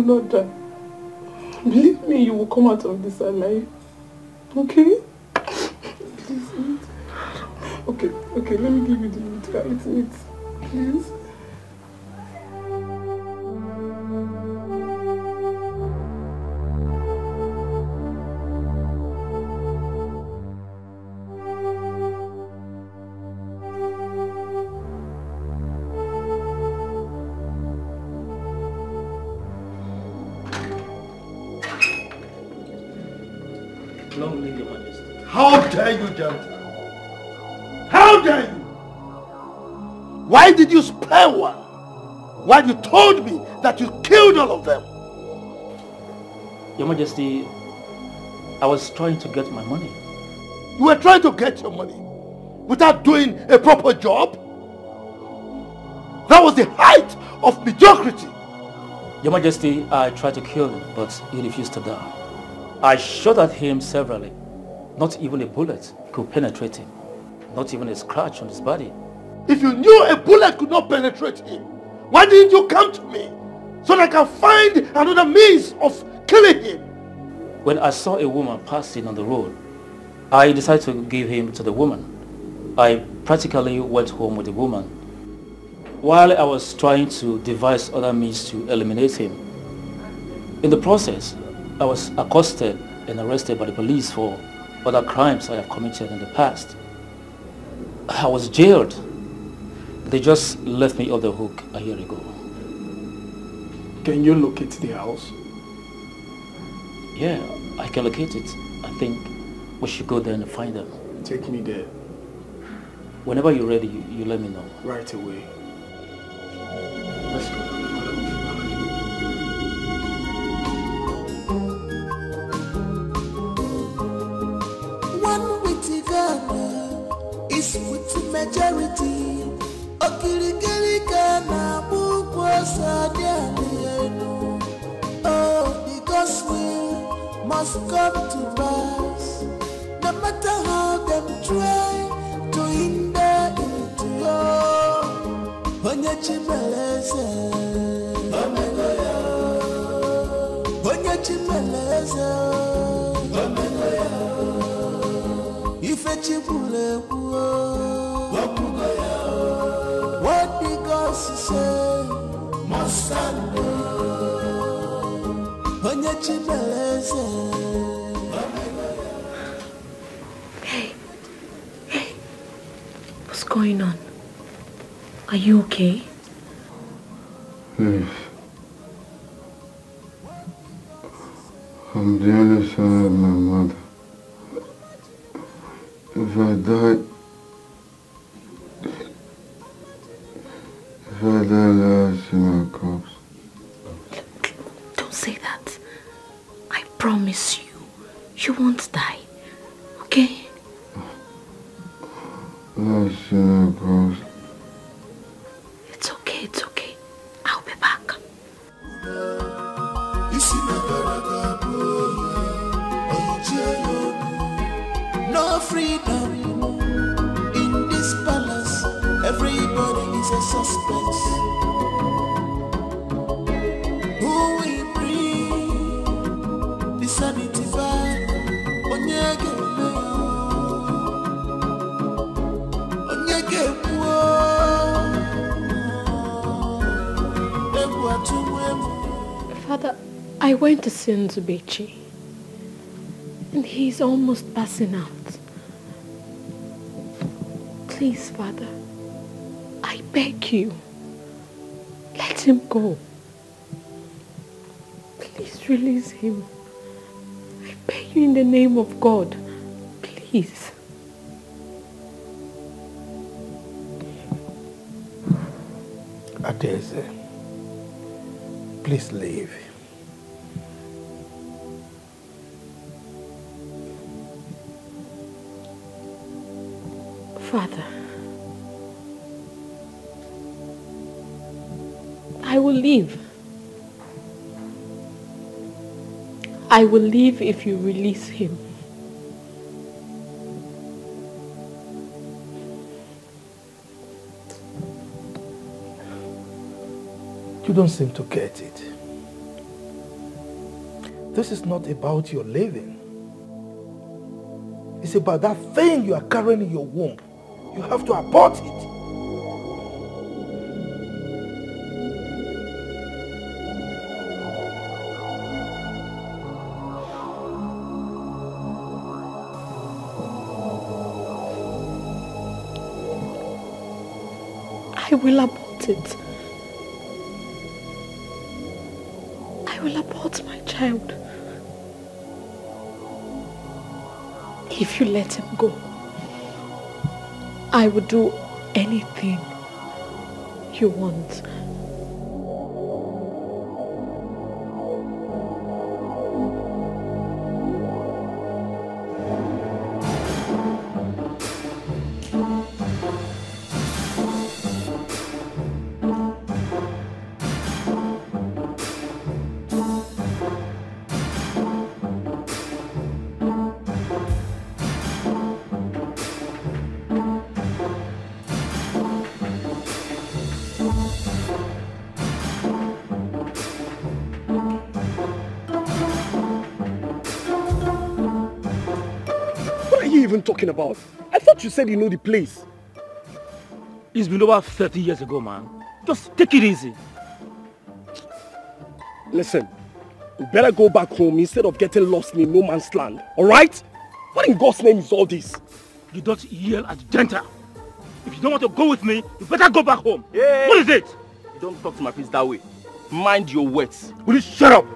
Speaker 21: Will
Speaker 36: not die. Believe me, you will come out of this alive. Okay? Please eat. Okay, okay, let me give you the meat. Meat. Please.
Speaker 5: Why did you spare one? Why you told me that you killed all of them?
Speaker 37: Your majesty, I was trying to get my money.
Speaker 5: You were trying to get your money without doing a proper job? That was the height of mediocrity.
Speaker 37: Your majesty, I tried to kill him, but he refused to die. I shot at him severally. Not even a bullet could penetrate him. Not even a scratch on his body.
Speaker 5: If you knew a bullet could not penetrate him, why didn't you come to me so that I can find another means of killing him?
Speaker 37: When I saw a woman passing on the road, I decided to give him to the woman. I practically went home with the woman. While I was trying to devise other means to eliminate him. In the process, I was accosted and arrested by the police for other crimes I have committed in the past. I was jailed. They just left me off the hook a year ago.
Speaker 5: Can you locate the house?
Speaker 37: Yeah, I can locate it. I think we should go there and find them.
Speaker 5: Take me there
Speaker 37: Whenever you're ready, you, you let me know.
Speaker 5: right away.
Speaker 16: come to pass. No matter how them try to hinder it, oh,
Speaker 38: Onyechimeleze, Omegoya, Onyechimeleze, Omegoya, Ifechibulebu. Onye chi mere eze
Speaker 1: What's going on? Are you okay?
Speaker 16: Please. I'm the only
Speaker 1: beg you, let him go. Please release him. I beg you in the name of God. Please.
Speaker 3: Adeze, please leave.
Speaker 1: Father, I will leave. I will leave if you release him.
Speaker 3: You don't seem to get it. This is not about your living. It's about that thing you are carrying in your womb. You have to abort it.
Speaker 1: I will abort it. I will abort my child. If you let him go, I will do anything you want.
Speaker 5: Talking about? I thought you said you know the place.
Speaker 37: It's been over 30 years ago, man. Just take it easy.
Speaker 5: Listen, we better go back home instead of getting lost in no man's land. Alright? What in God's name is all this?
Speaker 37: You don't yell at Genta. If you don't want to go with me, you better go back home. What is it?
Speaker 12: You don't talk to my face that way. Mind your words.
Speaker 37: Will you shut up?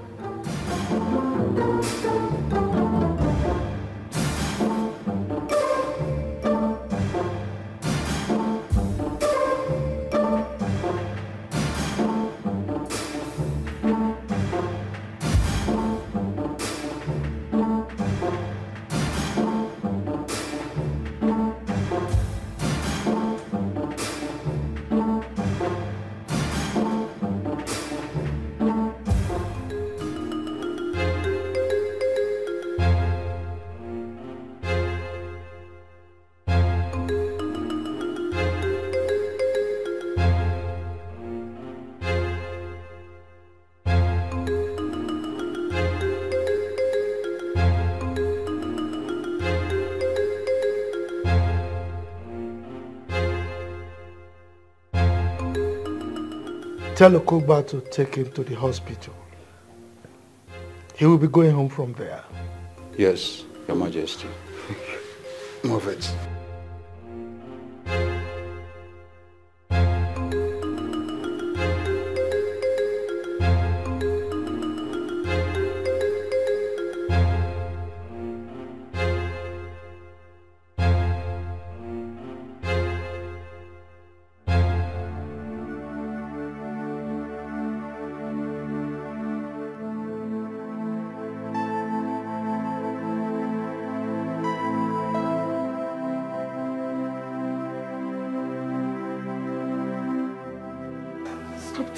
Speaker 3: Tell Okoba to take him to the hospital. He will be going home from there.
Speaker 7: Yes, Your Majesty.
Speaker 3: Move it.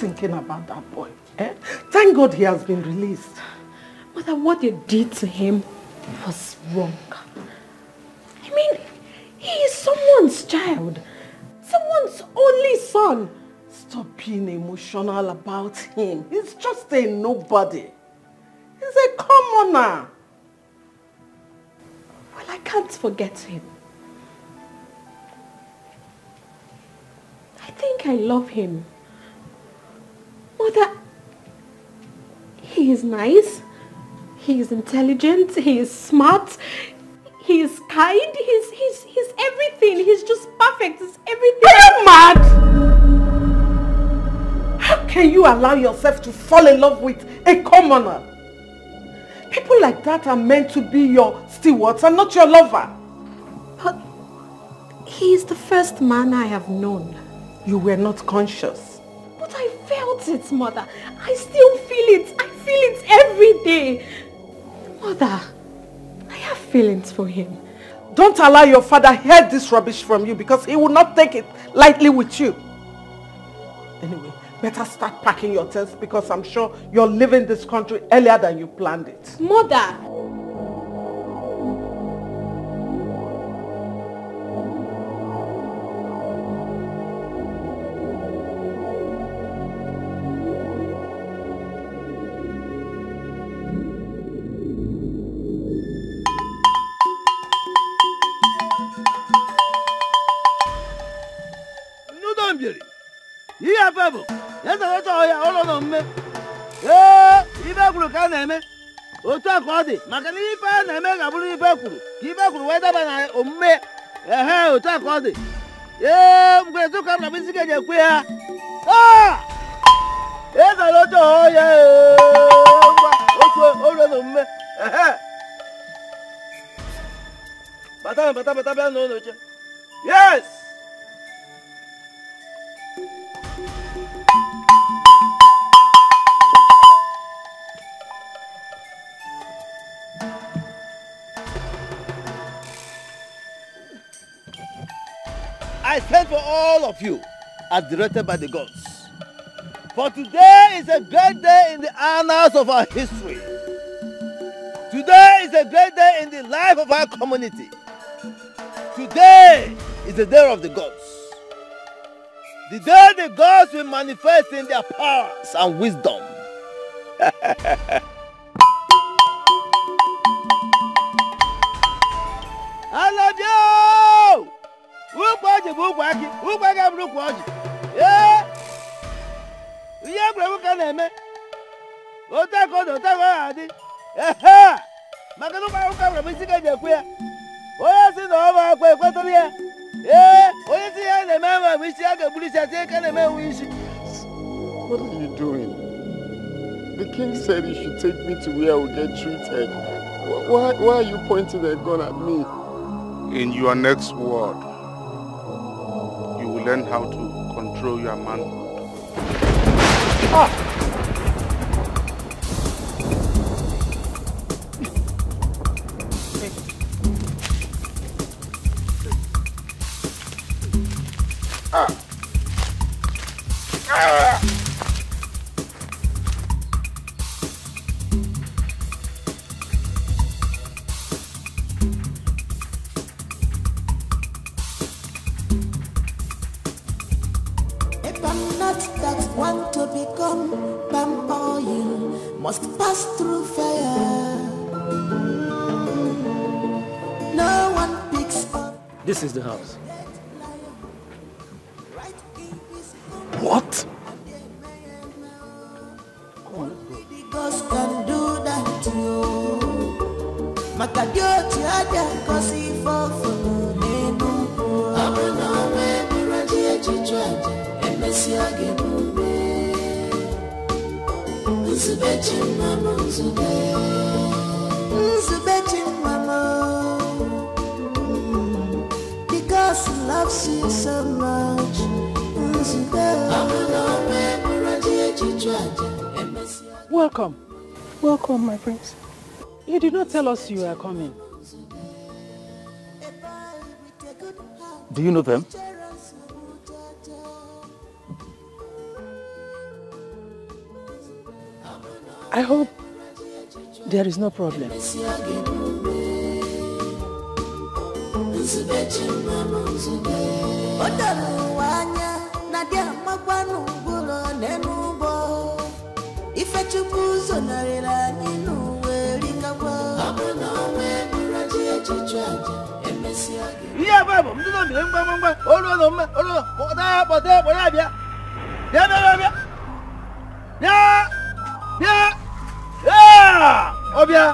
Speaker 15: Thinking about that boy. Eh? Thank God he has been released.
Speaker 1: Mother, what they did to him was wrong. I mean, he is someone's child. Someone's only son.
Speaker 15: Stop being emotional about him. He's just a nobody. He's a commoner.
Speaker 1: Well, I can't forget him. I think I love him. Mother, he is nice. He is intelligent. He is smart. He is kind. He's, he's, he's everything. He's just perfect. He's everything.
Speaker 15: Are you mad? How can you allow yourself to fall in love with a commoner? People like that are meant to be your stewards and not your lover.
Speaker 1: But he is the first man I have known.
Speaker 15: You were not conscious.
Speaker 1: But I felt it, Mother. I still feel it. I feel it every day. Mother, I have feelings for him.
Speaker 15: Don't allow your father hear this rubbish from you because he will not take it lightly with you. Anyway, better start packing your things because I'm sure you're leaving this country earlier than you planned it.
Speaker 1: Mother!
Speaker 11: Bụ na-esogocha ọhịa ụlọ na omume ee ibe kwuru ka a na-eme otu a ka ọ dị maka na ife a na-eme ga-abụrụ ife kwuru ka ife kwuru wee daba na omume. Ehe otu a ka ọ dị. Ee mgberede ụka na isi ga-eji ekwe ya esogocha ọhịa ngwa otu olu na omume ehe. Bata bata bata bịa n'ụlọ oche. Yes I sent for all of you as directed by the gods. For today is a great day in the annals of our history. Today is a great day in the life of our community. Today is the day of the gods. The day the gods will manifest in their powers and wisdom. Alabio! Ukwu ọjị bụ ukwu akị, ukwu akị abụrụ ukwu ọjị. Ee! Ihe egwuregwu ka na-eme. Otu aka ọ dị, otu aka ọ ga-adị. Ehe! Maka na ụmụ akwụkwọ nwere m isi ga-eji ekwu ya. Onye si na ọ bụ akwa ekwetara ya. Ee! Onye si ya na-eme enwe bụ isi a ga-egburu isi ati eke na-eme enwe isi.
Speaker 21: What are you doing? The king said you should take me to where I will get treated. Wh- Why, why are you pointing a gun at me?
Speaker 2: In your next word, learn how to control your manhood.
Speaker 16: If
Speaker 5: is the house.
Speaker 14: Prince. You did not tell us you are coming.
Speaker 37: Do you know them?
Speaker 14: I hope there is no problem.
Speaker 16: Nzube chimama nzube. O doro ụwa anya na dị amakwanụ. Ifechukwu zonarịrị anyị n'ụwa
Speaker 11: ihe ebe bụ ndị ngwa ngwa ngwa olu ụlọ mme olu kpọta ya kpọta ya kpọta ya bịa bịa bịa bịa bịa bịa bịa ọ bịa.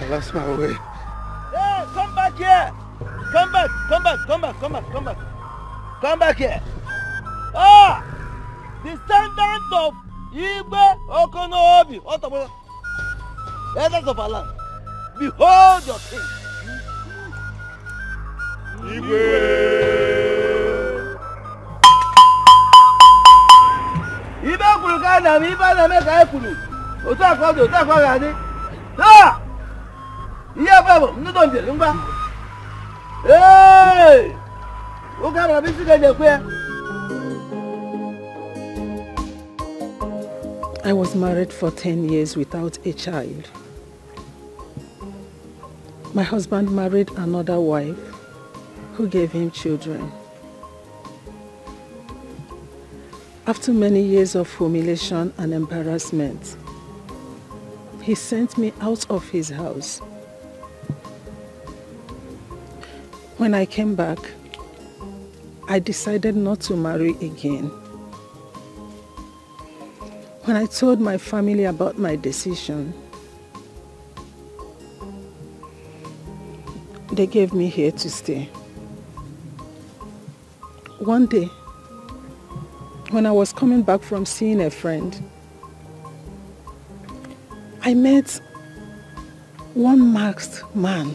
Speaker 21: I lost my way.
Speaker 11: Hey, come back here. Come back come back come back come back come back. Come back here. Ah! Descendant of igbe okonobi ọtọgbọ elders of our land behold your king. ibe kwuru ka a na-eme ibe na-eme ka anyị kwuru otu akọ dị otu akọ ga-adị taa ihe ebe bụ ndị domjiri ngwa. Ee oge a mara isi ga-eji ekwe ya
Speaker 14: I was married for 10 years without a child. My husband married another wife who gave him children. After many years of humiliation and embarrassment, he sent me out of his house. When I came back, I decided not to marry again. When I told my family about my decision, they gave me here to stay. One day, when I was coming back from seeing a friend, I met one masked man.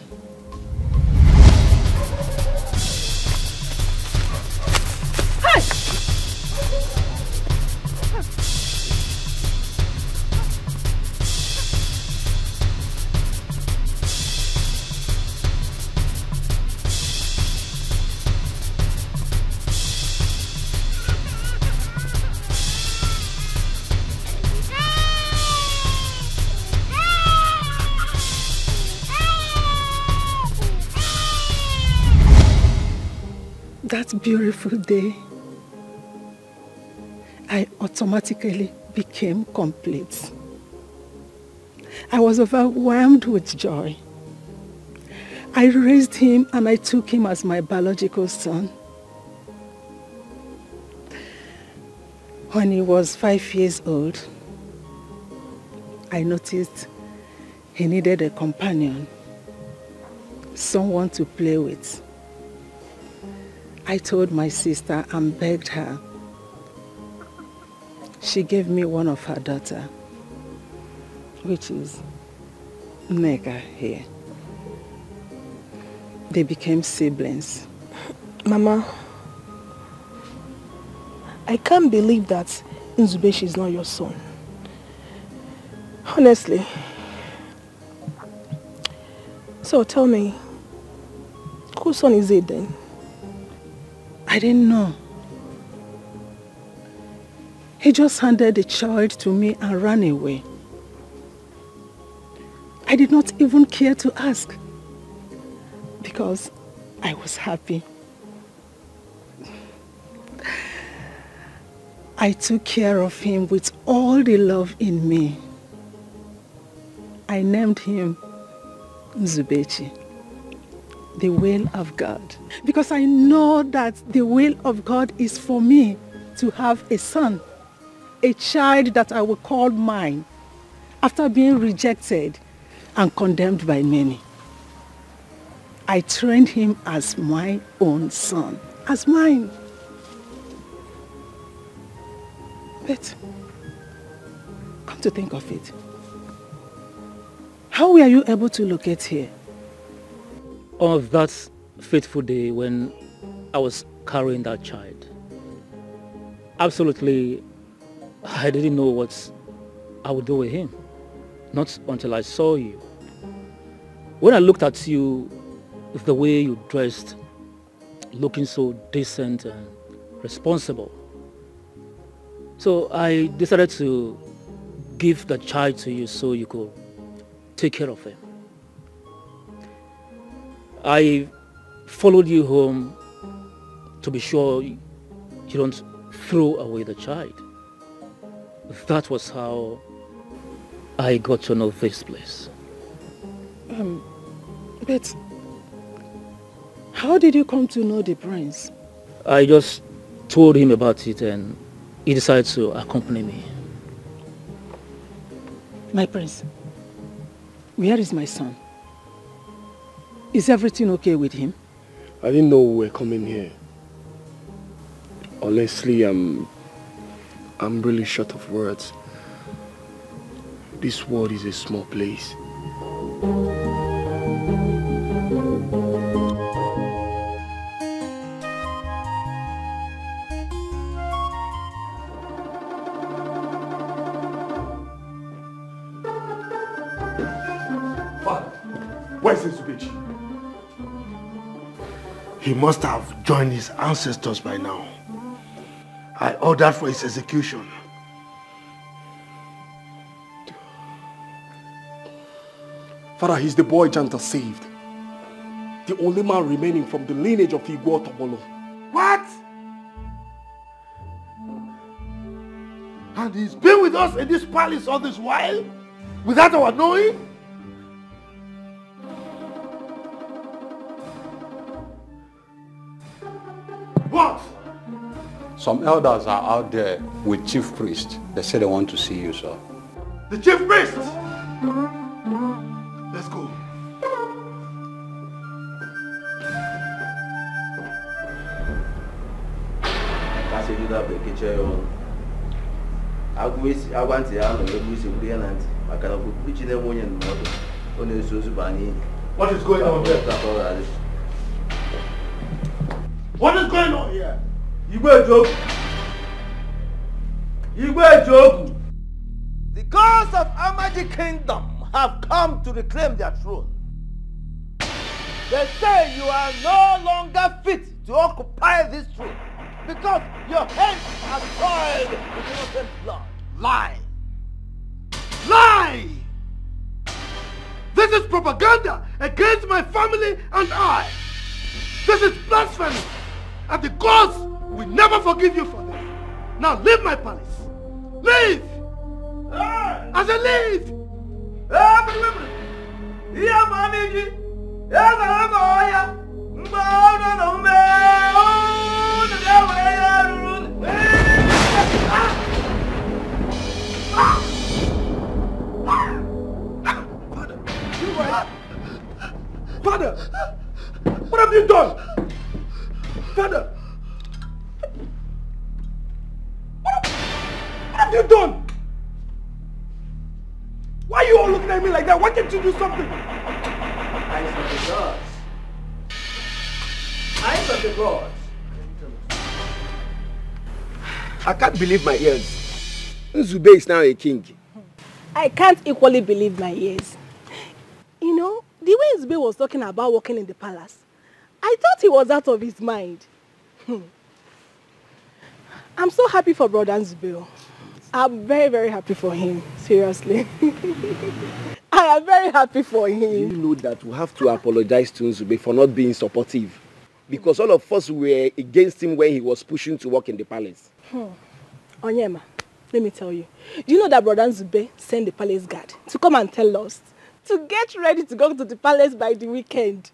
Speaker 14: Beautiful day, I automatically became complete. I was overwhelmed with joy. I raised him and I took him as my biological son. When he was five years old, I noticed he needed a companion, someone to play with. I told my sister and begged her. She gave me one of her daughter, which is Nega here. They became siblings.
Speaker 13: Mama, I can't believe that Nzubechi is not your son. Honestly. So tell me, whose son is it then?
Speaker 14: I didn't know. He just handed the child to me and ran away. I did not even care to ask because I was happy. I took care of him with all the love in me. I named him Nzubechi, the will of God. Because I know that the will of God is for me to have a son, a child that I will call mine, after being rejected and condemned by many. I trained him as my own son, as mine. But come to think of it, how were you able to locate here?
Speaker 37: On that fateful day when I was carrying that child, absolutely, I didn't know what I would do with him. Not until I saw you. When I looked at you, with the way you dressed, looking so decent and responsible. So I decided to give the child to you so you could take care of him. I followed you home to be sure you don't throw away the child. That was how I got to know this place.
Speaker 14: Um, but how did you come to know the prince?
Speaker 37: I just told him about it and he decided to accompany me.
Speaker 14: My prince, where is my son? Is everything okay with him?
Speaker 12: I didn't know we were coming here. Honestly, I'm... I'm really short of words. This world is a small place.
Speaker 5: Father, where's this bitch? He must have joined his ancestors by now. I ordered for his execution.
Speaker 12: Father, he's the boy Janta saved. The only man remaining from the lineage of Igbo Tobolo.
Speaker 5: What? And he's been with us in this palace all this while? Without our knowing? What?
Speaker 7: Some elders are out there with chief priest. They say they want to see you, sir.
Speaker 5: The chief priest! Let's go.
Speaker 39: kasị ebido abụ ekecha ya ọnụ agwa ntị ya nọ egbu isi buru ya na ntị maka na okpukpuru chi na-enwe onye ndụmọdụ ọ na-eso ozu baa n'ihi
Speaker 5: What is going on here? What is going on here?
Speaker 11: Igwe Ejogu. Igwe Ejogu. The gods of Amaju Kingdom have come to reclaim their throne. They say you are no longer fit to occupy this throne because your hands are soiled with innocent blood.
Speaker 5: Lie! Lie! This is propaganda against my family and I. This is blasphemy. And the gods will never forgive you for this. Now leave my palace. Leave! I said leave!
Speaker 11: Ihe ma n'iji, ya gara ma ọhịa, mgbe ọrụ na ume, unu ga-ewere ya ruru.
Speaker 5: Father! What have you done? Father! What have, what have you done? Why are you all looking at me like that? Why can't you do something?
Speaker 11: Eyes of the gods. Eyes of the gods.
Speaker 12: I can't believe my ears. Nzube is now a king.
Speaker 13: I can't equally believe my ears. You know, the way Zube was talking about working in the palace, I thought he was out of his mind. I'm so happy for brother Zube. I'm very, very happy for him. Seriously. I am very happy for
Speaker 12: Do you know that we have to apologize to Nzube for not being supportive? Because all of us were against him when he was pushing to work in the palace.
Speaker 13: Hmm. Onyema, let me tell you. Do you know that brother Zube sent the palace guard to come and tell us to get ready to go to the palace by the weekend?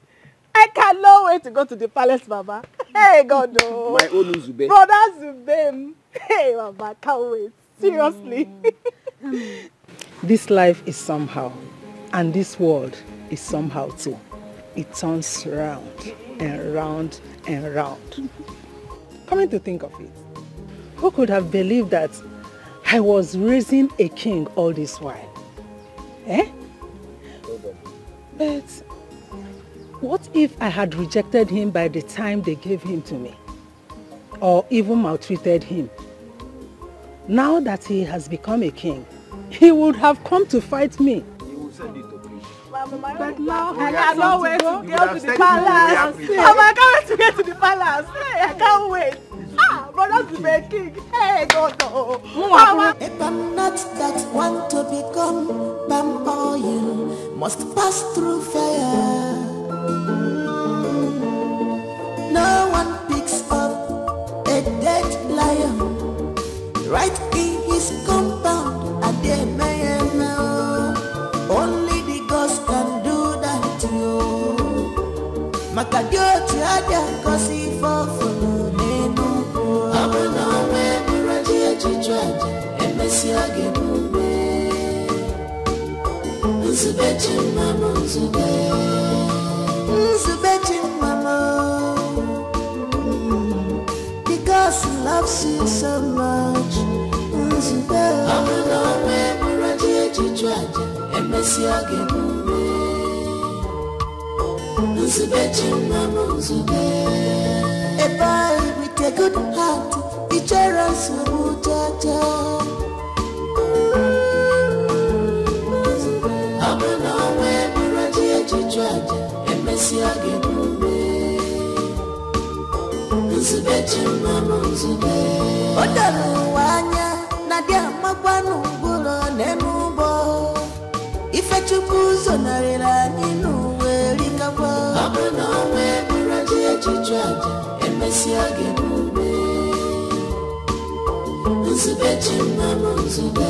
Speaker 14: I cannot wait to go to the palace, Baba. Hey, God, oh.
Speaker 12: My own Nzube.
Speaker 14: Brother Zubem. Hey, Baba, can't wait. Seriously. this life is somehow, and this world is somehow too. It turns round and round and round. Coming to think of it, who could have believed that I was raising a king all this while? Eh? But what if I had rejected him by the time they gave him to me? Or even maltreated him? Now that he has become a king, he would have come to fight me. But now I cannot wait to go to the palace. Oh my God, to get to the palace. Hey, I can't wait. Ah, brother to be a king. Hey, God. Mama.
Speaker 16: If I'm not that one to become palm oil, must pass through fire. No one picks up a dead lion right in his compound, and they may know. Oh. Only the ghost can do that, yo. Makadiochi ada kosi fofo nenu. Oh. Abana we muraji echichu aja, emesi age mume. Nzube chimama nzube. Nzube Because he loves you so much. Nzube. Abana we muraji echichu aja, emesi age mume. Nzube chimama nzube. A boy with a good heart, he cherishes Mujaja. Abana we muraji echichu aja, emesi age mume. Nzube chimama nzube. Odalu wanya, nadia magwanu nguro nemubo. Ifechukwu zonarịrị anyị n'uwe rikakwa Abụ na ọnwa eburaji echichu aja emesịa gị emume Nzube chi mma m nzube